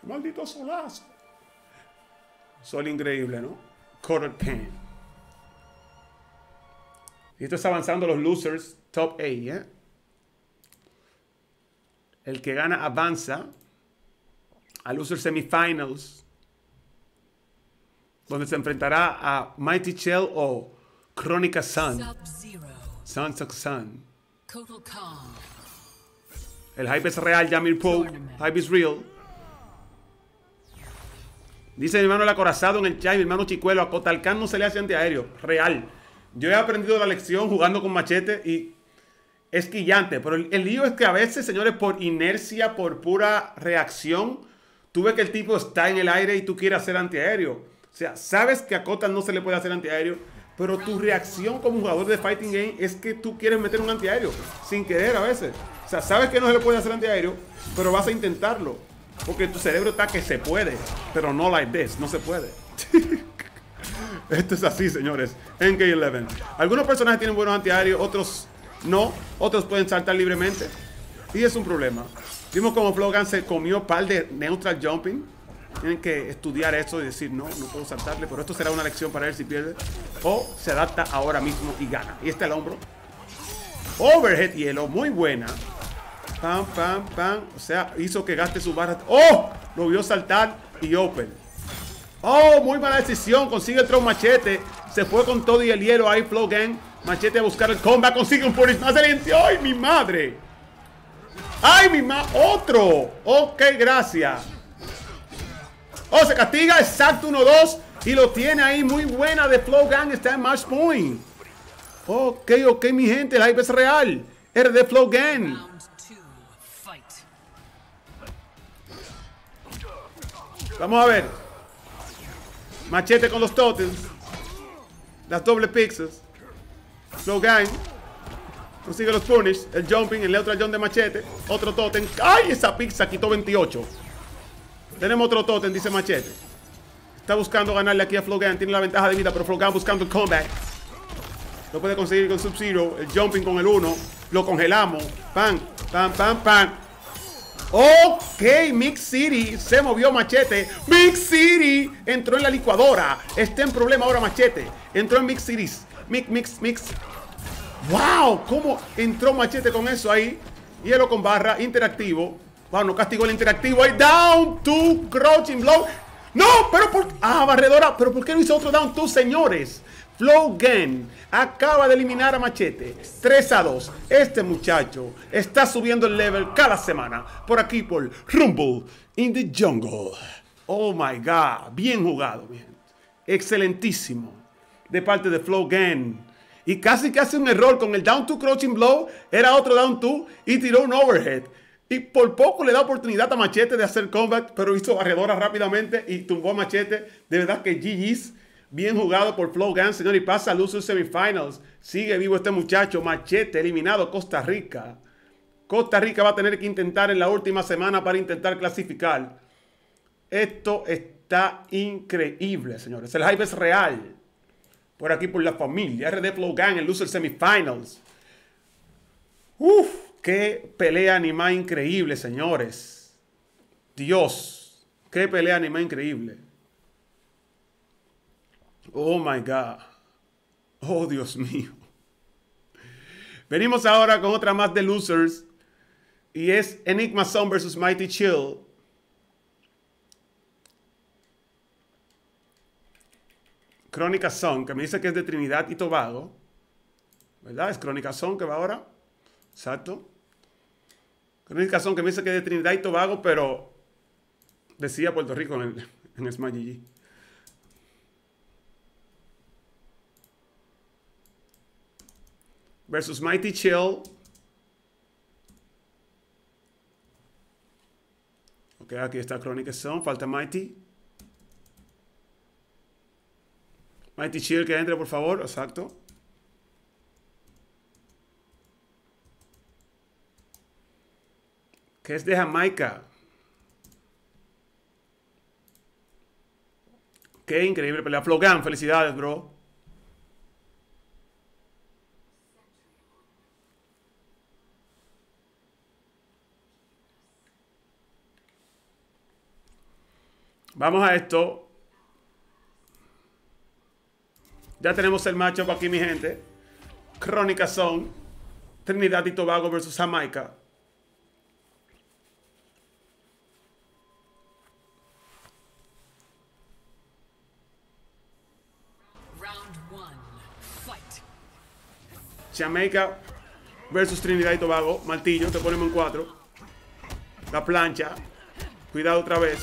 Maldito solazo. Sol increíble, ¿no? Quarter Can. Y esto está avanzando los losers top 8, ¿eh? El que gana avanza a loser semifinals, donde se enfrentará a Mighty Shell o Crónica Sun. Sons of Sun. El hype es real, Jamir Poe. Hype is real. Dice mi hermano el acorazado en el chat, mi hermano Chicuelo, a Cotalcán no se le hace antiaéreo. Real. Yo he aprendido la lección jugando con machete y es quillante. Pero el, el lío es que a veces, señores, por inercia, por pura reacción, tú ves que el tipo está en el aire y tú quieres hacer antiaéreo. O sea, sabes que a Kotal no se le puede hacer antiaéreo, pero tu reacción como jugador de Fighting Game es que tú quieres meter un antiaéreo, sin querer a veces. O sea, sabes que no se le puede hacer antiaéreo, pero vas a intentarlo. Porque tu cerebro está que se puede, pero no like this, no se puede. *laughs* Esto es así, señores. En K11. Algunos personajes tienen buenos antiaéreos, otros no. Otros pueden saltar libremente. Y es un problema. Vimos como Flogan se comió par de neutral jumping. Tienen que estudiar eso y decir, no, no puedo saltarle. Pero esto será una lección para él si pierde. O se adapta ahora mismo y gana. Y este el hombro. Overhead hielo, muy buena. Pam, pam, pam. O sea, hizo que gaste su barra. ¡Oh! Lo vio saltar y open. Oh, muy mala decisión. Consigue el throw machete. Se fue con todo y el hielo ahí, Flow Gang. Machete a buscar el combat. Consigue un punish más excelente. ¡Ay, mi madre! ¡Ay, mi madre! ¡Otro! Ok, gracias. Oh, se castiga. Exacto, 1-2. Y lo tiene ahí. Muy buena de Flow Gang. Está en match point. Ok, ok, mi gente. El hype es real. De Flow Gang. Vamos a ver. Machete con los totems. Las doble pixels. Slow gang. Consigue los punish. El jumping. El otro jump de machete. Otro totem. ¡Ay! Esa pizza quitó 28. Tenemos otro totem, dice machete. Está buscando ganarle aquí a Flogan. Tiene la ventaja de vida, pero Flogan buscando el comeback. Lo puede conseguir con Sub-Zero. El jumping con el 1. Lo congelamos. Pam, pam, pam, pam. Ok, Mix City se movió Machete. Mix City entró en la licuadora. Está en problema ahora Machete. Entró en Mix Cities. Mix, mix, mix. ¡Wow! ¿Cómo entró Machete con eso ahí? Hielo con barra, interactivo. Wow, no el interactivo ahí. Down to crouching blow. No, pero por. Ah, barredora. Pero ¿por qué no hizo otro down to, señores? Flow Gen acaba de eliminar a Machete 3 a 2. Este muchacho está subiendo el level cada semana por aquí por Rumble in the Jungle. Oh my God, bien jugado, bien. Excelentísimo de parte de Flow Gen. Y casi que hace un error con el down to crouching blow. Era otro down to y tiró un overhead. Y por poco le da oportunidad a Machete de hacer combat, pero hizo barredora rápidamente y tumbó a Machete. De verdad que GG's. Bien jugado por Flow Gun, señor. Y pasa a Loser Semifinals. Sigue vivo este muchacho. Machete eliminado Costa Rica. Costa Rica va a tener que intentar en la última semana para intentar clasificar. Esto está increíble, señores. El hype es real. Por aquí, por la familia. RD Flow Gang en Loser Semifinals. Uf, qué pelea animada increíble, señores. Dios, qué pelea animada increíble. Oh my God. Oh Dios mío. Venimos ahora con otra más de Losers. Y es Enigma Sun versus Mighty Chill. Crónica Sun, que me dice que es de Trinidad y Tobago. ¿Verdad? Es Crónica Sun que va ahora. Exacto. Crónica Sun que me dice que de Trinidad y Tobago, pero decía Puerto Rico en, el, en versus Mighty Chill. Ok, aquí está Crónica Son. Falta Mighty. Mighty Chill que entre, por favor. Exacto. Que es de Jamaica. Qué increíble pelea. Flogan, felicidades, bro. Vamos a esto. Ya tenemos el matchup aquí, mi gente. Crónica son Trinidad y Tobago versus Jamaica. Jamaica versus Trinidad y Tobago. Martillo, te ponemos en cuatro. La plancha. Cuidado otra vez.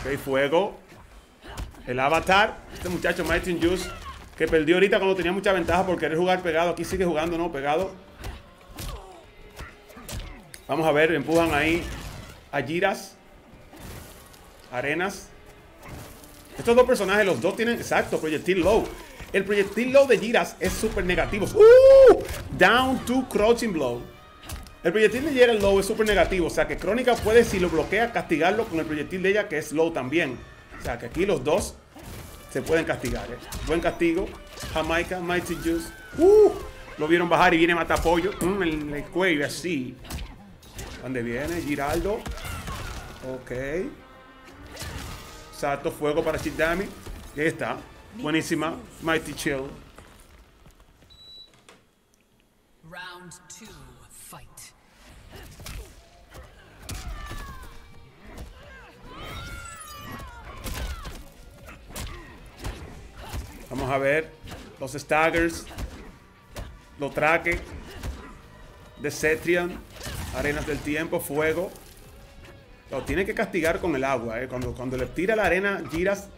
Ok, fuego. El avatar. Este muchacho, Martin Juice. Que perdió ahorita cuando tenía mucha ventaja por querer jugar pegado. Aquí sigue jugando, ¿no? Pegado. Vamos a ver, empujan ahí a Giras. Arenas. Estos dos personajes, los dos tienen, exacto, proyectil low. El proyectil low de Giras es súper negativo. ¡Uh! Down to crouching blow. El proyectil de Gerald Low es súper negativo. O sea que Crónica puede, si lo bloquea, castigarlo con el proyectil de ella, que es low también. O sea que aquí los dos se pueden castigar. ¿eh? Buen castigo. Jamaica, Mighty Juice. ¡Uh! Lo vieron bajar y viene Matapollo. Mm, en el cuello, así. ¿Dónde viene? Giraldo. Ok. Exacto, fuego para Chip Dami. Y ahí está. Buenísima. Mighty Chill. Round two, fight. Vamos a ver. Los Staggers. Lo traque. Cetrian, Arenas del tiempo. Fuego. Lo tiene que castigar con el agua. ¿eh? Cuando le tira la arena, giras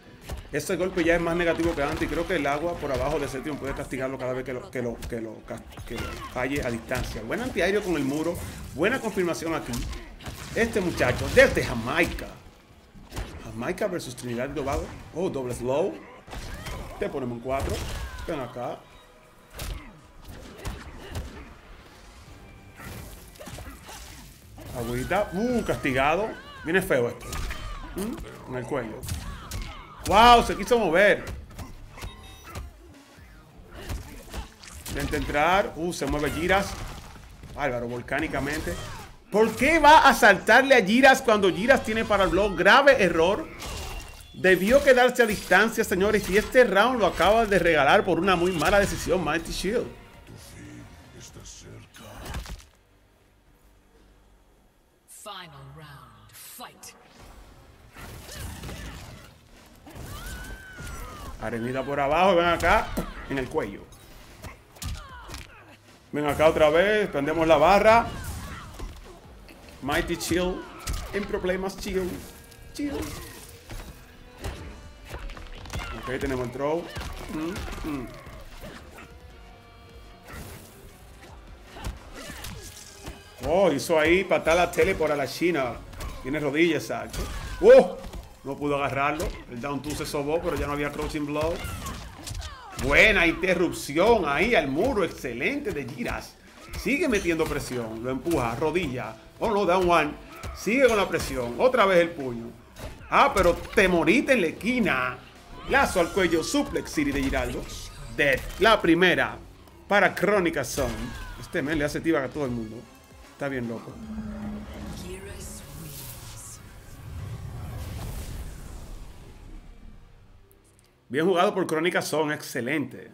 ese golpe ya es más negativo que antes. Y creo que el agua por abajo de Cetrian puede castigarlo cada vez que lo, que lo, que lo, que falle a distancia. Buen antiaéreo con el muro. Buena confirmación aquí. Este muchacho desde Jamaica. Jamaica versus Trinidad y Tobago. Oh, doble slow. Te ponemos en cuatro. Ven acá. Agüita. Uh, castigado. Viene feo esto. ¿Mm? En el cuello. Wow, se quiso mover. Intenta entrar. Uh, se mueve Giras. Álvaro, volcánicamente. ¿Por qué va a saltarle a Giras cuando Giras tiene para el blog? Grave error. Debió quedarse a distancia, señores. Y este round lo acaba de regalar por una muy mala decisión, Mighty Shield. Arenita por abajo, ven acá, en el cuello. Ven acá otra vez, prendemos la barra. Mighty chill. En problemas chill. Chill. Ok, tenemos el throw. Mm, mm. Oh, hizo ahí patada tele por a la China. Tiene rodillas, exacto. ¡Oh! No pudo agarrarlo. El down two se sobó, pero ya no había crossing blow. Buena interrupción ahí al muro. Excelente de Giras. Sigue metiendo presión. Lo empuja. Rodilla. Oh no, down one. Sigue con la presión. Otra vez el puño. Ah, pero te moriste en la esquina. Lazo al cuello. Suplex City de Giraldo. Dead. La primera. Para Crónica Son. Este men le hace tiba a todo el mundo. Está bien loco. Bien jugado por Crónica Son. Excelente.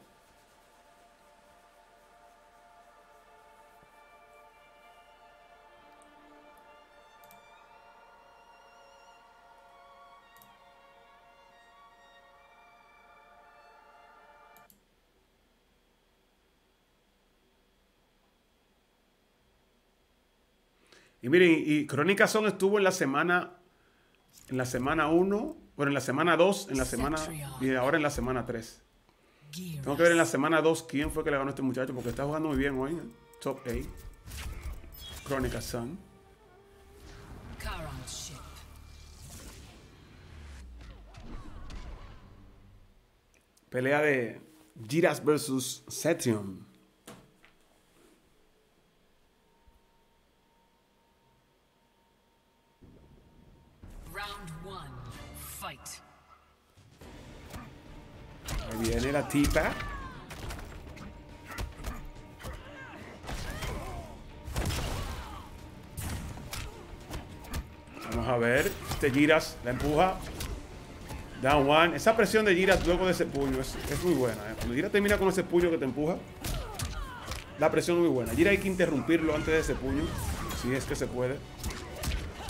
Y miren, y Crónica Son estuvo en la semana en la semana 1, bueno, en la semana 2, en la semana y ahora en la semana 3. Tengo que ver en la semana 2 quién fue que le ganó a este muchacho porque está jugando muy bien hoy. ¿eh? Top 8. Crónica Sun. Pelea de Giras versus Cetrion. Ahí viene la tipa. Vamos a ver. Este Giras la empuja. Down one. Esa presión de Giras luego de ese puño es, muy buena. ¿eh? Cuando Giras termina con ese puño que te empuja, la presión es muy buena. Giras hay que interrumpirlo antes de ese puño. Si es que se puede.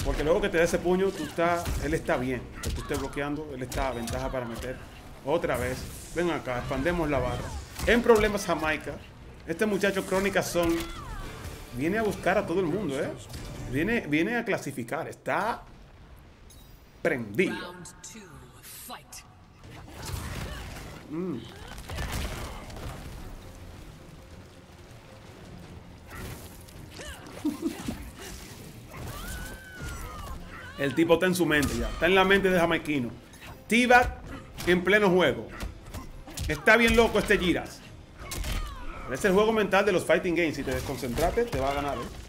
Porque luego que te dé ese puño, tú estás, él está bien. Que tú estés bloqueando, él está a ventaja para meter. Otra vez. Ven acá, expandemos la barra. En problemas Jamaica. Este muchacho Crónica Son viene a buscar a todo el mundo, ¿eh? Viene, viene a clasificar. Está prendido. Fight. El tipo está en su mente ya. Está en la mente de Jamaiquino. Tibat en pleno juego. Está bien loco este Giras. Es el juego mental de los fighting games. Si te desconcentraste, te va a ganar, ¿eh?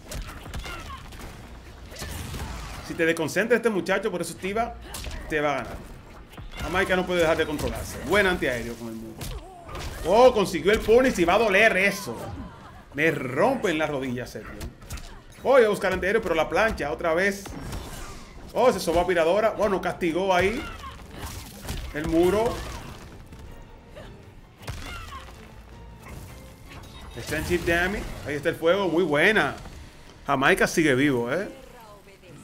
Si te desconcentra este muchacho, por eso Tibat te va a ganar. Jamaica no puede dejar de controlarse. Buen antiaéreo con el muro. Oh, consiguió el punish y va a doler eso. Me rompen las rodillas, Sergio. Oh, voy a buscar antiaéreo, pero la plancha otra vez. Oh, se sobó aspiradora. Bueno, castigó ahí. El muro. Extensive damage. Ahí está el fuego. Muy buena. Jamaica sigue vivo, ¿eh?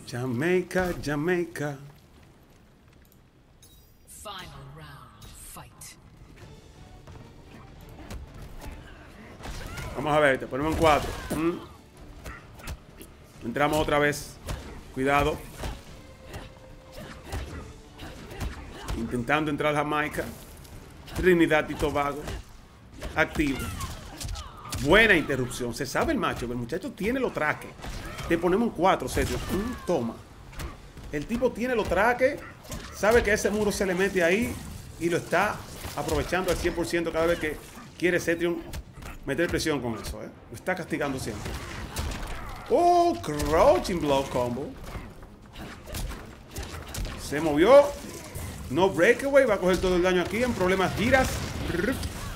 Jamaica, Jamaica. Vamos a ver, te ponemos en cuatro. ¿Mm? Entramos otra vez. Cuidado. Intentando entrar Jamaica. Trinidad y Tobago. Activo. Buena interrupción. Se sabe el macho. El muchacho tiene los traques. Te ponemos en 4, Sergio. Mm, toma. El tipo tiene los traques. Sabe que ese muro se le mete ahí. Y lo está aprovechando al 100% cada vez que quiere Cetrion meter presión con eso. ¿eh? Lo está castigando siempre. Oh, crouching blow combo. Se movió. No breakaway. Va a coger todo el daño aquí en problemas giras.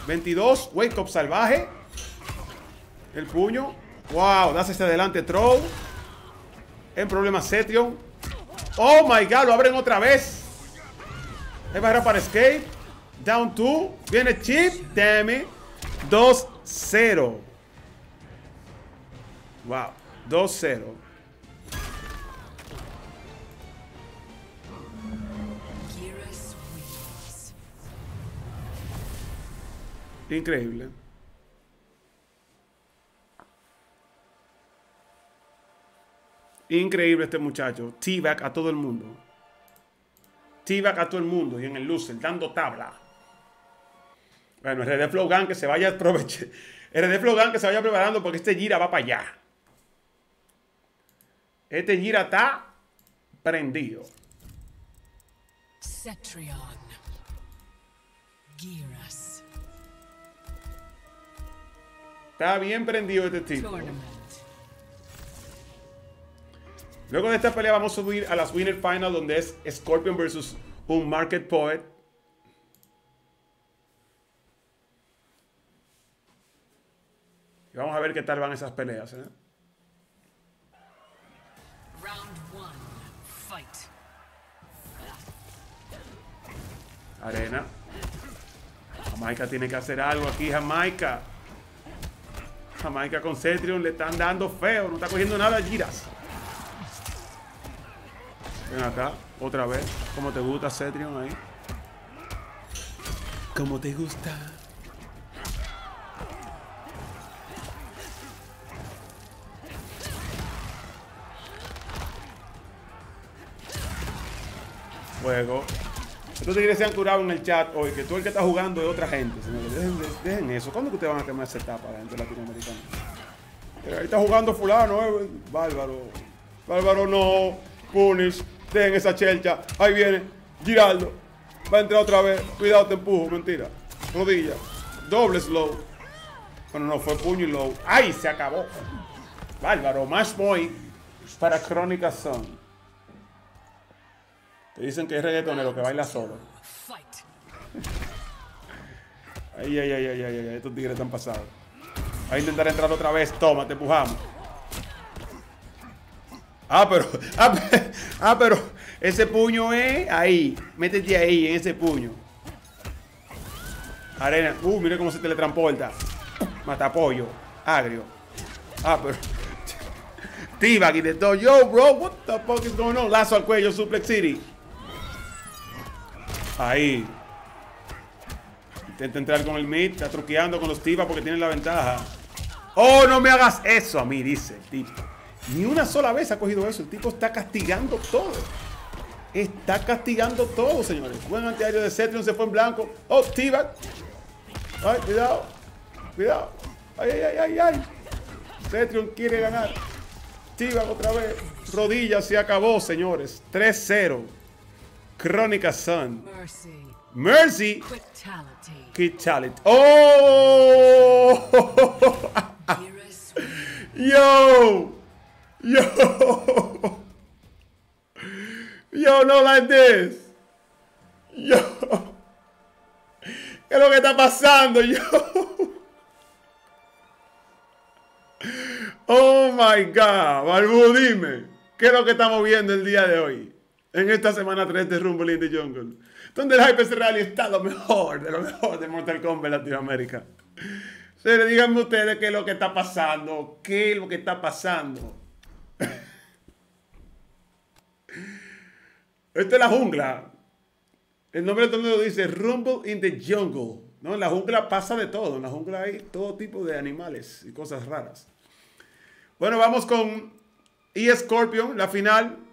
22. Wake up salvaje. El puño. Wow. Das hacia adelante. Throw. En problemas Cetrion. Oh my god. Lo abren otra vez. Hay barra para escape. Down 2. Viene chip. Damn it. 2-0. Wow. 2-0. Increíble. Increíble este muchacho. T-back a todo el mundo. T-back a todo el mundo. Y en el loser, dando tabla. Bueno, RD Flowgun que se vaya a aprovechar. RD Flowgun que se vaya preparando porque este Gira va para allá. Este Gira está prendido. Cetrion. Geras. Está bien prendido este tipo. Luego de esta pelea vamos a subir a las Winner Final donde es Scorpion versus un Market Poet. Y vamos a ver qué tal van esas peleas. ¿eh? Round one. Fight. Arena. Jamaica tiene que hacer algo aquí, Jamaica. Jamaica con Cetrion le están dando feo. No está cogiendo nada giras. Ven acá, otra vez. ¿Cómo te gusta Cetrion ahí? ¿Cómo te gusta? Juego. Estos tigres se han curado en el chat hoy, que tú el que está jugando es otra gente, señores. Dejen, de- dejen eso. ¿Cuándo que ustedes van a quemar esa etapa, la gente latinoamericana? Eh, ahí está jugando fulano, eh. Bárbaro. Bárbaro no. Punish. Dejen esa chelcha. Ahí viene. Giraldo. Va a entrar otra vez. Cuidado, te empujo. Mentira. Rodilla. Doble slow. Bueno, no, fue puño y low. ¡Ay! Se acabó. Bárbaro. Match point para Crónica Sun. Te dicen que es reggaetonero que baila solo. Ay, ay, ay, ay, ay, ay, estos tigres están pasados. A intentar entrar otra vez. Toma, te empujamos. Ah, pero, *laughs* ah, ah, pero ese puño es ahí. Métete ahí, en ese puño. Arena. Uh, mira cómo se teletransporta. Matapollo. Agrio. Ah, pero. *laughs* T-Bag y de todo. Yo, bro, what the fuck is going on? Lazo al cuello, Suplex City. Ahí. Intenta entrar con el mid, está truqueando con los Tiva porque tienen la ventaja. Oh, no me hagas eso a mí, dice el tipo. Ni una sola vez ha cogido eso. El tipo está castigando todo. Está castigando todo, señores. Buen antiaéreo de Cetrion se fue en blanco. Oh, Tiva. Ay, cuidado. Cuidado. Ay, ay, ay, ay. Cetrion quiere ganar. Tiva otra vez. Rodillas se acabó, señores. 3-0. Crónica Sun. Mercy. Talent. ¡Oh! *laughs* Yo! Yo! Yo, no like this. Yo. ¿Qué es lo que está pasando? Yo. Oh my God. Balbu, dime. ¿Qué es lo que estamos viendo el día de hoy? En esta semana 3 de Rumble in the Jungle. Donde el Hyper Rally está lo mejor, de lo mejor de Mortal Kombat Latinoamérica. Se le díganme ustedes qué es lo que está pasando. ¿Qué es lo que está pasando? Es la jungla. El nombre del torneo dice Rumble in the Jungle. No, en la jungla pasa de todo. En la jungla hay todo tipo de animales y cosas raras. Bueno, vamos con E Scorpion, la final.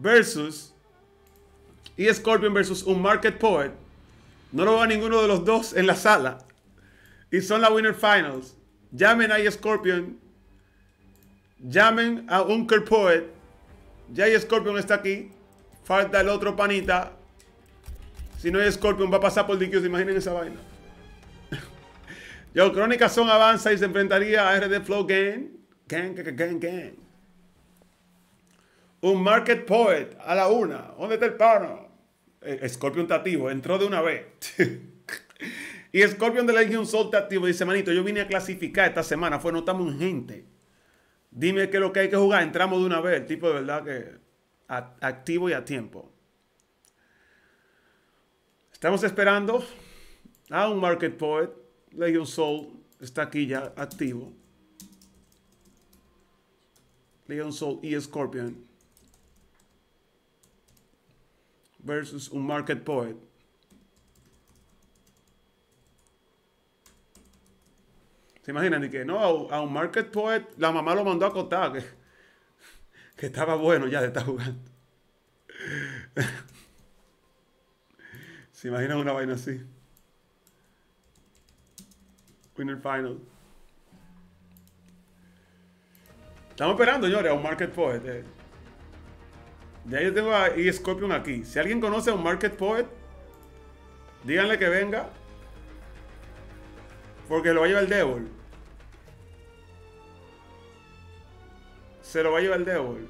Versus E Scorpion versus un Market Poet. No lo veo ninguno de los dos en la sala. Y son la Winner Finals. Llamen a E Scorpion. Llamen a Uncle Poet. Ya E Scorpion está aquí. Falta el otro panita. Si no hay Scorpion, va a pasar por DQ. ¿Se imaginen esa vaina? *laughs* Yo, Crónica Son avanza y se enfrentaría a RD Flow. Gang, gang, gang, gang. Un Market Poet a la una. ¿Dónde está el pano? Eh, Scorpion tativo. Entró de una vez. *laughs* y Scorpion de Legion Soul tativo dice, manito, yo vine a clasificar esta semana. Fue notamos gente. Dime qué es lo que hay que jugar. Entramos de una vez. El tipo de verdad que activo y a tiempo. Estamos esperando a un Market Poet. Legion Soul está aquí ya activo. Legion Soul y Scorpion. Versus un Market Poet. ¿Se imaginan? Y que no, a un- Market Poet la mamá lo mandó a acotar. Que, *laughs* que estaba bueno ya de estar jugando. *laughs* ¿Se imaginan una vaina así? Winner Final. Estamos esperando, señores, a un Market Poet. eh. Ya yo tengo a E Scorpion aquí. Si alguien conoce a un Market Poet, díganle que venga. Porque lo va a llevar el Devil. Se lo va a llevar el Devil.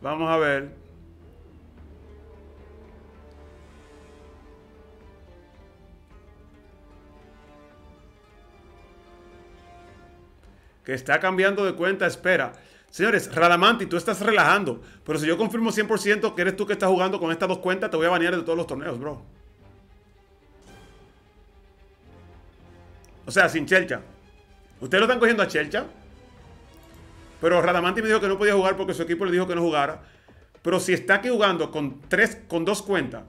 Vamos a ver. Que está cambiando de cuenta, espera. Señores, Radamanti, tú estás relajando. Pero si yo confirmo 100% que eres tú que estás jugando con estas dos cuentas, te voy a banear de todos los torneos, bro. O sea, sin Chelcha. Ustedes lo están cogiendo a Chelcha. Pero Radamanti me dijo que no podía jugar porque su equipo le dijo que no jugara. Pero si está aquí jugando con tres, con dos cuentas,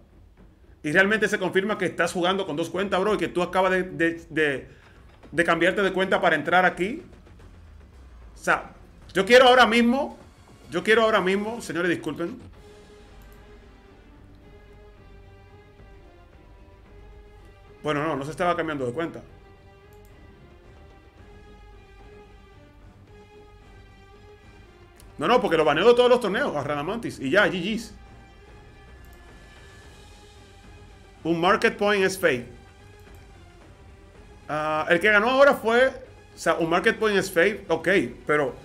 y realmente se confirma que estás jugando con dos cuentas, bro, y que tú acabas de, de- de- de cambiarte de cuenta para entrar aquí. O sea, yo quiero ahora mismo, yo quiero ahora mismo, señores, disculpen. Bueno, no, no se estaba cambiando de cuenta. No, no, porque lo baneó de todos los torneos a Radamantis. Y ya, GG's. Un market point es fake. Ah, el que ganó ahora fue. O sea, un market point es fake, ok, pero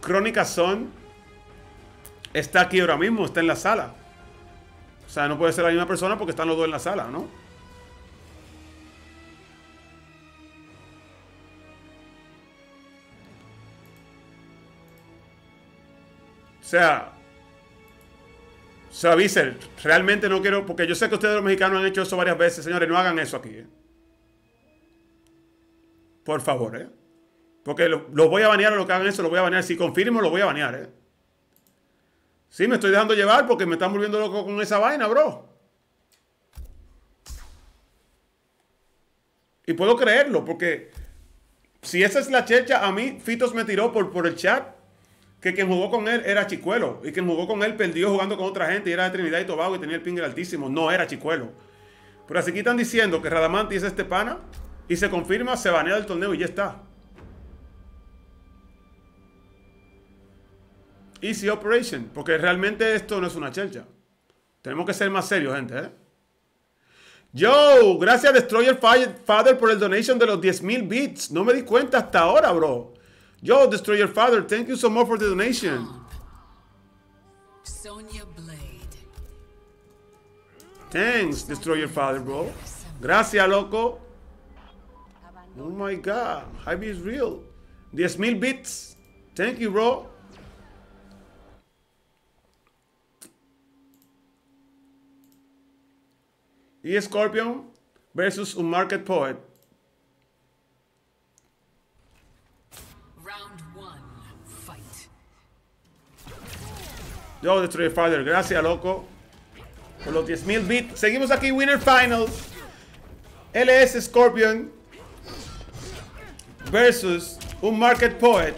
Crónica Son está aquí ahora mismo, está en la sala. O sea, no puede ser la misma persona porque están los dos en la sala, ¿no? O sea, o sea, Visser, realmente no quiero, porque yo sé que ustedes los mexicanos han hecho eso varias veces, señores, no hagan eso aquí. ¿eh? Por favor, ¿eh? Porque lo- voy a banear a los que hagan eso, los voy a banear. Si confirmo, los voy a banear, ¿eh? Sí, me estoy dejando llevar porque me están volviendo loco con esa vaina, bro. Y puedo creerlo, porque si esa es la checha, a mí Fitos me tiró por, por el chat que quien jugó con él era Chicuelo. Y quien jugó con él perdió jugando con otra gente y era de Trinidad y Tobago y tenía el pinger altísimo. No era Chicuelo. Pero así que están diciendo que Radamanti es este pana y se confirma, se banea del torneo y ya está. Easy Operation, porque realmente esto no es una chelcha. Tenemos que ser más serios, gente, ¿eh? Yo, gracias Destroyer Fire- Father por el donation de los 10.000 bits. No me di cuenta hasta ahora, bro. Yo, Destroyer Father, thank you so much for the donation. Sonya Blade. Thanks, Destroyer Father, bro. Gracias, loco. Oh my god, Hype is real. 10.000 bits. Thank you, bro. Y Scorpion versus un Market Poet. Round one. Fight. Yo, Destroyer Father, gracias, loco. Por los 10.000 bits. Seguimos aquí, Winner Finals. LS Scorpion versus un Market Poet.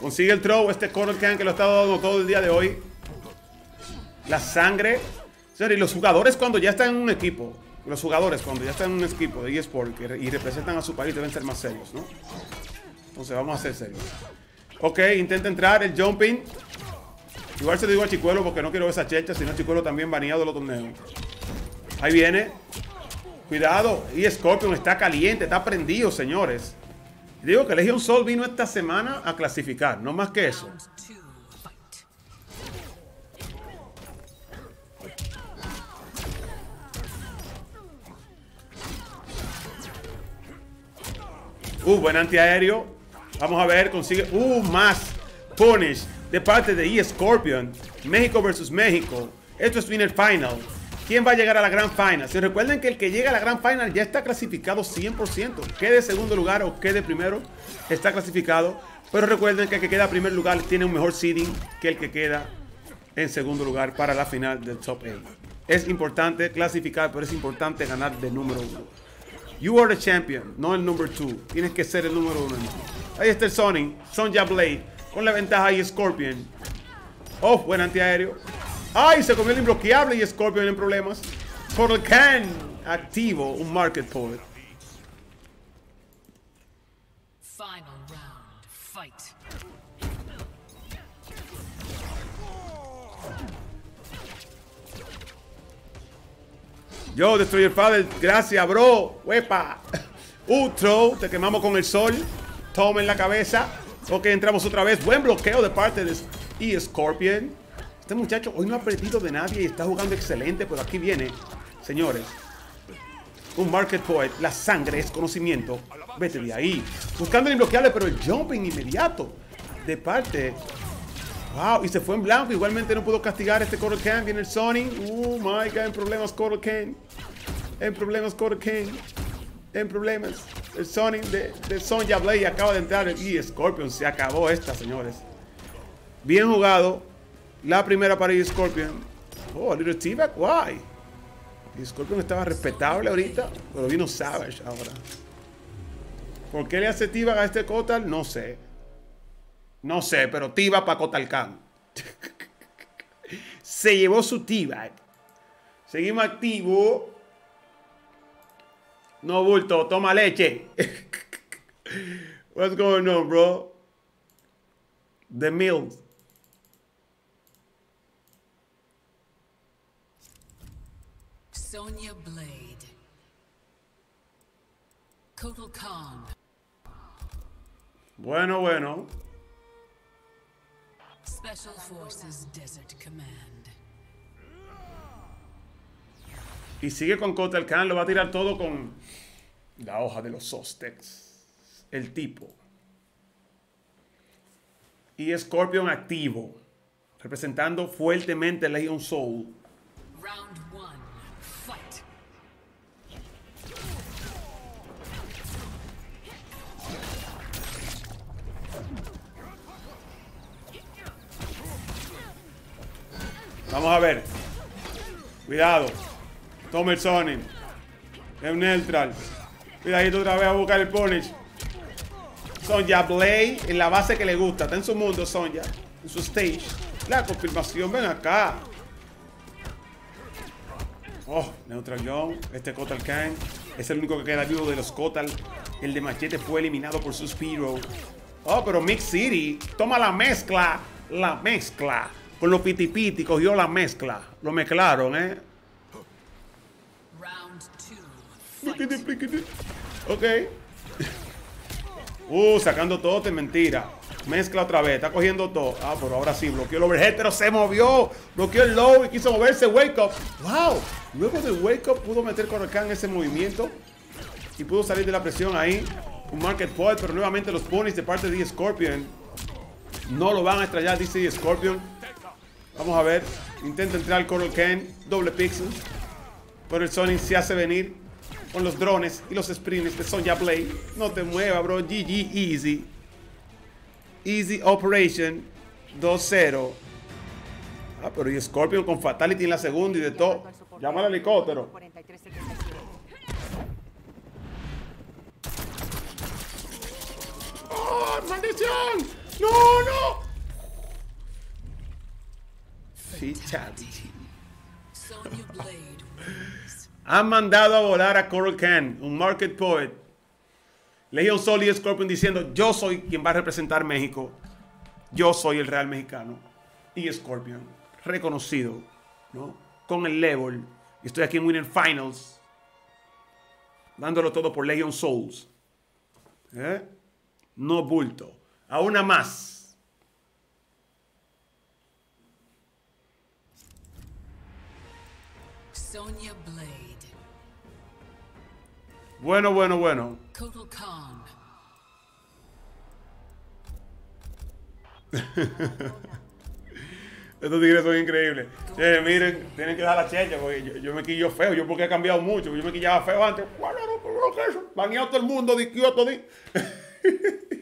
Consigue el throw este Coral Can que lo ha estado dando todo el día de hoy. La sangre. Y los jugadores cuando ya están en un equipo, los jugadores cuando ya están en un equipo de eSport y representan a su país deben ser más serios, ¿no? Entonces vamos a ser serios. Ok, intenta entrar el jumping. Igual se lo digo a Chicuelo porque no quiero esa checha, si no Chicuelo también baneado de los torneos. Ahí viene. Cuidado. Y Scorpion está caliente, está prendido, señores. Digo que Legion Soul vino esta semana a clasificar, no más que eso. Uh, buen antiaéreo. Vamos a ver, consigue. Uh, más punish de parte de E-Scorpion. México versus México. Esto es Winner Final. ¿Quién va a llegar a la Grand Final? Si recuerden que el que llega a la Grand Final ya está clasificado 100%. Quede segundo lugar o quede primero, está clasificado. Pero recuerden que el que queda en primer lugar tiene un mejor seeding que el que queda en segundo lugar para la final del Top 8. Es importante clasificar, pero es importante ganar de número uno. You are the champion, no el number two. Tienes que ser el número uno. Ahí está el Sonic, Sonja Blade, con la ventaja y Scorpion. Oh, buen antiaéreo. ¡Ay! Se comió el imbloqueable y Scorpion en problemas. Portal Can, activo, un Market Poet. Final round, fight. Yo, Destroyer Father, gracias, bro. Huepa. Utro, te quemamos con el sol. Toma en la cabeza. Ok, entramos otra vez. Buen bloqueo de parte de y Scorpion. Este muchacho hoy no ha perdido de nadie y está jugando excelente, pero aquí viene, señores. Un Market Poet. La sangre es conocimiento. Vete de ahí. Buscando el imbloqueable, pero el jumping inmediato de parte Wow, y se fue en blanco. Igualmente no pudo castigar este Coral Can. Viene el Sonic. Oh my god, en problemas Coral Can. En problemas Coral Can. En problemas. El Sonic de, de Sonja Blade acaba de entrar. Y Scorpion se acabó esta, señores. Bien jugado. La primera para E Scorpion. Oh, Little T-Back, why? Scorpion estaba respetable ahorita, pero vino Savage ahora. ¿Por qué le hace T-Back a este Kotal? No sé. No sé, pero Tiba para Kotalkan. *laughs* Se llevó su T-Bag. Seguimos activo. No bulto, toma leche. *laughs* What's going on, bro? The Mills. Sonya Blade. Kotal Khan. Bueno, bueno. Special Forces Desert Command. Y sigue con Kotal Khan, lo va a tirar todo con la hoja de los Sostex. El tipo. Y Scorpion activo. Representando fuertemente Legion Soul. Round Vamos a ver. Cuidado. Toma el Sonic. Es un neutral. Cuidadito otra vez a buscar el punish. Sonja Blade en la base que le gusta. Está en su mundo, Sonja. En su stage. La confirmación, ven acá. Oh, Neutral Young. Este Kotal Khan. Es el único que queda vivo de los Kotal. El de Machete fue eliminado por Suspiro. Oh, pero Mix City. Toma la mezcla. La mezcla. Con los piti piti cogió la mezcla. Lo mezclaron, ¿eh? Round two, fight. Ok. *laughs* Uh, sacando todo de mentira. Mezcla otra vez. Está cogiendo todo. Ah, pero ahora sí. Bloqueó el overhead, pero se movió. Bloqueó el low y quiso moverse. Wake up. Wow. Luego del wake up pudo meter con en ese movimiento. Y pudo salir de la presión ahí. Un market point, pero nuevamente los ponies de parte de Scorpion. No lo van a estrellar, dice Scorpion. Vamos a ver. Intenta entrar Coral Ken. Doble pixel. Pero el Sonic se hace venir con los drones y los sprints de Sonja Blade. No te muevas, bro. GG easy. Easy Operation 2-0. Ah, pero y Scorpion con Fatality en la segunda y de todo. Llama al helicóptero. 4377. ¡Oh, maldición! ¡No, no! Blade wins. *laughs* Han mandado a volar a Coral Khan, un market poet. Legion Sol y Scorpion diciendo, yo soy quien va a representar México. Yo soy el Real Mexicano. Y Scorpion, reconocido, ¿no? Con el level. Estoy aquí en Winner Finals. Dándolo todo por Legion Souls. ¿Eh? No bulto. A una más. Sonya Blade. Bueno, bueno, bueno. *laughs* Estos tigres son increíbles. Che, miren, tienen que dar la checha porque yo, yo me quillo feo. Yo porque he cambiado mucho. Yo me quillaba feo antes. Baneado todo el mundo de Kioto. Di. *laughs*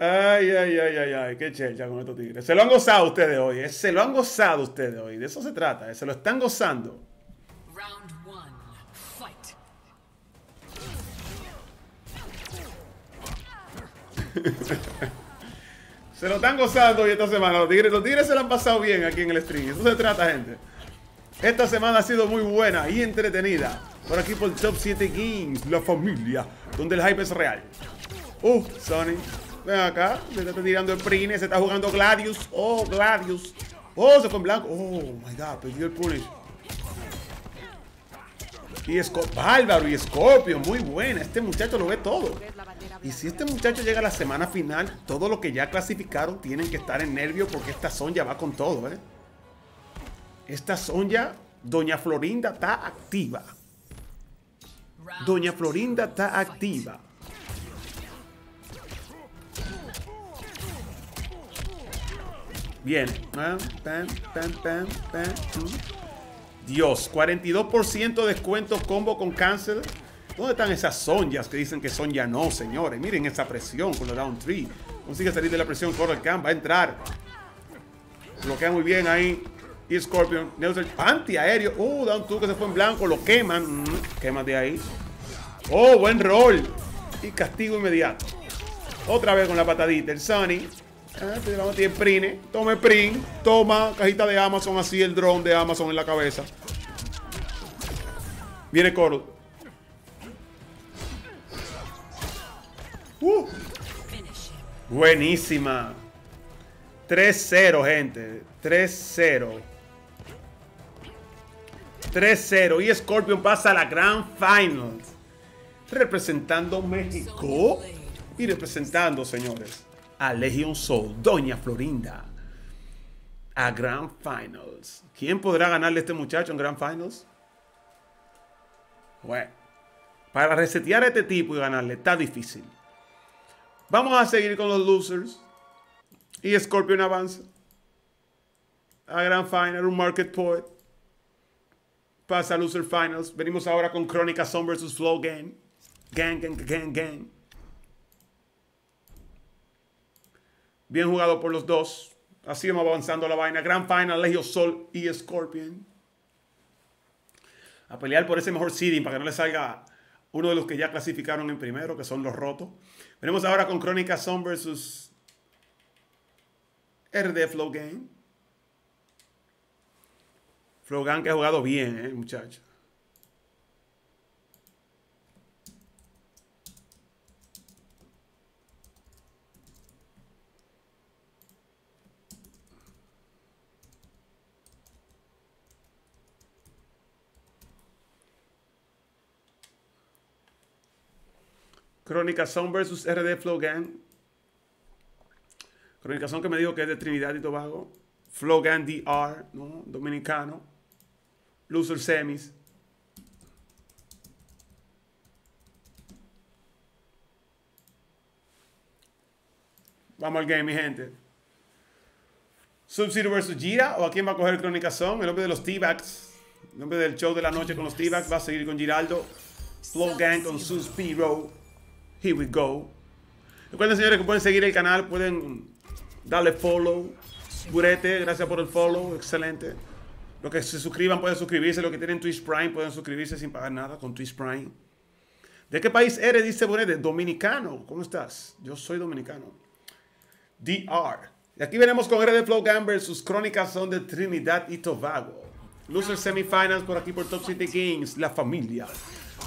Ay, ay, ay, ay, ay. Qué checha con estos tigres. Se lo han gozado ustedes hoy. eh. Se lo han gozado ustedes hoy. De eso se trata. eh. Se lo están gozando. Round one. Fight. *laughs* Se lo están gozando hoy esta semana. Los tigres, los tigres se lo han pasado bien aquí en el stream. Eso se trata, gente. Esta semana ha sido muy buena y entretenida. Por aquí por Top 7 Games, la familia, donde el hype es real. Uh, Sony. Ven acá. Se está tirando el Prine. Se está jugando Gladius. Oh, Gladius. Oh, se fue en blanco. Oh, my God. Perdió el Punish. Y. Bárbaro y Scorpio. Muy buena. Este muchacho lo ve todo. Y si este muchacho llega a la semana final, todos los que ya clasificaron tienen que estar en nervio porque esta Sonja va con todo, ¿eh? Esta Sonja, Doña Florinda está activa. Doña. Florinda está activa. Bien. Dios, 42% descuento combo con cancel. ¿Dónde están esas sonjas que dicen que son ya no, señores? Miren esa presión con los down 3. Consigue salir de la presión, corre el va a entrar. Bloquea muy bien ahí. Y Scorpion, Neutral, antiaéreo. Uh, down 2 que se fue en blanco, lo queman. Mm, queman de ahí. Oh, buen rol. Y castigo inmediato. Otra vez con la patadita. El Sunny. Ah, tirar Prine. Tome. Toma cajita de Amazon. Así el dron de Amazon en la cabeza. Viene Coral. Uh, buenísima. 3-0, gente. 3-0. 3-0. Y Scorpion pasa a la Grand Finals. Representando México. Y representando, señores, a Legion Soul, Doña Florinda. A Grand Finals. ¿Quién podrá ganarle a este muchacho en Grand Finals? Bueno, para resetear a este tipo y ganarle está difícil. Vamos a seguir con los losers. Y Scorpion avanza. A Grand Final, un Market Poet. Pasa a Loser Finals. Venimos ahora con Crónica Son vs. Flow Gang. Gang, gang, gang, gang. Bien jugado por los dos. Así vamos avanzando la vaina. Grand Final, Legio Sol y Scorpion. A pelear por ese mejor seeding para que no le salga uno de los que ya clasificaron en primero, que son los rotos. Venimos ahora con Crónica Son vs. RD Flow Game. Flow Gang que ha jugado bien, eh, muchacho. Crónica Son versus RD Flow Gang. Crónica Son que me dijo que es de Trinidad y Tobago. Flow Gang DR, ¿no? Dominicano. Loser Semis. Vamos al game, mi gente. Sub-Zero versus Gira. ¿O a quién va a coger Crónica Son? El nombre de los T-Bags. El nombre del show de la noche con los T-Bags. Va a seguir con Giraldo. Flow Gang con Sub-Zero. Here we go. Recuerden, señores, que pueden seguir el canal, pueden darle follow. Burete, gracias por el follow, excelente. Los que se suscriban pueden suscribirse, los que tienen Twitch Prime pueden suscribirse sin pagar nada con Twitch Prime. ¿De qué país eres? Dice Burete, dominicano. ¿Cómo estás? Yo soy dominicano. DR. Y aquí venimos con RD Flow Gang versus Crónicas son de Trinidad y Tobago. Loser Semifinals por aquí por Top City Kings, la familia.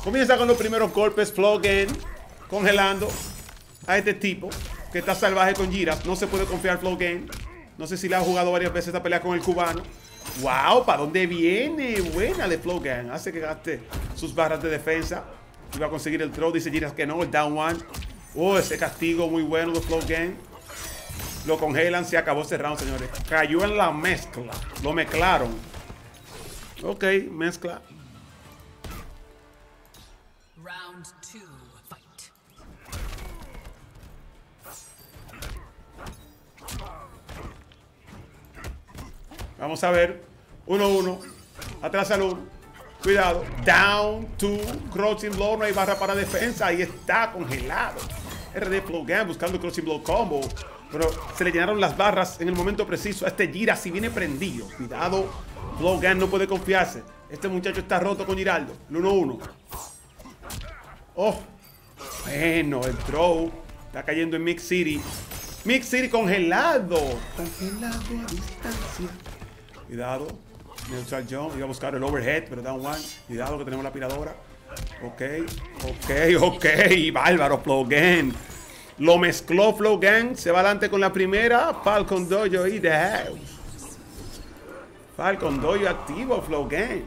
Comienza con los primeros golpes, Flow Gang, congelando a este tipo que está salvaje con giras. No se puede confiar Flow Game. No sé si le ha jugado varias veces esta pelea con el cubano. ¡Wow! ¿Para dónde viene? Buena de Flow Gang. Hace que gaste sus barras de defensa. Y va a conseguir el throw. Dice Giras que no. El down one. Oh, ese castigo muy bueno de Flow Gang. Lo congelan. Se acabó ese round, señores. Cayó en la mezcla. Lo mezclaron. Ok, mezcla. Vamos a ver. 1-1. Atrás al 1. Cuidado. Down, 2. Crossing blow. No hay barra para defensa. Ahí está congelado. RD Flow Gang buscando crossing blow combo. Pero se le llenaron las barras en el momento preciso. A este Gira si viene prendido. Cuidado. Flow Gang no puede confiarse. Este muchacho está roto con Giraldo. El 1-1. Oh. Bueno, el throw. Está cayendo en Mix City. Mix City congelado. Congelado a distancia. Cuidado. Neutral John. Iba a buscar el overhead, pero down one. Cuidado que tenemos la aspiradora. Ok, ok, *laughs* ok. Bárbaro, Flow Gang. Lo mezcló Flow Gang. Se va adelante con la primera. Falcon Dojo y The House. Falcon Dojo activo, Flow Gang.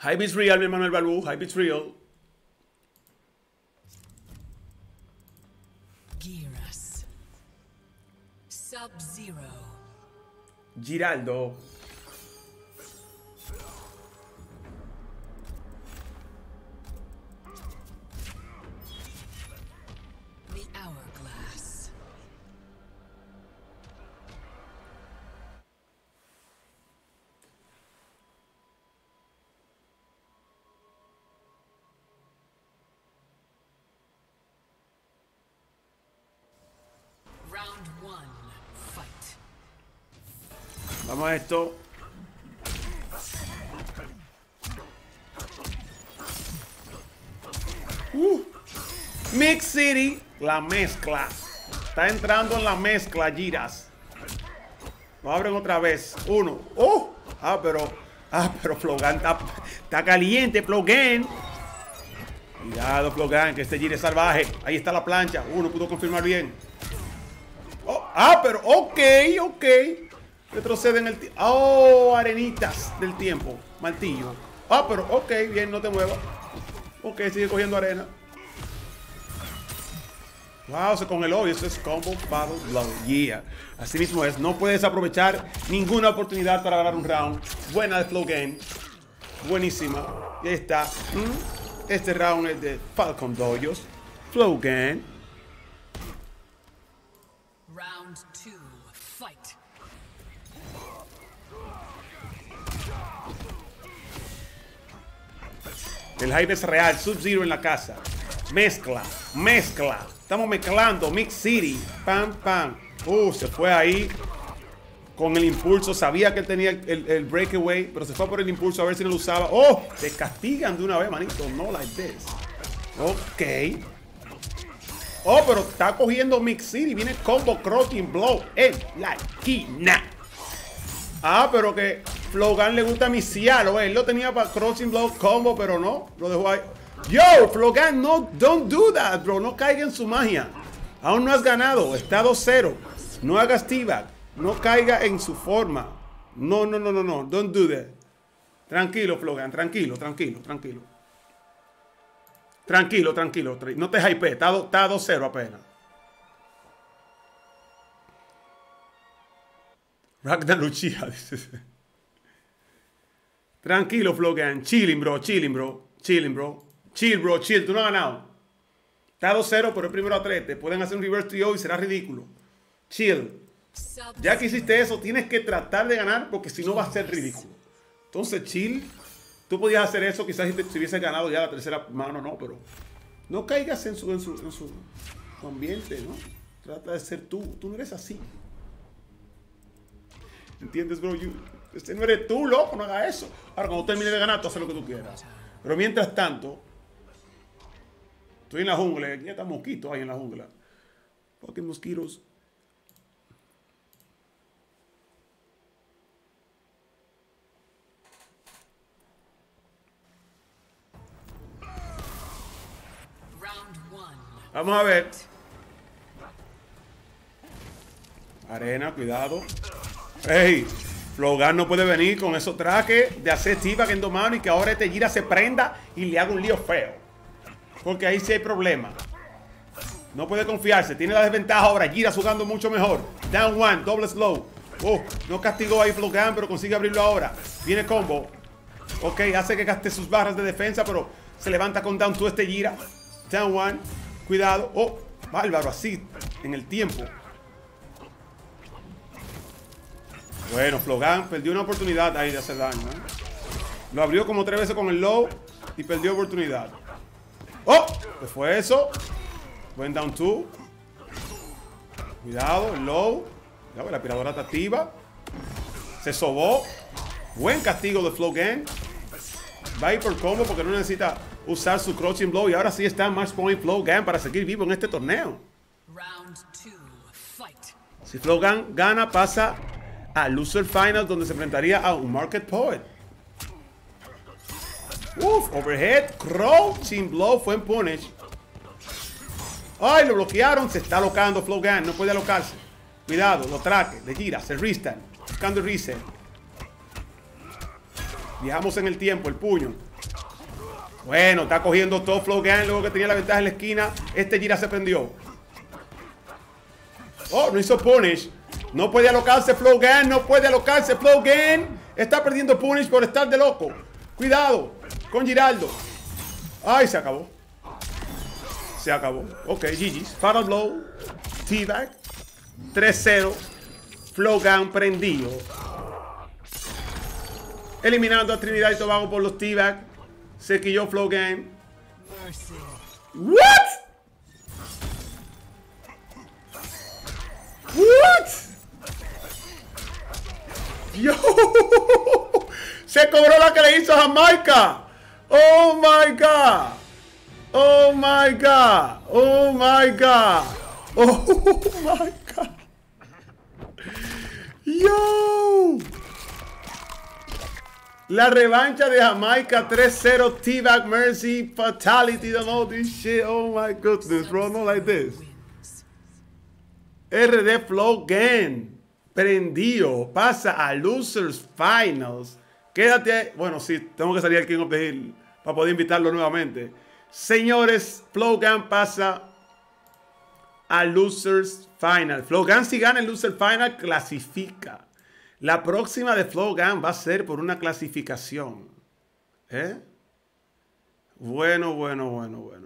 Hype is real, mi hermano el Balú. Hype is real. Geras. Sub-Zero. Giraldo. Esto. Uh. Mix City, la mezcla. Está entrando en la mezcla, Giras. Lo abren otra vez. Uno. ¡Oh! Ah, pero. Ah, pero Flogan está, está caliente, Flogan. Cuidado, Flogan, que este Gira es salvaje. Ahí está la plancha. Uno pudo confirmar bien. Oh, ah, pero ok, ok. Retroceden el tiempo. Oh, arenitas del tiempo. Martillo. Ah, pero ok, bien, no te muevas. Ok, sigue cogiendo arena. Wow, se congeló y eso es combo battle blow. Yeah. Así mismo es. No puedes aprovechar ninguna oportunidad para ganar un round. Buena de Flow Game. Buenísima. Y ahí está. Mm. Este round es de Falcon Dojos. Flow Game. El hype es real. Sub-Zero en la casa. Mezcla. Mezcla. Estamos mezclando. Mix City. Pam, pam. Uh, se fue ahí. Con el impulso. Sabía que él tenía el, breakaway. Pero se fue por el impulso a ver si lo usaba. ¡Oh! Te castigan de una vez, manito. No like this. Ok. Oh, pero está cogiendo Mix City. Viene combo crossing blow en la esquina. Ah, pero que Flogan le gusta mi cielo. Él lo tenía para crossing blow combo, pero no. Lo dejó ahí. Yo, Flogan, no, don't do that, bro. No caiga en su magia. Aún no has ganado. Está 2-0. No hagas t-back. No caiga en su forma. No, no, no, no, no. Don't do that. Tranquilo, Flogan. Tranquilo, tranquilo, tranquilo. Tranquilo, tranquilo. tra- No te hype. Está 2-0 apenas. Ragnar Lucia, *laughs* dice. Tranquilo, Flogan. Chilling, bro. Chilling, bro. Chilling, bro. Chill, bro, chill. Tú no has ganado. Está 2-0, pero es primero a 3. Te pueden hacer un reverse TO y será ridículo. Chill. Ya que hiciste eso, tienes que tratar de ganar porque si no va a ser ridículo. Entonces, chill. Tú podías hacer eso, quizás si, si hubieses ganado ya la tercera mano, no, pero no caigas en su, en su, en su ambiente, ¿no? Trata de ser tú. Tú no eres así. ¿Entiendes, bro? You- este no eres tú, loco, no hagas eso. Ahora, cuando termine de ganar, tú haces lo que tú quieras. Pero mientras tanto, estoy en la jungla. Aquí están mosquitos ahí en la jungla. Fucking mosquitos. Vamos a ver. Arena, cuidado. Ey, Flogan no puede venir con esos trajes de hacer T-Bag en dos manos y que ahora este gira se prenda y le haga un lío feo. Porque ahí sí hay problema. No puede confiarse. Tiene la desventaja ahora. Gira jugando mucho mejor. Down one, doble slow. Oh, no castigó ahí Flogan, pero consigue abrirlo ahora. Viene combo. Ok, hace que gaste sus barras de defensa, pero se levanta con down two este gira. Down one. Cuidado. Oh, bárbaro, así, en el tiempo. Bueno, Flogan perdió una oportunidad ahí de hacer daño. ¿eh? Lo abrió como tres veces con el low y perdió oportunidad. ¡Oh! ¿Qué fue eso? Buen down two. Cuidado, el low. Cuidado, la aspiradora está activa. Se sobó. Buen castigo de Flogan. Va a ir por combo porque no necesita usar su crouching blow. Y ahora sí está en match point Flogan para seguir vivo en este torneo. Round two. Fight. Si Flogan gana, pasa a Loser Finals donde se enfrentaría a un Market Poet. Uf, overhead, crouching blow fue en punish. Ay, lo bloquearon, se está alocando Flogan, no puede alocarse. Cuidado, lo traque, le gira, se restan, buscando el reset. Viajamos en el tiempo, el puño. Bueno, está cogiendo todo Flogan, luego que tenía la ventaja en la esquina. Este gira se prendió. Oh, no hizo punish. No puede alocarse Flogan, no puede alocarse Flogan. Está perdiendo punish por estar de loco. Cuidado con Giraldo. Ay, se acabó. Se acabó. Ok, GG's. Fatal Blow. T-Bag. 3-0. Flogan prendido. Eliminando a Trinidad y Tobago por los T-Bag. Se quilló Flogan. Mercy. What? What? Yo. Se cobró la que le hizo a Jamaica. Oh my god. Oh my god. Oh my god. Oh my god. Yo. La revancha de Jamaica 3-0 T-Bag Mercy Fatality and all this shit. Oh my goodness, bro. No like this. RD Flow Game. Prendido. Pasa a Losers Finals. Quédate. Bueno, sí, tengo que salir al King of the Hill para poder invitarlo nuevamente. Señores, Flow Game pasa a Losers Final. Flow Game, si gana el Loser Final, clasifica. La próxima de Flow Game va a ser por una clasificación. ¿Eh? Bueno, bueno, bueno, bueno.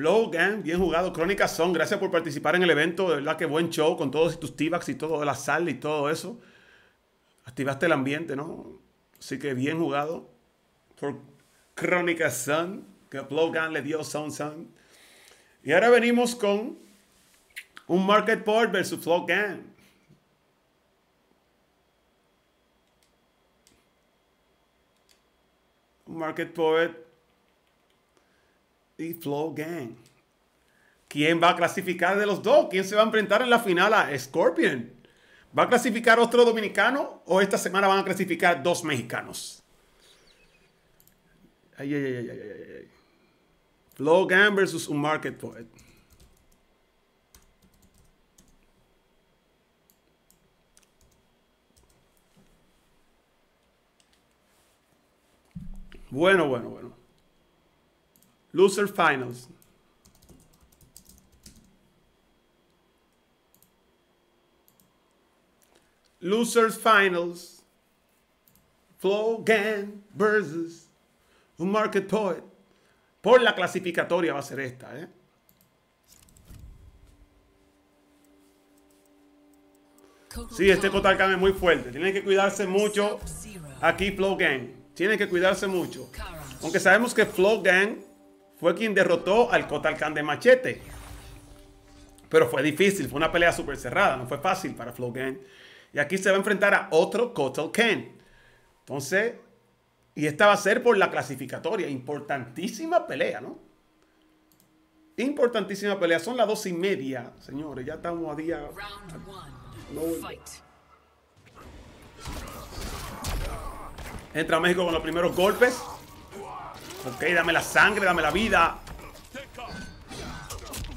Flow Gang, bien jugado. Crónicas son, gracias por participar en el evento. De verdad que buen show con todos tus T-Bags y todo, la sal y todo eso. Activaste el ambiente, ¿no? Así que bien jugado. Por Crónicas Sun, que Flow Gang le dio Son Sun. Y ahora venimos con un Market Board versus Flow Gang. Un Market Poet y Flow Gang. ¿Quién va a clasificar de los dos? ¿Quién se va a enfrentar en la final a Scorpion? ¿Va a clasificar otro dominicano o esta semana van a clasificar dos mexicanos? Ay, ay, ay, ay, ay, ay. Flow Gang versus un Market Poet. Bueno, bueno, bueno. Loser Finals. Losers Finals. Flow Gang versus Un Market Poet. Por la clasificatoria va a ser esta, ¿eh? Sí, este Kotal Khan es muy fuerte. Tienen que cuidarse mucho aquí Flow Gang. Tienen que cuidarse mucho. Aunque sabemos que Flow Gang fue quien derrotó al Kotal Khan de Machete. Pero fue difícil, fue una pelea súper cerrada, no fue fácil para Flow Gang. Y aquí se va a enfrentar a otro Kotal Khan. Entonces, y esta va a ser por la clasificatoria. Importantísima pelea, ¿no? Importantísima pelea. Son las dos y media, señores. Ya estamos a día. No. Entra México con los primeros golpes. Ok, dame la sangre, dame la vida.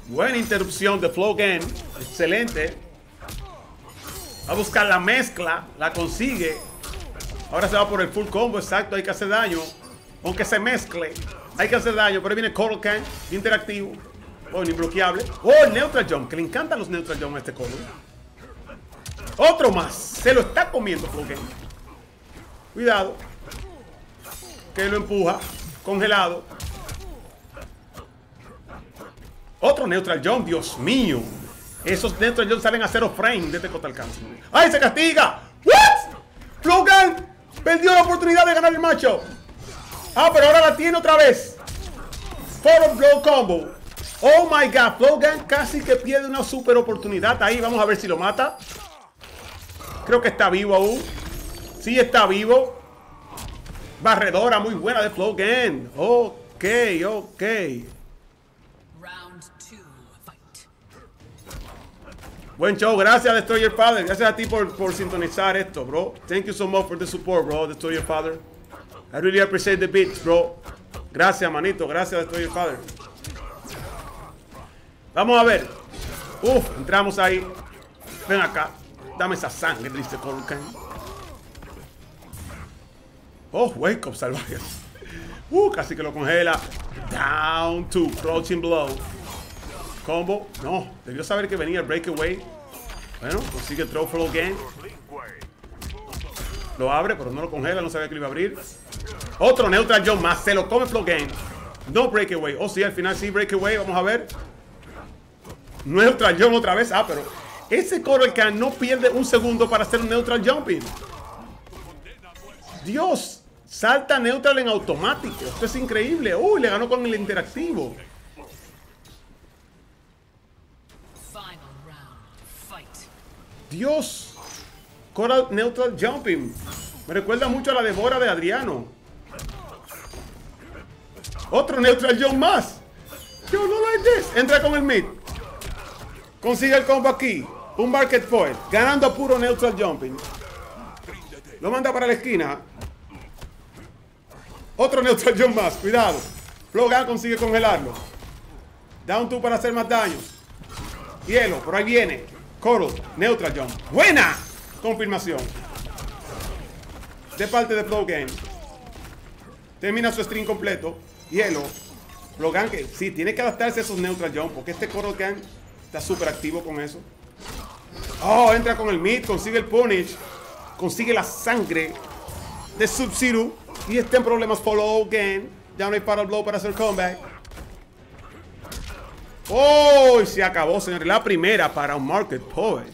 Buena interrupción de Flow Gang. Excelente. Va a buscar la mezcla. La consigue. Ahora se va por el full combo. Exacto, hay que hacer daño. Aunque se mezcle. Hay que hacer daño. Pero viene Coral Can. Interactivo. Oh, imbloqueable. Oh, Neutral Jump. Que le encantan los Neutral Jump a este Coral. Otro más. Se lo está comiendo Flow Gang. Cuidado. Que lo empuja. Congelado. Otro Neutral Jump, Dios mío. Esos Neutral Jump salen a cero frame de este Kotal Khan. ¡Ay, se castiga! ¿What? Flogan perdió la oportunidad de ganar el macho. Ah, pero ahora la tiene otra vez. Forward Blow Combo. Oh my god, Flogan casi que pierde una super oportunidad. Ahí vamos a ver si lo mata. Creo que está vivo aún. Sí está vivo. Barredora muy buena de Flogan. Ok, ok. Fight. Buen show, gracias Destroyer Father. Gracias a ti por, por sintonizar esto, bro. Thank you so much for the support, bro, Destroyer Father. I really appreciate the beats, bro. Gracias, manito. Gracias, Destroyer Father. Vamos a ver. Uf, entramos ahí. Ven acá. Dame esa sangre, dice Corcan. Oh, wake up, salvajes. Uh, casi que lo congela. Down to crouching blow. Combo. No, debió saber que venía el breakaway. Bueno, consigue throw flow game. Lo abre, pero no lo congela, no sabía que lo iba a abrir. Otro neutral jump más, se lo come flow game. No breakaway. Oh, sí, al final sí, breakaway. Vamos a ver. Neutral jump otra vez. Ah, pero ese Coral Khan no pierde un segundo para hacer un neutral jumping. Dios, salta neutral en automático. Esto es increíble. Uy, le ganó con el interactivo. Dios. Coral Neutral Jumping. Me recuerda mucho a la devora de Adriano. Otro Neutral Jump más. Yo no like this. Entra con el mid. Consigue el combo aquí. Un Market Point. Ganando puro Neutral Jumping. Lo manda para la esquina. Otro Neutral Jump más. Cuidado. Flogan consigue congelarlo. Down 2 para hacer más daño. Hielo, por ahí viene. Coral, neutral jump. ¡Buena! Confirmación. De parte de Flow Game. Termina su stream completo. Hielo. Flogan que sí, tiene que adaptarse a esos neutral jump. Porque este Gang está súper activo con eso. Oh, entra con el mid, consigue el punish. Consigue la sangre de Sub-Zero. Y está en problemas Follow Game. Ya no hay para el blow para hacer comeback. ¡Oh! Se acabó, señores. La primera para un Market Poet.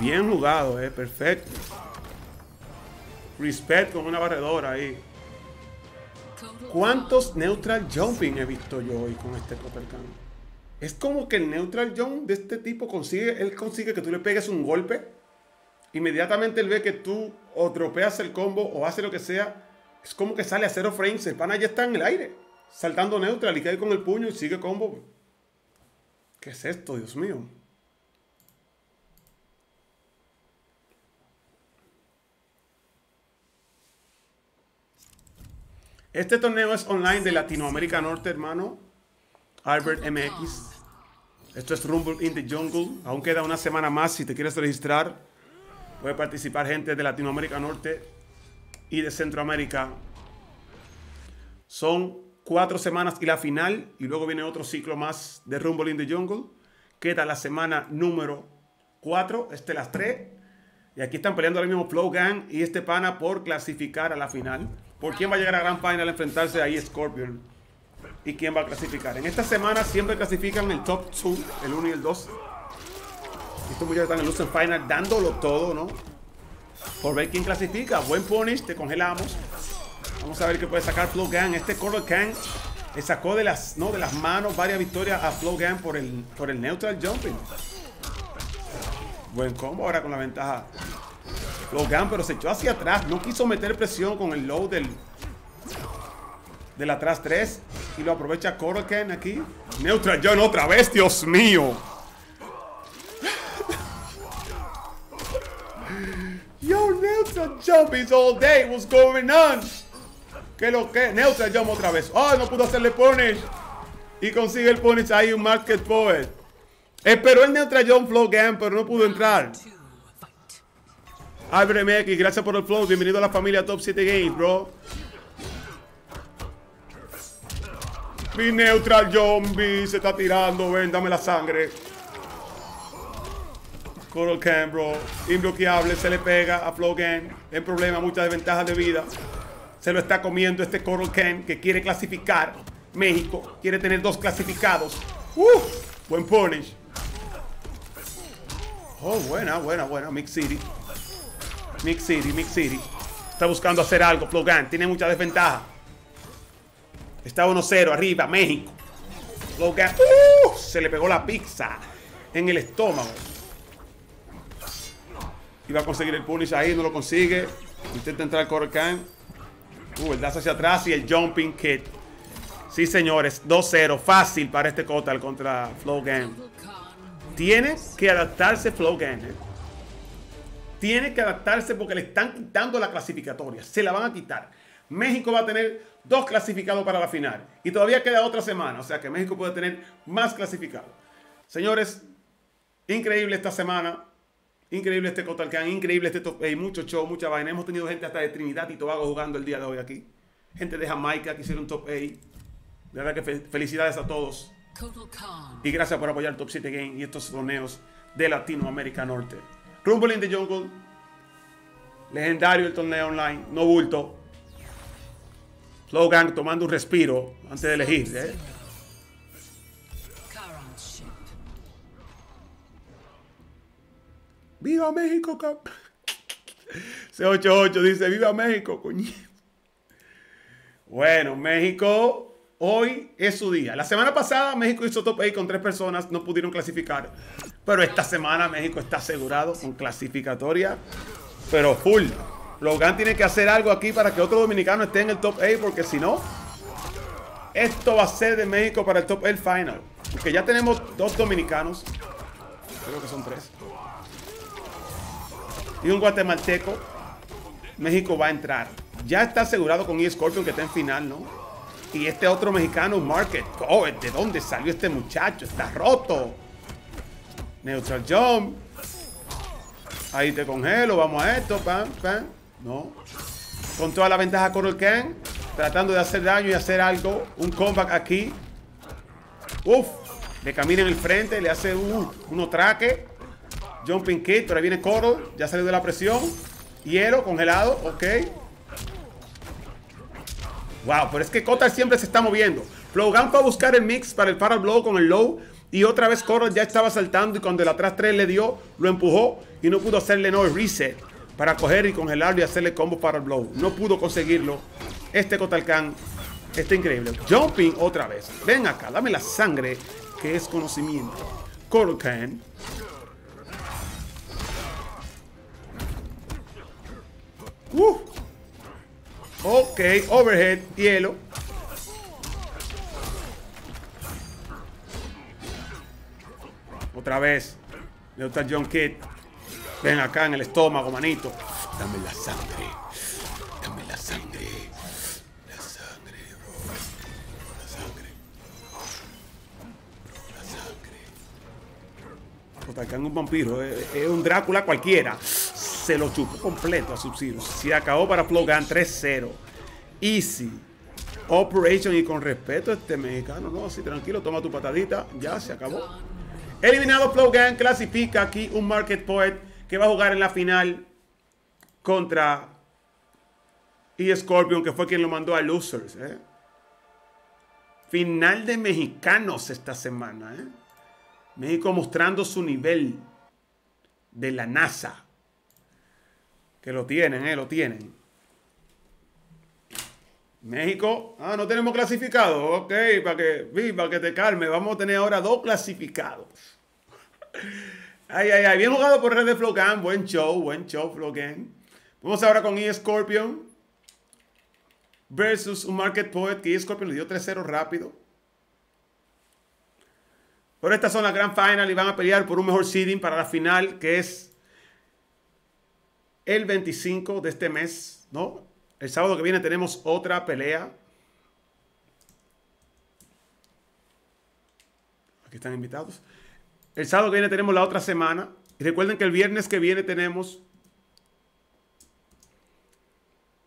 Bien jugado, eh. Perfecto. Respect con una barredora ahí. ¿Cuántos neutral jumping he visto yo hoy con este Copper Khan? Es como que el neutral jump de este tipo consigue, él consigue que tú le pegues un golpe. Inmediatamente él ve que tú o tropeas el combo o hace lo que sea. Es como que sale a cero frames. El pana ya está en el aire. Saltando neutral y cae con el puño y sigue combo. ¿Qué es esto, Dios mío? Este torneo es online de Latinoamérica Norte, hermano. Albert MX. Esto es Rumble in the Jungle. Aún queda una semana más. Si te quieres registrar, puede participar gente de Latinoamérica Norte y de Centroamérica. Son cuatro semanas y la final. Y luego viene otro ciclo más de Rumble in the Jungle. Queda la semana número 4. Este las tres. Y aquí están peleando ahora mismo Flow Gang y este pana por clasificar a la final. por quién va a llegar a Grand Final a enfrentarse ahí Scorpion y quién va a clasificar. En esta semana siempre clasifican el top 2, el 1 y el 2. Estos muchachos están en Lucian Final dándolo todo, ¿no? Por ver quién clasifica. Buen punish, te congelamos. Vamos a ver qué puede sacar Flow Gang. Este Coral Kang le sacó de las, ¿no? de las manos varias victorias a Flow Gang por el, por el neutral jumping. Buen combo ahora con la ventaja. Flow Gang, pero se echó hacia atrás. No quiso meter presión con el low del, del atrás 3. Y lo aprovecha Coral Kang aquí. Neutral Jump otra vez, Dios mío. Yo, neutral jump is all day. What's going on? ¿Qué lo que? Neutral jump otra vez. Oh, no pudo hacerle punish. Y consigue el punish ahí un market poet. Esperó el neutral jump flow game, pero no pudo entrar. Albert MX, gracias por el flow. Bienvenido a la familia Top 7 Games, bro. Mi neutral zombie se está tirando. Ven, dame la sangre. Coral Can, bro. Imbloqueable, se le pega a Flow Gang. En problema, muchas desventajas de vida. Se lo está comiendo este Coral Can que quiere clasificar. México quiere tener dos clasificados. ¡Uh! Buen punish. Oh, buena, buena, buena. Mix City. Mix City, Mix City. Está buscando hacer algo, Flogan. Tiene mucha desventaja. Está 1-0 arriba, México. Flogan. ¡Uh! Se le pegó la pizza en el estómago. Iba a conseguir el punish ahí, no lo consigue. Intenta entrar al Can. Uh, el dash hacia atrás y el jumping kit. Sí, señores, 2-0. Fácil para este Kotal contra Flow Khan Tiene que adaptarse Flow Gang. ¿eh? Tiene que adaptarse porque le están quitando la clasificatoria. Se la van a quitar. México va a tener dos clasificados para la final. Y todavía queda otra semana. O sea que México puede tener más clasificados. Señores, increíble esta semana. Increíble este Kotal Khan, increíble este top 8, mucho show, mucha vaina. Hemos tenido gente hasta de Trinidad y Tobago jugando el día de hoy aquí. Gente de Jamaica que hicieron top 8. De verdad que fe- felicidades a todos. Y gracias por apoyar Top 7 Game y estos torneos de Latinoamérica Norte. Rumble in the Jungle. Legendario el torneo online. No bulto. Gang tomando un respiro antes de elegir. ¿eh? ¡Viva México! cap- C88 dice: ¡Viva México! Coño. Bueno, México hoy es su día. La semana pasada México hizo top 8 con tres personas, no pudieron clasificar. Pero esta semana México está asegurado con clasificatoria, pero full. Logan tiene que hacer algo aquí para que otro dominicano esté en el top 8, porque si no, esto va a ser de México para el top 8 final. Porque ya tenemos dos dominicanos, creo que son tres, y un guatemalteco. México va a entrar. Ya está asegurado con E Scorpion que está en final, ¿no? Y este otro mexicano, Market. Oh, ¿de dónde salió este muchacho? Está roto. Neutral Jump. Ahí te congelo, vamos a esto. No. Con toda la ventaja Coral Khan. Tratando de hacer daño y hacer algo. Un comeback aquí. Uf. Le camina en el frente, le hace un, uno traque. Jumping Kid, pero ahí viene Coral. Ya salió de la presión. Hielo, congelado, ok. Wow, pero es que Kotal siempre se está moviendo. Flogan fue a buscar el mix para el Power Blow con el low. Y otra vez Coral ya estaba saltando. Y cuando el atrás 3 le dio, lo empujó. Y no pudo hacerle no el reset. Para coger y congelarlo y hacerle combo Power Blow. No pudo conseguirlo. Este Kotal Khan está increíble. Jumping otra vez. Ven acá, dame la sangre que es conocimiento. Coral Uh. Ok, overhead, hielo. Otra vez. Neutral John Kidd. Ven acá en el estómago, manito. Dame la sangre. Dame la sangre. La sangre. La sangre. La sangre. Kotal Khan es un vampiro. Es un Drácula cualquiera. Se lo chupó completo a Sub-Zero. Se acabó para Flogan 3-0. Easy. Operation y con respeto a este mexicano. No, así tranquilo. Toma tu patadita. Ya se acabó. Eliminado Flogan. Clasifica aquí un Market Poet que va a jugar en la final contra y Scorpion, que fue quien lo mandó a Losers. ¿eh? Final de mexicanos esta semana. ¿eh? México mostrando su nivel de la NASA. Que lo tienen, ¿eh? Lo tienen. México, ah, no tenemos clasificado. Ok, para que, para que te calme. Vamos a tener ahora dos clasificados. *laughs* Ay, ay, ay. Bien jugado por Red de Flogan. Buen show, buen show, Flogan. Vamos ahora con E Scorpion versus un Market Poet que E Scorpion le dio 3-0 rápido. Pero estas son las Grand Final y van a pelear por un mejor seeding para la final que es el 25 de este mes, ¿no? El sábado que viene tenemos otra pelea. Aquí están invitados. El sábado que viene tenemos la otra semana. Y recuerden que el viernes que viene tenemos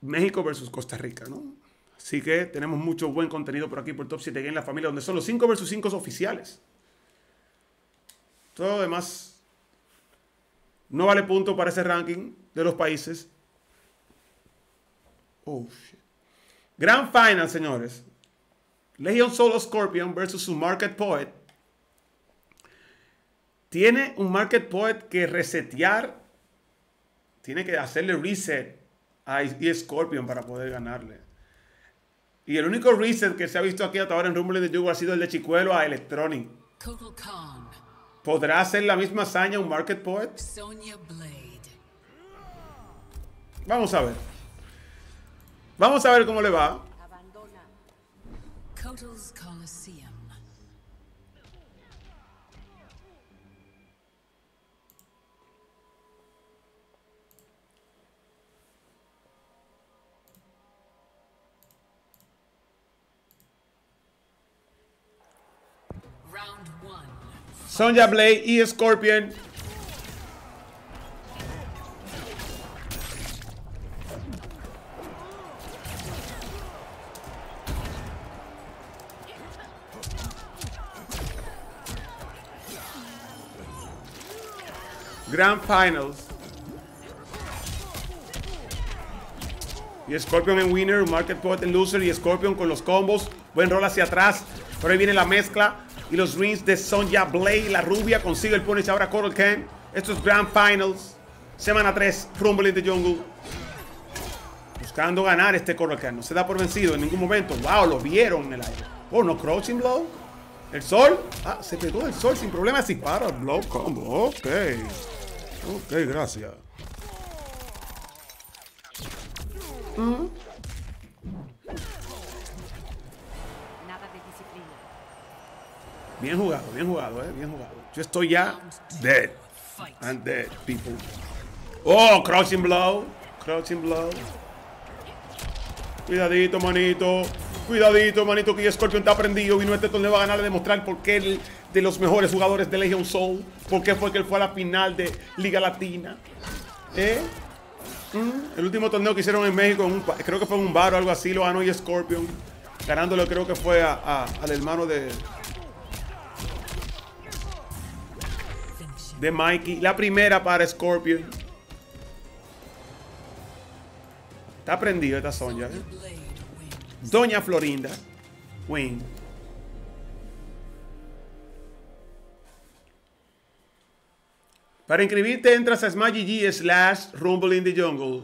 México versus Costa Rica, ¿no? Así que tenemos mucho buen contenido por aquí por Top 7 Game La Familia, donde son los 5 versus 5 oficiales. Todo lo demás no vale punto para ese ranking de los países. Oh, shit. Grand Final, señores. Legion Solo Scorpion versus su Market Poet. Tiene un Market Poet que resetear. Tiene que hacerle reset a Scorpion para poder ganarle. Y el único reset que se ha visto aquí hasta ahora en Rumble de Yugo ha sido el de Chicuelo a Electronic. ¿Podrá hacer la misma hazaña un Market Poet? Sonya Blade. Vamos a ver. Vamos a ver cómo le va. Sonja Blade y Scorpion. Grand Finals. Y Scorpion en winner, Market Pot en loser y Scorpion con los combos. Buen rol hacia atrás. Por ahí viene la mezcla. Y los rings de Sonja Blade. La rubia consigue el punish ahora Coral Khan. Esto es Grand Finals. Semana 3. Rumble in the Jungle. Buscando ganar este Coral Khan. No se da por vencido en ningún momento. Wow, lo vieron en el aire. Oh, no crouching blow. El sol. Ah, se pegó el sol sin problemas y para blow combo. Ok. Ok, gracias. Nada de disciplina. Bien jugado, bien jugado, eh, bien jugado. Yo estoy ya dead. I'm dead, people. Oh, crouching blow. Crouching blow. Cuidadito, manito. Cuidadito, manito, que Scorpion está prendido. Vino este torneo a ganar a demostrar por qué él de los mejores jugadores de Legion Soul. Por qué fue que él fue a la final de Liga Latina. ¿Eh? Mm, El último torneo que hicieron en México, en un creo que fue en un bar o algo así, lo ganó y Scorpion. Ganándolo creo que fue al hermano de, de Mikey. La primera para Scorpion. Está prendido esta Sonja. ¿eh? Doña Florinda. Win. Para inscribirte entras a SmashGG slash Rumble in the Jungle.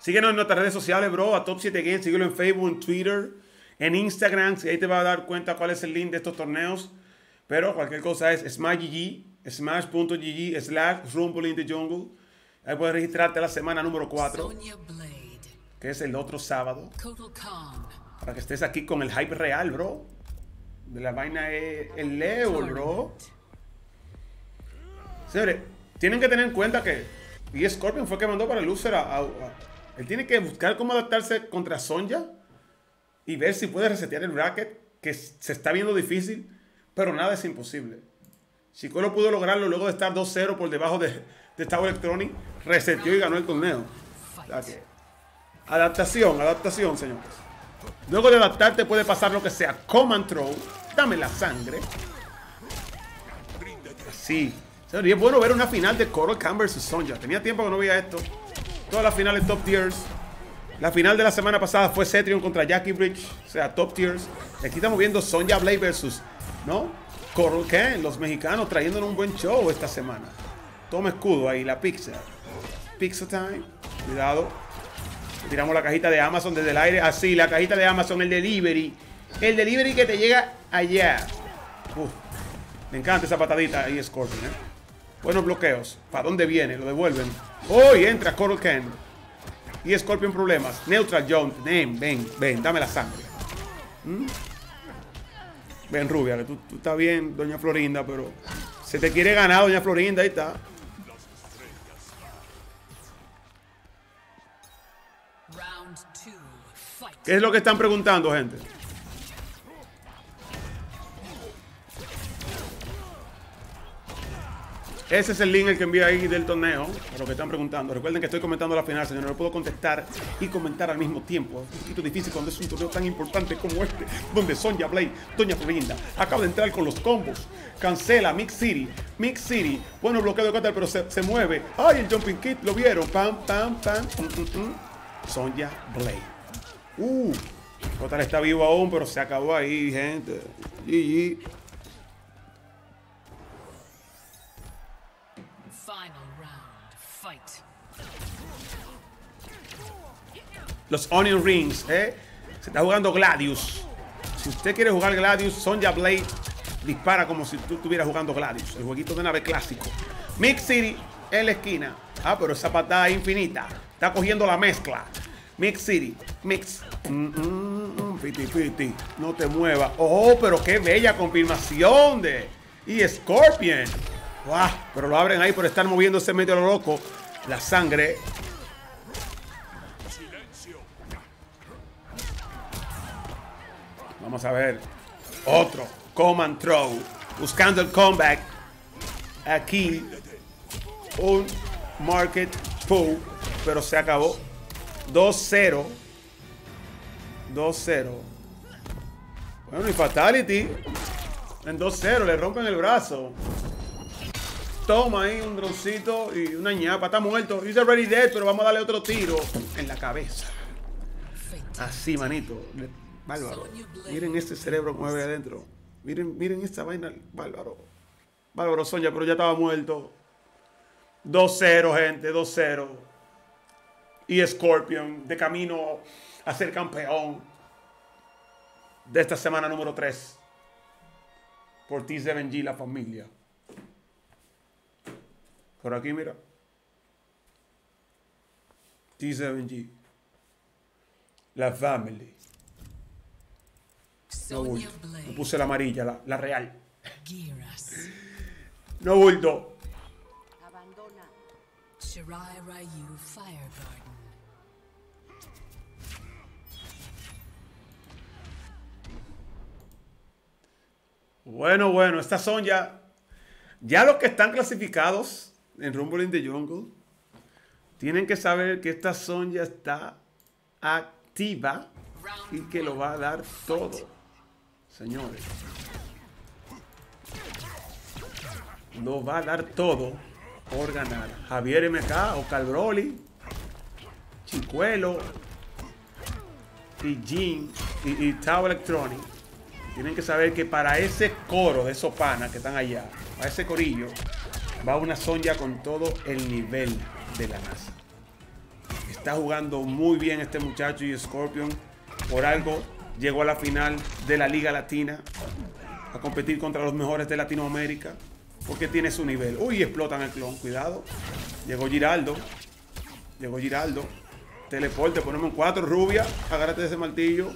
Síguenos en nuestras redes sociales, bro. A Top 7 Games. Síguelo en Facebook, en Twitter, en Instagram. Si ahí te va a dar cuenta cuál es el link de estos torneos. Pero cualquier cosa es smash.gg slash Rumble in the Jungle. Ahí puedes registrarte la semana número 4, Sonya Blade. que es el otro sábado. Para que estés aquí con el hype real, bro. De la vaina es el Leo, bro. Señores, tienen que tener en cuenta que y Scorpion fue que mandó para el loser a, a- a- Él tiene que buscar cómo adaptarse contra Sonja y ver si puede resetear el bracket, que se está viendo difícil, pero nada es imposible. Chicuelo pudo lograrlo luego de estar 2-0 por debajo de, de Tower Electronic, reseteó y ganó el torneo. Adaptación, adaptación, señores. Luego de adaptarte puede pasar lo que sea. Command throw. Dame la sangre. Así. Señor, y es bueno ver una final de Coral Khan versus Sonja. Tenía tiempo que no veía esto. Todas las finales top tiers. La final de la semana pasada fue Cetrion contra Jackie Bridge. O sea, top tiers. Aquí estamos viendo Sonja Blade versus, ¿no? Coral Khan, los mexicanos trayéndonos un buen show esta semana. Toma escudo ahí, la pizza. Pizza time. Cuidado. Tiramos la cajita de Amazon desde el aire. Así, la cajita de Amazon, el delivery. El delivery que te llega allá. Me encanta esa patadita ahí, Scorpion, ¿eh? Buenos bloqueos. ¿Para dónde viene? Lo devuelven. ¡Uy! entra Coral Ken. Y Scorpion problemas. Neutral Jones. Ven, ven, ven. Dame la sangre. ¿Mm? Ven, Rubia, tú, tú estás bien, doña Florinda, pero se te quiere ganar, doña Florinda. Ahí está. ¿Qué es lo que están preguntando, gente? Ese es el link el que envía ahí del torneo, lo que están preguntando. Recuerden que estoy comentando la final, señor. No puedo contestar y comentar al mismo tiempo. Es un poquito difícil cuando es un torneo tan importante como este, donde Sonja Blade, Doña Florinda, acaba de entrar con los combos. Cancela Mix City, Mix City. Bueno, bloqueo de Qatar, pero se, se mueve. ¡Ay, el Jumping Kit! Lo vieron. Pam, pam, pam. Mm, mm, mm. Sonja Blade. Uh, Qatar está vivo aún, pero se acabó ahí, gente. GG. Final round. Fight. Los Onion Rings, ¿eh? Se está jugando Gladius. Si usted quiere jugar Gladius, Sonja Blade dispara como si tú estuvieras jugando Gladius. El jueguito de nave clásico. Mix City en la esquina. Ah, pero esa patada es infinita. Está cogiendo la mezcla. Mix City. Mix. Mm, mm, mm. No te muevas. Oh, pero qué bella confirmación de. Y Scorpion. Pero lo abren ahí por estar moviéndose medio lo loco. La sangre Vamos a ver. Otro. Command throw. Buscando el comeback. Aquí. Un market pull. Pero se acabó. 2-0. 2-0. Bueno, y Fatality. En 2-0. Le rompen el brazo. Toma ahí un droncito y una ñapa. Está muerto. He's already dead, pero vamos a darle otro tiro en la cabeza. Así, manito. Bárbaro. Miren este cerebro que mueve adentro. Miren, miren esta vaina. Bárbaro. Bárbaro Sonia, pero ya estaba muerto. 2-0, gente. 2-0. Y Scorpion de camino a ser campeón de esta semana número 3. Por T7G, la familia. Por aquí, mira. T7G. La family. No bulto. Me puse la amarilla, la, la real. No bulto. Abandona. Shirai Ryu Fire Garden. Bueno, bueno, estas son ya. Ya los que están clasificados en Rumble in the Jungle tienen que saber que esta son ya está activa y que lo va a dar todo. Señores. Lo va a dar todo por ganar. Javier MK, Ocal Broly, Chicuelo y Jin y, y Tao Electronic. Tienen que saber que para ese coro de esos panas que están allá, para ese corillo, va una Sonja con todo el nivel de la NASA. Está jugando muy bien este muchacho y Scorpion. Por algo llegó a la final de la Liga Latina a competir contra los mejores de Latinoamérica. Porque tiene su nivel. Uy, explotan el clon. Cuidado. Llegó Giraldo. Llegó Giraldo. Teleporte, ponemos un 4 rubia. Agárrate de ese martillo.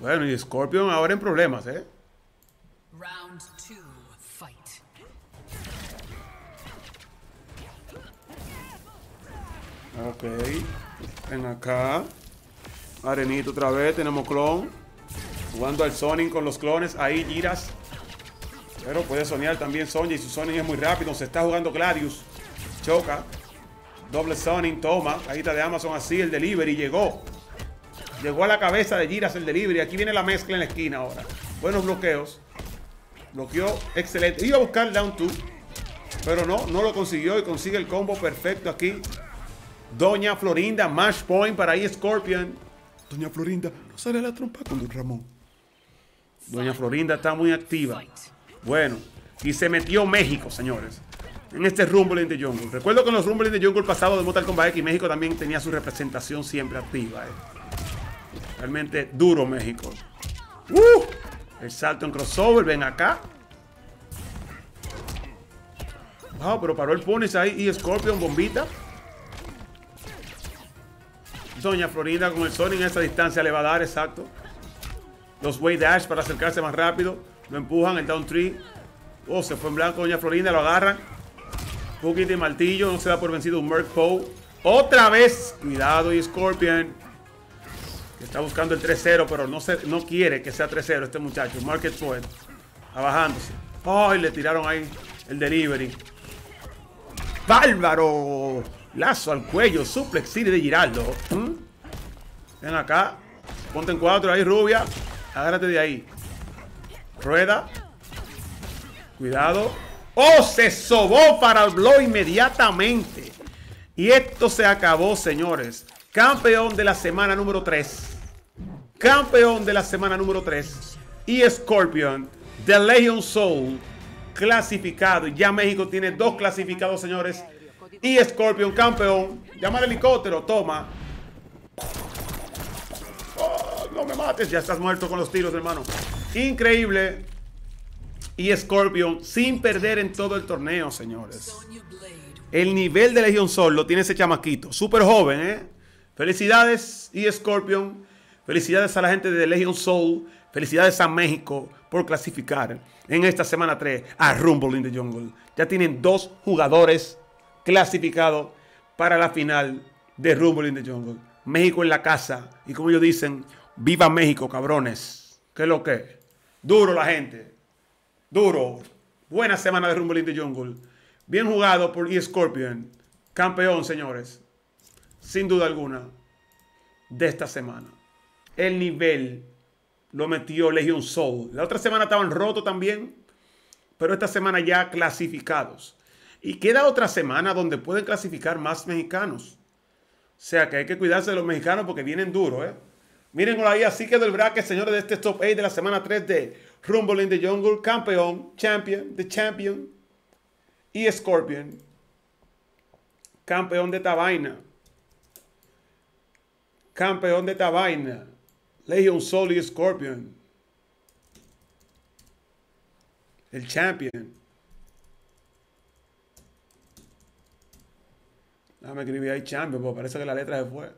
Bueno, y Scorpion ahora en problemas, ¿eh? Round two. Fight. Ok. Ven acá. Arenito otra vez. Tenemos clon. Jugando al Sonic con los clones. Ahí giras. Pero puede soñar también Sonya. Y su Sonic es muy rápido. Se está jugando Gladius. Choca. Doble Sonic. Toma. Cajita de Amazon así. El delivery llegó. Llegó a la cabeza de Giras el delivery. Aquí viene la mezcla en la esquina ahora. Buenos bloqueos. Bloqueó. Excelente. Iba a buscar down 2. Pero no, no lo consiguió y consigue el combo perfecto aquí. Doña Florinda, match point para ahí Scorpion. Doña Florinda, no sale la trompa con Don Ramón. Doña Florinda está muy activa. Bueno, y se metió México, señores. En este Rumble in the Jungle. Recuerdo que en los Rumble in the Jungle pasados de Mortal Kombat X, México también tenía su representación siempre activa. eh. Realmente duro México. ¡Uh! El salto en crossover, ven acá. Wow, pero paró el Punish ahí y Scorpion, bombita. Doña Florinda con el Sonic en esa distancia le va a dar, exacto. Los Way Dash para acercarse más rápido. Lo empujan, el Down 3. Oh, se fue en blanco Doña Florinda, lo agarran. Cookie de martillo, no se da por vencido un Merc Poe. Otra vez. Cuidado y Scorpion. Está buscando el 3-0, pero no, se, no quiere que sea 3-0 este muchacho. Market Point. Abajándose. Ay, le tiraron ahí el delivery. ¡Bárbaro! Lazo al cuello. Suplex City de Giraldo. ¿Mm? Ven acá. Ponte en cuatro ahí, rubia. Agárrate de ahí. Rueda. Cuidado. ¡Oh! Se sobó para el blow inmediatamente. Y esto se acabó, señores. Campeón de la semana número 3. Campeón de la semana número 3. Y Scorpion de Legion Soul. Clasificado. Ya México tiene dos clasificados, señores. Y Scorpion campeón. Llama al helicóptero. Toma. Oh, no me mates. Ya estás muerto con los tiros, hermano. Increíble. Y Scorpion sin perder en todo el torneo, señores. El nivel de Legion Soul lo tiene ese chamaquito. Súper joven, ¿eh? Felicidades y Scorpion. Felicidades a la gente de Legion Soul. Felicidades a México por clasificar en esta semana 3 a Rumble in the Jungle. Ya tienen dos jugadores clasificados para la final de Rumble in the Jungle. México en la casa. Y como ellos dicen, viva México, cabrones. ¿Qué es lo que? Duro la gente. Duro. Buena semana de Rumble in the Jungle. Bien jugado por E Scorpion. Campeón, señores. Sin duda alguna. De esta semana. El nivel lo metió Legion Soul. La otra semana estaban rotos también. Pero esta semana ya clasificados. Y queda otra semana donde pueden clasificar más mexicanos. O sea que hay que cuidarse de los mexicanos porque vienen duros, ¿eh? Miren ahí, así quedó el bracket, señores, de este top 8 de la semana 3 de Rumble in the Jungle. Campeón, champion, the champion. Y Scorpion. Campeón de esta vaina. Campeón de esta vaina. Legion Soul y Scorpion. El champion. Déjame escribir ahí champion, porque parece que la letra se fue.